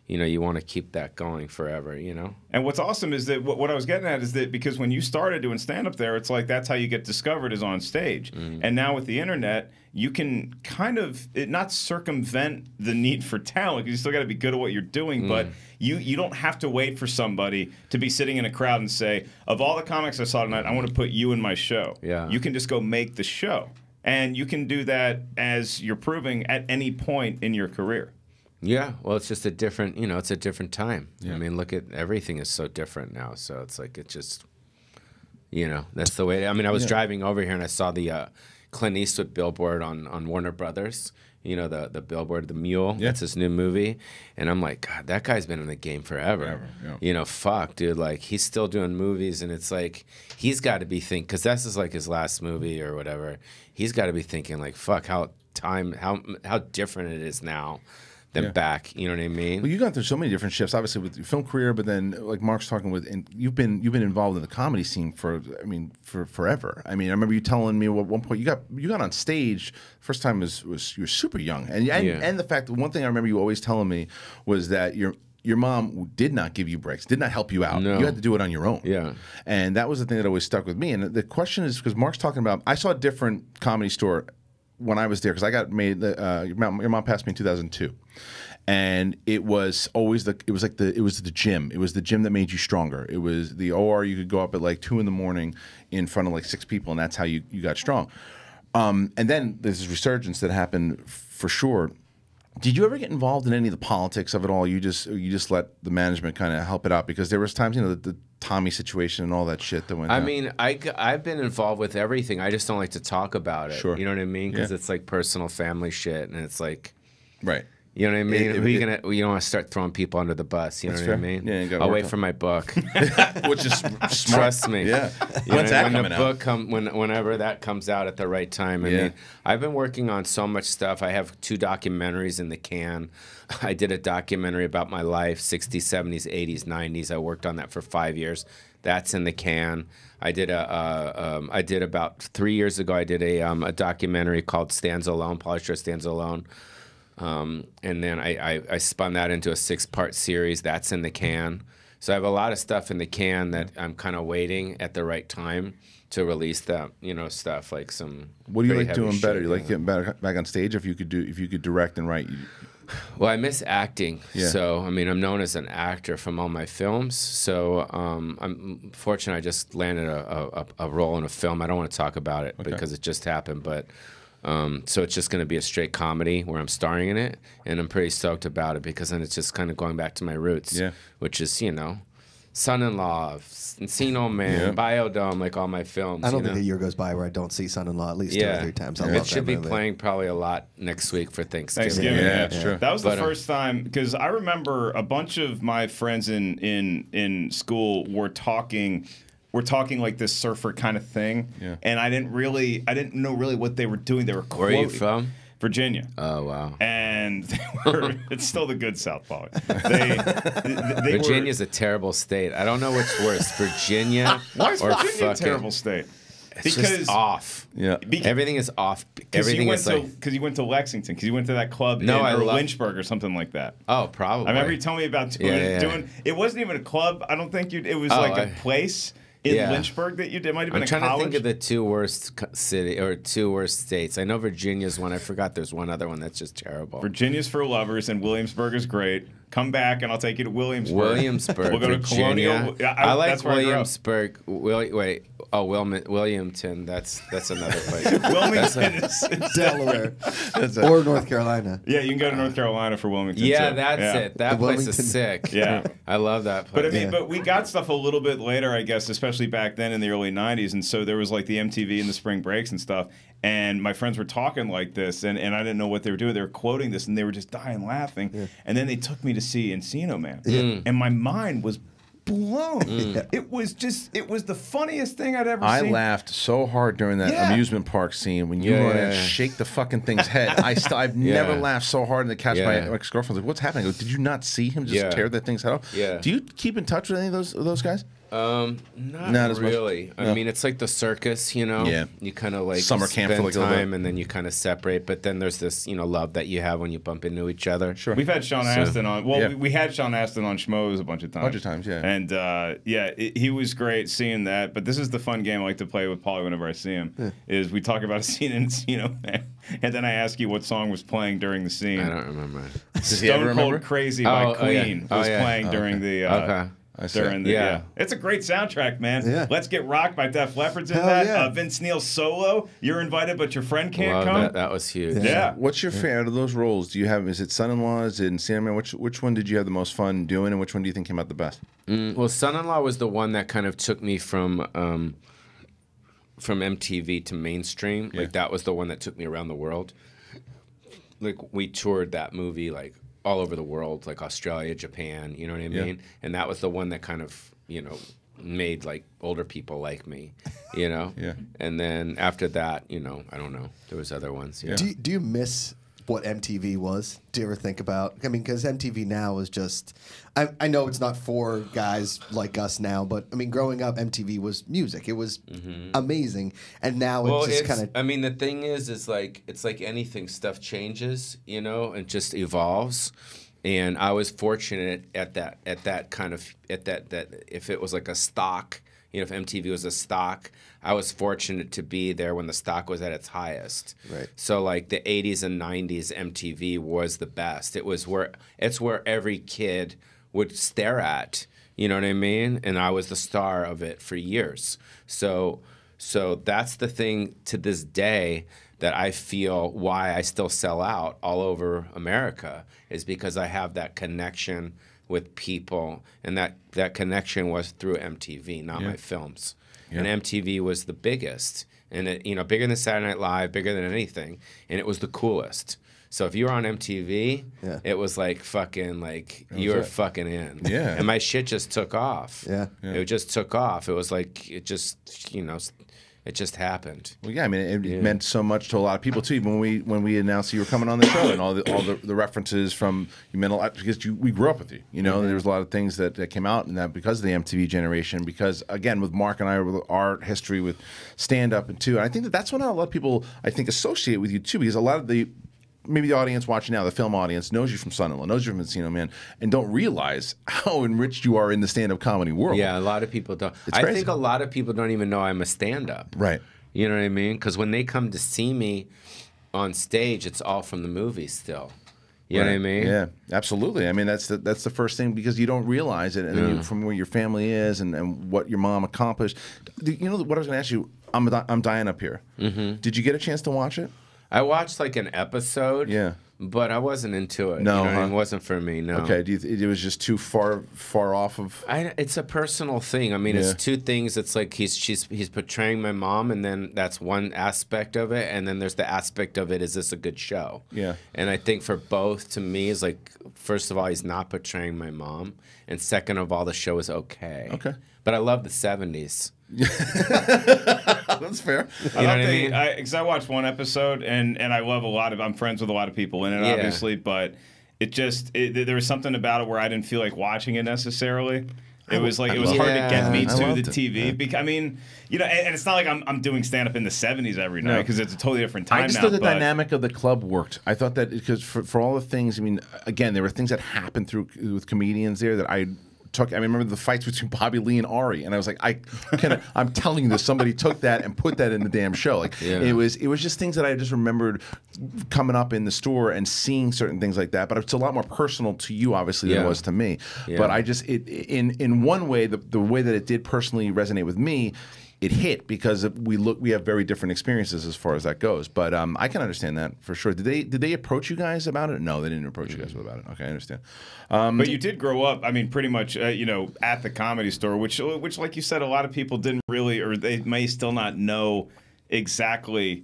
you know, you want to keep that going forever. You know. And what's awesome is that what, what I was getting at is that because when you started doing stand up there, it's like that's how you get discovered is on stage. Mm. And now with the internet, you can kind of it, not circumvent the need for talent because you still got to be good at what you're doing, but Mm. you you don't have to wait for somebody to be sitting in a crowd and say, "Of all the comics I saw tonight, I want to put you in my show." Yeah. You can just go make the show. And you can do that as you're proving at any point in your career. Yeah, well, it's just a different, you know, it's a different time. I mean, look at everything is so different now. So it's like it just, you know, that's the way. I mean, I was Yeah. driving over here and I saw the uh, Clint Eastwood billboard on on Warner Brothers, You know the the Billboard, the Mule. Yeah. That's his new movie, and I'm like, God, that guy's been in the game forever. Forever, yeah. You know, fuck, dude. Like he's still doing movies, and it's like he's got to be think because this is like his last movie or whatever. He's got to be thinking like, fuck, how time, how how different it is now than Yeah. back. You know what I mean? Well, you've gone through so many different shifts, obviously with your film career, but then like Mark's talking with, and you've been you've been involved in the comedy scene for, I mean, for forever. I mean, I remember you telling me at one point you got you got on stage first time was was you were super young, and and, Yeah. and the fact that one thing I remember you always telling me was that your your mom did not give you breaks, did not help you out. No. You had to do it on your own. Yeah. And that was the thing that always stuck with me. And the question is because Mark's talking about, I saw a different comedy store when I was there because I got made. the, Uh, your, mom, your mom passed me in 2002, and it was always the. It was like the. It was the gym. It was the gym that made you stronger. It was the OR. You could go up at like two in the morning in front of like six people, and that's how you you got strong. Um, and then there's this resurgence that happened for sure. Did you ever get involved in any of the politics of it all? You just you just let the management kind of help it out because there was times you know the, the Tommy situation and all that shit that went. I down. mean, I, I've been involved with everything. I just don't like to talk about it. Sure. You know what I mean? Because Yeah. it's like personal family shit, and it's like, right. You know what I mean? It- Who you it- gonna? You don't want to start throwing people under the bus. You know what I mean? Yeah, you I'll wait on- for my book, which is. Trust me. Yeah. You When's that when coming the out? book come when whenever that comes out at the right time. I Yeah. mean, I've been working on so much stuff. I have two documentaries in the can. I did a documentary about my life, 60s, 70s, 80s, 90s. I worked on that for five years. That's in the can. I did a, uh, um, I did about three years ago. I did a, um, a documentary called Stands Alone. Shore Stands Alone. Um, and then I, I, I spun that into a six part series. That's in the can. So I have a lot of stuff in the can that I'm kind of waiting at the right time to release that, you know, stuff like some. What do you like doing better? You like know? getting back back on stage if you could do if you could direct and write. You, Well, I miss acting. Yeah. So, I mean, I'm known as an actor from all my films. So, um, I'm fortunate I just landed a, a, a role in a film. I don't want to talk about it because it just happened. But um, so it's just going to be a straight comedy where I'm starring in it. And I'm pretty stoked about it because then it's just kind of going back to my roots, Yeah. which is, you know, Son in Law, Encino Man, Yeah. Biodome, like all my films. I don't you think know? a year goes by where I don't see Son-in-Law at least two or three times. I it love should be movie. playing probably a lot next week for Thanksgiving. Thanksgiving. Yeah, true. That was the But, um, first time because I remember a bunch of my friends in in in school were talking. Were talking like this surfer kind of thing, Yeah. and I didn't really, I didn't know really what they were doing. They were Where are you from? Virginia. Oh wow! And they were, it's still the good South Pauly. They, they Virginia's a terrible state. I don't know what's worse, Virginia Why is or Virginia a fucking- terrible state? It's Because- just off. Yeah, everything is off. Because Everything you went is to like because you went to Lexington because you went to that club No, in, I or love- Lynchburg or something like that. oh, probably. I remember you telling me about doing, Yeah, yeah, yeah. doing. It wasn't even a club. I don't think you. It was Oh, like a I- place in Yeah. Lynchburg that you did. It might have been I'm trying college. to think of the two worst city or two worst states. I know Virginia's one. I forgot there's one other one that's just terrible. Virginia's for lovers and Williamsburg is great. Come back and I'll take you to Williamsburg. Williamsburg, We'll go to Virginia. Colonial. Yeah, I, like that's where I grew up. Williamsburg. Will, wait, oh, Wilmi- Williamton. That's that's another place. Wilmington That's is, is Delaware or North Carolina. Yeah, you can go to North Carolina for Wilmington. Yeah, too. that's Yeah. it. That The place Wilmington- is sick. Yeah. I love that place. But I mean, but we got stuff a little bit later, I guess, especially back then in the early '90s, and so there was like the MTV and the spring breaks and stuff. And my friends were talking like this, and, and I didn't know what they were doing. They were quoting this, and they were just dying laughing. And then they took me to see Encino Man, Yeah. and my mind was blown. Mm. It was just, it was the funniest thing I'd ever I seen. I laughed so hard during that Yeah. amusement park scene when you Yeah, run yeah, and shake the fucking thing's head. I st- I've Yeah. never laughed so hard in the catch. Yeah. My ex girlfriend's like, "What's happening?" I go, "Did you not see him just Yeah. tear that thing's head off?" Yeah. Do you keep in touch with any of those of those guys? Um, not, Not as much? really. I No. mean, it's like the circus, you know. Yeah. You kind of like Summer camp for like a time, and then you kind of separate. But then there's this, you know, love that you have when you bump into each other. Sure. We've had Sean So- Astin on. Well, Yeah. we, we had Sean Astin on Schmoes a bunch of times. A bunch of times, yeah. And uh, yeah, it, he was great seeing that. But this is the fun game I like to play with Paulie whenever I see him. Is we talk about a scene in Encino Man, and then I ask you what song was playing during the scene. I don't remember. Does Stone Cold remember? Crazy by Oh, oh, yeah. Queen Oh, was yeah. playing Oh, during okay. the. Uh, Okay. I see. During the, Yeah. yeah. it's a great soundtrack, man. Yeah. Let's Get Rocked by Def Leppard's in Hell that. yeah. Uh, Vince Neil solo. You're invited, but your friend can't Love come. that. That was huge. Yeah. What's your favorite out of those roles? Do you have? Is it Son-in-Law? Is it Encino Which which one did you have the most fun doing, and which one do you think came out the best? Mm, well, Son-in-Law was the one that kind of took me from um, from MTV to mainstream. Like that was the one that took me around the world. like we toured that movie like all over the world, like Australia, Japan. You know what I Yeah. mean? And that was the one that kind of you know made like older people like me. You know? Yeah. And then after that, you know, I don't know. There was other ones. Yeah. Do you, do you miss what MTV was? Do you ever think about? I mean, because MTV now is just. I, I know it's not for guys like us now, but I mean, growing up, MTV was music. It was mm-hmm. amazing, and now well, it's just kind of. I mean, the thing is, is like it's like anything. Stuff changes, you know, and just evolves. And I was fortunate at that, at that kind of, at that, that if it was like a stock, you know, if MTV was a stock, I was fortunate to be there when the stock was at its highest. Right. So like the 80s and 90s, MTV was the best. It was where it's where every kid would stare at. You know what I mean? And I was the star of it for years. So so that's the thing to this day that I feel why I still sell out all over America is because I have that connection with people and that that connection was through MTV, not Yeah. my films. Yeah. And MTV was the biggest. And it, you know, bigger than Saturday Night Live, bigger than anything, and it was the coolest. So if you were on MTV, Yeah. it was like fucking like you was were it. fucking in. Yeah. And my shit just took off. Yeah. It just took off. It was like it just you know it just happened. Well, yeah, I mean, it, it meant so much to a lot of people too. Even when we when we announced you were coming on the show and all the all the, the references from you meant a uh, lot because you, we grew up with you. You know, there was a lot of things that, that came out and that because of the MTV generation. Because again, with Mark and I, with our history with stand up and too, and I think that that's what a lot of people I think associate with you too. Because a lot of the maybe the audience watching now, the film audience, knows you from Son-in-Law, knows you from Encino Man, and don't realize how enriched you are in the stand-up comedy world. Yeah, a lot of people don't. It's I crazy. think a lot of people don't even know I'm a stand-up. Right. You know what I mean? Because when they come to see me on stage, it's all from the movie still. You know what I mean? Yeah, absolutely. I mean, that's the that's the first thing because you don't realize it, and then you, from where your family is and, and what your mom accomplished. You know what I was going to ask you? I'm I'm dying up here. Mhm. Did you get a chance to watch it? I watched like an episode. Yeah. But I wasn't into it. No, you know huh? It wasn't for me. No. Okay. Do you th- it was just too far far off of? I, it's a personal thing. I mean, Yeah. it's two things. It's like he's she's he's portraying my mom, and then that's one aspect of it, and then there's the aspect of it. Is this a good show? Yeah. And I think for both, to me, is like first of all, he's not portraying my mom, and second of all, the show is okay. Okay. But I love the '70s. That's fair. You know what I mean? Because I, watched one episode and and I love a lot of. I'm friends with a lot of people in it, Yeah. obviously, but it just it, there was something about it where I didn't feel like watching it necessarily. It was like I it was loved hard it. to get me Yeah. To the. TV. Yeah. Because I mean, you know, and, and it's not like I'm, I'm doing stand up in the '70s every night No. because it's a totally different time I just now. thought the but- dynamic of the club worked. I thought that because for, for all the things, I mean, again, there were things that happened through with comedians there that I took. I remember the fights between Bobby Lee and Ari, and I was like, I can. I'm telling you, this somebody took that and put that in the damn show. Like Yeah. it was, it was just things that I just remembered coming up in the store and seeing certain things like that. But it's a lot more personal to you, obviously, than Yeah. it was to me. Yeah. But I just, it in in one way, the the way that it did personally resonate with me it hit because we look we have very different experiences as far as that goes. But um, I can understand that for sure. Did they did they approach you guys about it? No, they didn't approach you guys about it. Okay, I understand. Um, but you did grow up. I mean, pretty much, uh, you know, at the comedy store, which, which, like you said, a lot of people didn't really, or they may still not know exactly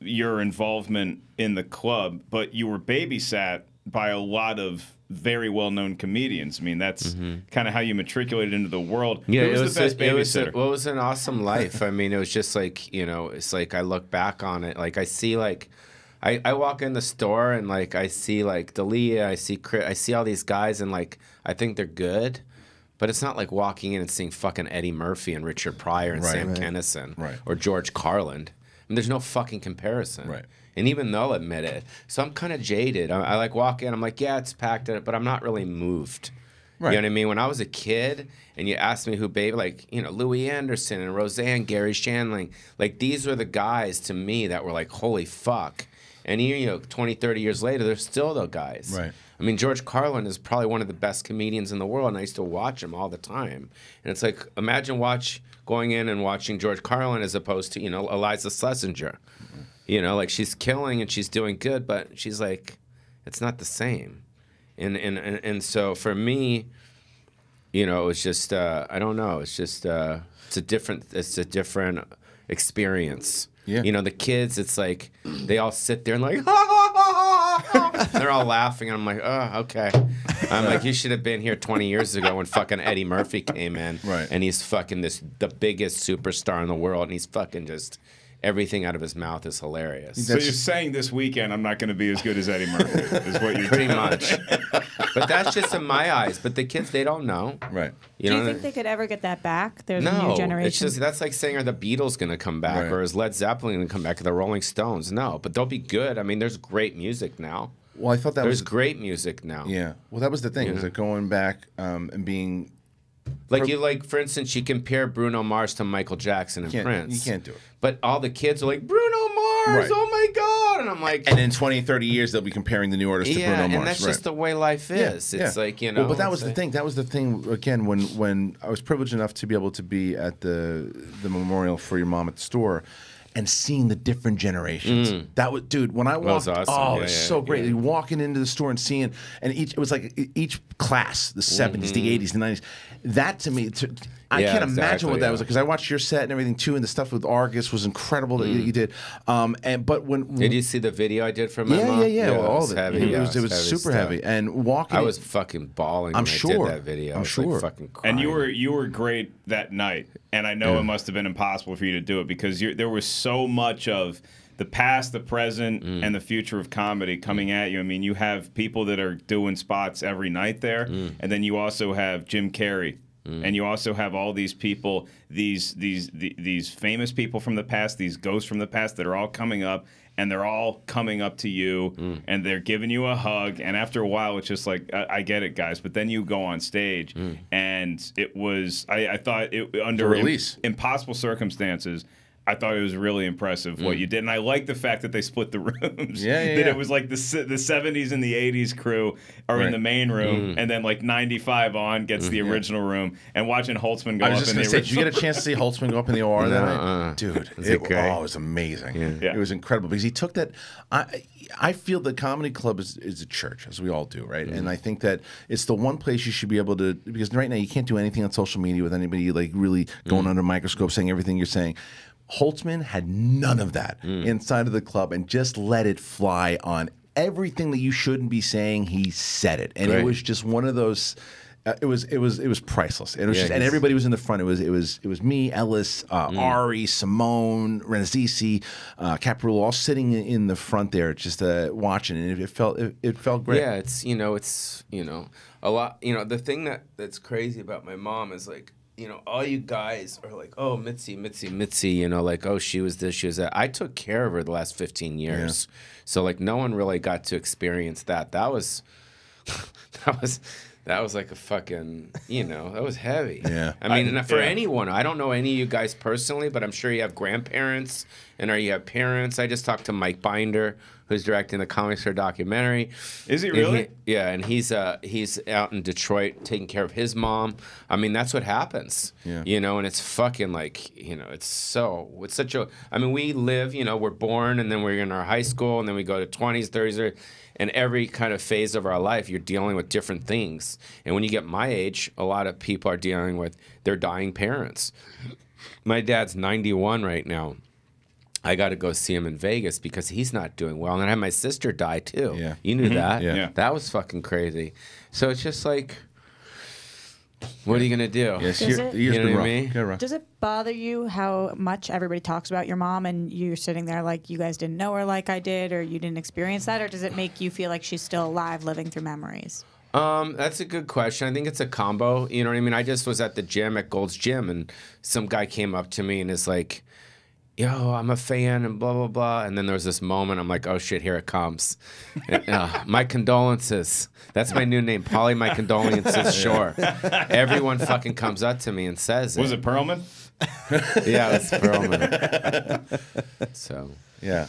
your involvement in the club. But you were babysat by a lot of very well-known comedians. I mean, that's kind of how you matriculated into the world. Mm-hmm. Yeah, Who was, the best a, it was, a, babysitter? well, it was an awesome life. I mean, it was just like you know, it's like I look back on it, like I see like. I, I walk in the store and like I see like D'Elia, I see Chris, I see all these guys and like I think they're good, but it's not like walking in and seeing fucking Eddie Murphy and Richard Pryor and Right. Sam Right. Kinison Right. or George Carlin. I mean, there's no fucking comparison. Right. And even they'll admit it. So I'm kind of jaded. I, I like walk in, I'm like, yeah, it's packed, but I'm not really moved. Right. You know what I mean? When I was a kid and you asked me who baby, like, you know, Louie Anderson and Roseanne, Garry Shandling, like these were the guys to me that were like, holy fuck. And you know, 20, 30 years later, they're still the guys. Right. I mean, George Carlin is probably one of the best comedians in the world, and I used to watch him all the time. And it's like, imagine watch going in and watching George Carlin as opposed to, you know, Iliza Shlesinger. You know, like she's killing and she's doing good, but she's like, it's not the same. And and and, and so for me, you know, it was just uh, I don't know. It's just uh, it's a different it's a different experience. Yeah. You know, the kids, it's like they all sit there and like, ha ha ha ha, They're all laughing, and I'm like, oh, okay. I'm like, you should have been here 20 years ago when fucking Eddie Murphy came in, right? And he's fucking this the biggest superstar in the world, and he's fucking just everything out of his mouth is hilarious. So you're saying this weekend I'm not going to be as good as Eddie Murphy is what you're Pretty telling much. but that's just in my eyes. But the kids, they don't know, right? You Do know, you think they could ever get that back? There's a no, new generation. it's just that's like saying are the Beatles going to come back Right. or is Led Zeppelin going to come back or the Rolling Stones? No, but they'll be good. I mean, there's great music now. Well, I thought that there's was great music now. Yeah. Well, that was the thing. You Was know? it going back um, and being Like you, like for instance, you compare Bruno Mars to Michael Jackson and can't- Prince. you can't do it. But all the kids are like Bruno Mars. Right. Oh my god! And I'm like, and in 20, 30 years they'll be comparing the new artist to Bruno Mars. and that's right. just the way life Yeah, is. It's yeah. like you know. Well, but that was the like- thing. That was the thing. Again, when when I was privileged enough to be able to be at the the memorial for your mom at the store, and seeing the different generations. Mm. That was, dude. When I That walked, was awesome. oh, Yeah, it's yeah, so great. yeah. Walking into the store and seeing, and each it was like each class, the 70s, the Mhm. eighties, the nineties. That to me. To, I Yeah, can't imagine what that yeah. was because I watched your set and everything too, and the stuff with Argus was incredible that you, Mm. you did. Um, and but when Did you see the video I did for my yeah, mom? yeah, yeah, it all was of it. Heavy, It was- it was super stuff. heavy. And walking- I was fucking bawling. I'm when sure. I did that video. I'm I was, like, sure. fucking crying. And you were you were great that night, and I know Yeah. it must have been impossible for you to do it because you there was so much of the past, the present, Mm. and the future of comedy coming at you. I mean, you have people that are doing spots every night there, Mm. and then you also have Jim Carrey. And you also have all these people, these these the, these famous people from the past, these ghosts from the past that are all coming up, and they're all coming up to you, Mm. and they're giving you a hug. And after a while, it's just like I, I get it, guys. But then you go on stage, Mm. and it was I, I thought it under release. im- impossible circumstances. I thought it was really impressive what Mm. you did, and I like the fact that they split the rooms. Yeah, yeah, that yeah. it was like the the seventies and the eighties crew are Right. in the main room, Mm. and then like ninety five on gets the Mhm. original room, and watching Holtzman go I was up just in the say, did you get a chance to see Holtzman go up in the OR that Nuh-uh. night? Dude, it, great? oh, it was amazing. Yeah. It was incredible because he took that. I I feel the comedy club is, is a church, as we all do, right? Mm-hmm. And I think that it's the one place you should be able to because right now you can't do anything on social media with anybody like really going Mm. under a microscope saying everything you're saying. Holtzman had none of that Mm. inside of the club and just let it fly on everything that you shouldn't be saying. He said it, and it was just one of those. Uh, it was it was it was priceless. It was Yeah, just, and everybody was in the front. It was it was it was me, Ellis, uh, Mm. Ari, Simone, Rannazzisi, uh, Caparulo, all sitting in- in the front there, just uh, watching, and it, it felt it, it felt great. Yeah, it's you know, it's you know, a lot. You know, the thing that that's crazy about my mom is like, you know, all you guys are like, oh, Mitzi, Mitzi, Mitzi. You know, like, oh, she was this, she was that. I took care of her the last fifteen years, so like, no one really got to experience that. That was, that was. That was like a fucking, you know, that was heavy. Yeah. I mean, I- for yeah. anyone, I don't know any of you guys personally, but I'm sure you have grandparents and or you have parents. I just talked to Mike Binder, who's directing the Comic Store documentary. Is he And really? yeah, and he's uh he's out in Detroit taking care of his mom. I mean, that's what happens. Yeah. You know, and it's fucking like, you know, it's so it's such a I mean, we live, you know, we're born and then we're in our high school and then we go to 20s, 30s, and every kind of phase of our life you're dealing with different things. And when you get my age, a lot of people are dealing with their dying parents. My dad's 91 right now. I got to go see him in Vegas because he's not doing well. And I had my sister die too. Yeah. You knew Mhm. that? Yeah. Yeah. That was fucking crazy. So it's just like, what are you going to do? Yes, Does it- you know what I mean? Does it bother you how much everybody talks about your mom and you're sitting there like you guys didn't know her like I did or you didn't experience that? Or does it make you feel like she's still alive living through memories? Um, that's a good question. I think it's a combo. You know what I mean? I just was at the gym at Gold's Gym, and some guy came up to me and is like, "Yo, I'm a fan," and blah blah blah. And then there was this moment. I'm like, "Oh shit, here it comes." And, uh, my condolences. That's my new name, Pauly. My condolences. Sure. Everyone fucking comes up to me and says it. Was it Perlman? yeah, it was Perlman. so Yeah.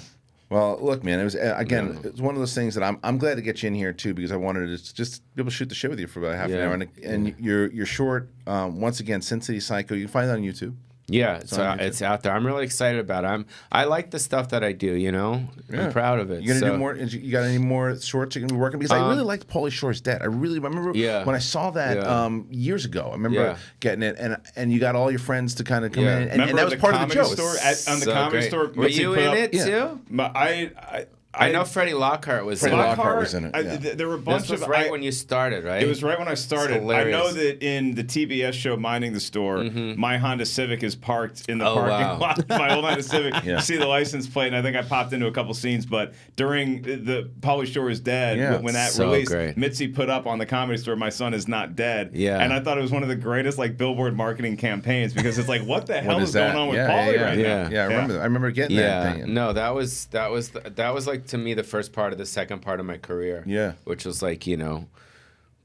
Well, look, man. It was again. again. It's one of those things that I'm. I'm glad to get you in here too because I wanted to just be able to shoot the shit with you for about half an hour. And, and you're you're short. Um, once again, Sin City Psycho. You can find it on YouTube. Yeah, it's, on uh, YouTube. it's out there. I'm really excited about it. I'm I like the stuff that I do. You know, Yeah. I'm proud of it. You gonna so- do more? You you got any more shorts you're gonna be working? Because I Um, really liked Pauly Shore's Dead. I really I remember Yeah. when I saw that Yeah. um, years ago. I remember Yeah. getting it, and and you got all your friends to kind of come Yeah. in, and, and that was part of the comedy joke. store at, on the So comedy great. store. Were you in up- it, too? My- I, I I know Freddie Lockhart was Freddie in it. Lockhart was in it, I- yeah. th- there were a bunch This was of right I- when you started, right? It was right when I It's started. I know that in the TBS show Minding the Store, mm-hmm. my Honda Civic is parked in the. Oh, parking wow. lot. My old Honda Civic. Yeah. See the license plate, and I think I popped into a couple scenes. But during the Pauly Shore is dead, Yeah. when that So release, great. Mitzi put up on the Comedy Store, "My son is not dead." Yeah. and I thought it was one of the greatest like billboard marketing campaigns because it's like, what the hell What is, is going on with Yeah, Pauly yeah, right yeah. now? Yeah, I remember. That. I remember getting yeah, that thing. no, that was that was the, that was like to me the first part of the second part of my career. Yeah. which was like you know,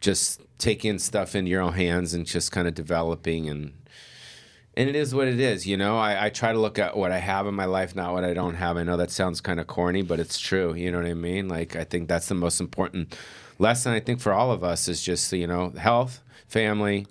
just taking stuff into your own hands and just kind of developing and and it is what it is. You know, I, I try to look at what I have in my life, not what I don't have. I know that sounds kind of corny, but it's true. You know what I mean? Like I think that's the most important lesson. I think for all of us is just you know health, family.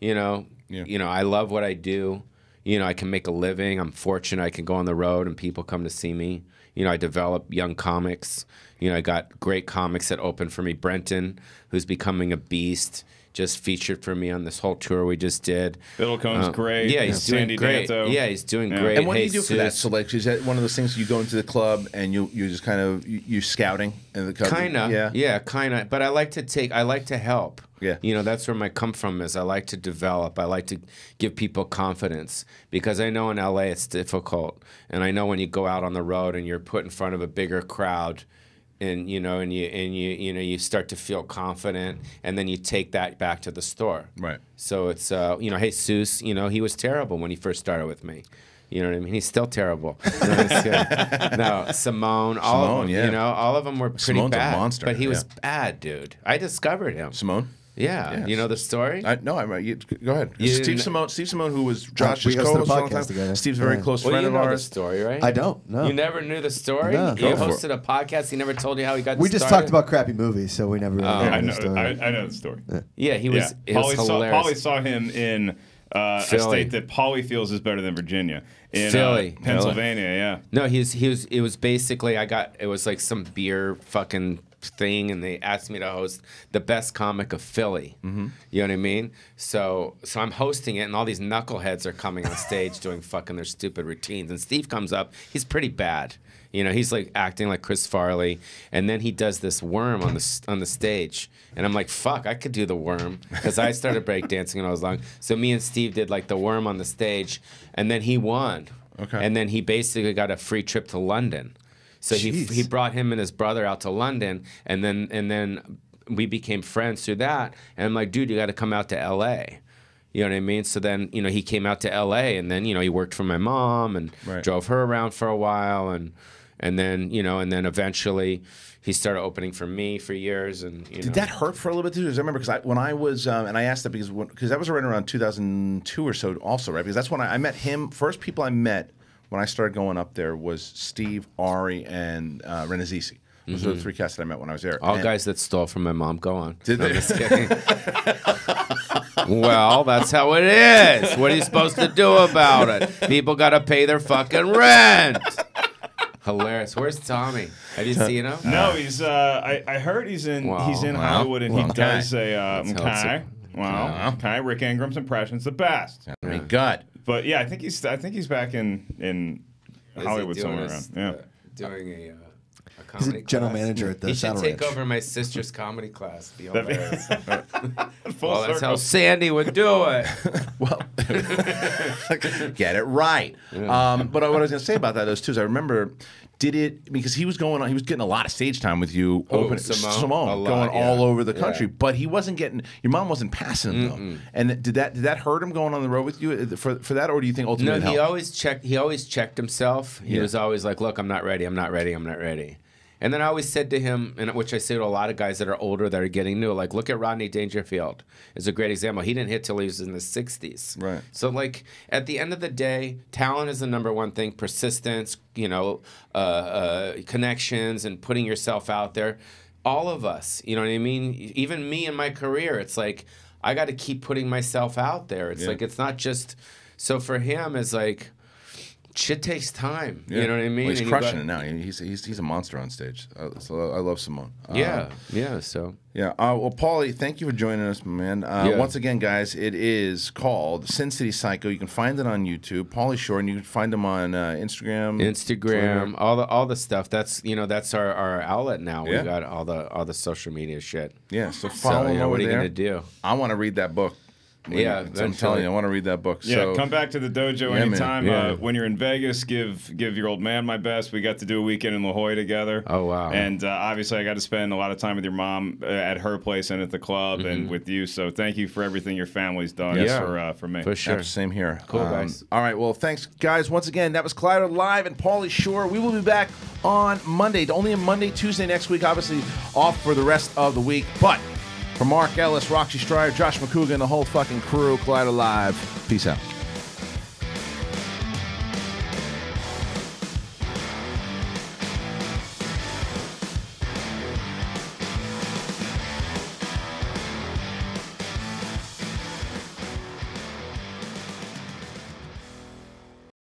You know, you know I love what I do. You know, I can make a living. I'm fortunate. I can go on the road and people come to see me. You know, I develop young comics. You know, I got great comics that open for me. Brenton, who's becoming a beast, just featured for me on this whole tour we just did. Biddle Combs Uh, great. Yeah, he's Sandy doing great. Danto. Yeah, he's doing Yeah. great. And what do you do for that? selection? Is that one of those things you go into the club and you you just kind of you, you scouting in the club? Kind of. Yeah. Yeah, kind of. But I like to take. I like to help. Yeah. You know, that's where my come from is. I like to develop. I like to give people confidence because I know in LA it's difficult, and I know when you go out on the road and you're put in front of a bigger crowd. And you know, and you and you you know, you start to feel confident, and then you take that back to the store. Right. So it's uh, you know, Jesus, you know, he was terrible when he first started with me. You know what I mean? He's still terrible. No, Simone, all Simone, of them. yeah. You know, all of them were pretty Simone's a bad. monster, But he was yeah. bad, dude. I discovered him. Simone. Yeah. Yes. You know the story? I, no, I'm. You, go ahead. You Steve didn't- Simone. Steve Simone, who was Josh's we hosted a co-host for a long podcast time. together. Steve's a very Yeah. close well, friend you of know ours. the story, right? I don't, no. You never knew the story? No. you Go hosted a podcast. He never told you how he got We just started? talked about crappy movies, so we never really got I into know, the story. I, I know the story. Yeah, he was- it was Pauly saw, hilarious. Pauly saw him in uh, a state that Pauly feels is better than Virginia. In Philly. uh, Pennsylvania, yeah. No, he was he was it was basically I got it was like some beer fucking thing and they asked me to host the best comic of Philly. Mhm. You know what I mean? So so I'm hosting it and all these knuckleheads are coming on stage doing fucking their stupid routines and Steve comes up, he's pretty bad. You know, he's like acting like Chris Farley, and then he does this worm on the on the stage, and I'm like, "Fuck, I could do the worm," because I started breakdancing when I was long. So me and Steve did like the worm on the stage, and then he won. Okay. And then he basically got a free trip to London. So he Jeez. he brought him and his brother out to London, and then and then we became friends through that. And I'm like, dude, you got to come out to L.A. You know what I mean? So then you know he came out to L.A. and then you know he worked for my mom and Right. drove her around for a while, and and then you know and then eventually he started opening for me for years, and you know. Did that hurt for a little bit too? 'Cause I remember because I, when I was, um, and I asked that because because that was right around 2002 or so, also, right? Because that's when I, I met him. First people I met when I started going up there was Steve, Ari, and uh, Rannazzisi. Those were the Mhm. three cats that I met when I was there. All And- guys that stole from my mom. Go on. Did No, they? just kidding. well, that's how it is. What are you supposed to do about it? People got to pay their fucking rent. Hilarious. Where's Tommy? Have you seen him? No, he's. Uh, I, I heard he's in. Wow. He's in Wow. Hollywood, and Well, he okay. does a uh, That's okay. a- Wow. Okay. Rick Ingram's impression's the best. I mean, God. But yeah, I think he's. I think he's back in in Is Hollywood somewhere around. Yeah. Doing a. Uh, a He's a general class. manager at the He should take Ranch. over my sister's comedy class. Be That'd hilarious. Well, that's how. Sandy would do it. Well, get it right. Um, but what I was going to say about that is too is I remember. Did it because he was going on? He was getting a lot of stage time with you. Who, open, Simone? A lot, going yeah. all over the Yeah. country, but he wasn't getting. Your mom wasn't passing him though. And did that did that hurt him going on the road with you uh, for for that, or do you think ultimately it he helped? always checked. He always checked himself. He Yeah. was always like, "Look, I'm not ready. I'm not ready. I'm not ready." And then I always said to him, and which I say to a lot of guys that are older that are getting new, like, look at Rodney Dangerfield is a great example. He didn't hit till he was in the 60s. Right. So like at the end of the day, talent is the number one thing. Persistence, you know, uh, uh, connections, and putting yourself out there. All of us, you know what I mean. Even me in my career, it's like I got to keep putting myself out there. It's Yeah. like it's not just. So for him, it's like shit takes time. Yeah. You know what I mean? Well, he's And crushing it now. He's, he's, he's a monster on stage. Uh, so I love Simone. Yeah, Um, yeah. So yeah. Uh, well, Paulie, thank you for joining us, man. Uh, Yeah. Once again, guys, it is called Sin City Psycho. You can find it on YouTube. Pauly Shore, and you can find him on uh, Instagram, Instagram, Twitter. all the all the stuff. That's you know that's our, our outlet now. Yeah. We got all the all the social media shit. Yeah. So follow him yeah, over what are you there. gonna do? I want to read that book. Yeah, I'm telling you, I want to read that book. Yeah, so, come back to the dojo Yeah, anytime. Yeah. Uh, when you're in Vegas, give give your old man my best. We got to do a weekend in La Jolla together. Oh wow! And uh, obviously, I got to spend a lot of time with your mom uh, at her place and at the club and Mhm. with you. So thank you for everything your family's done Yeah. for uh, for me. Yeah, same here. Cool, Um, guys. All right. Well, thanks, guys. Once again, that was Collider Live and Pauly Shore. We will be back on Monday. Only on Monday, Tuesday next week. Obviously, off for the rest of the week. But for Mark Ellis, Roxy Striar, Josh Macuga, the whole fucking crew, Collider Live. Peace out.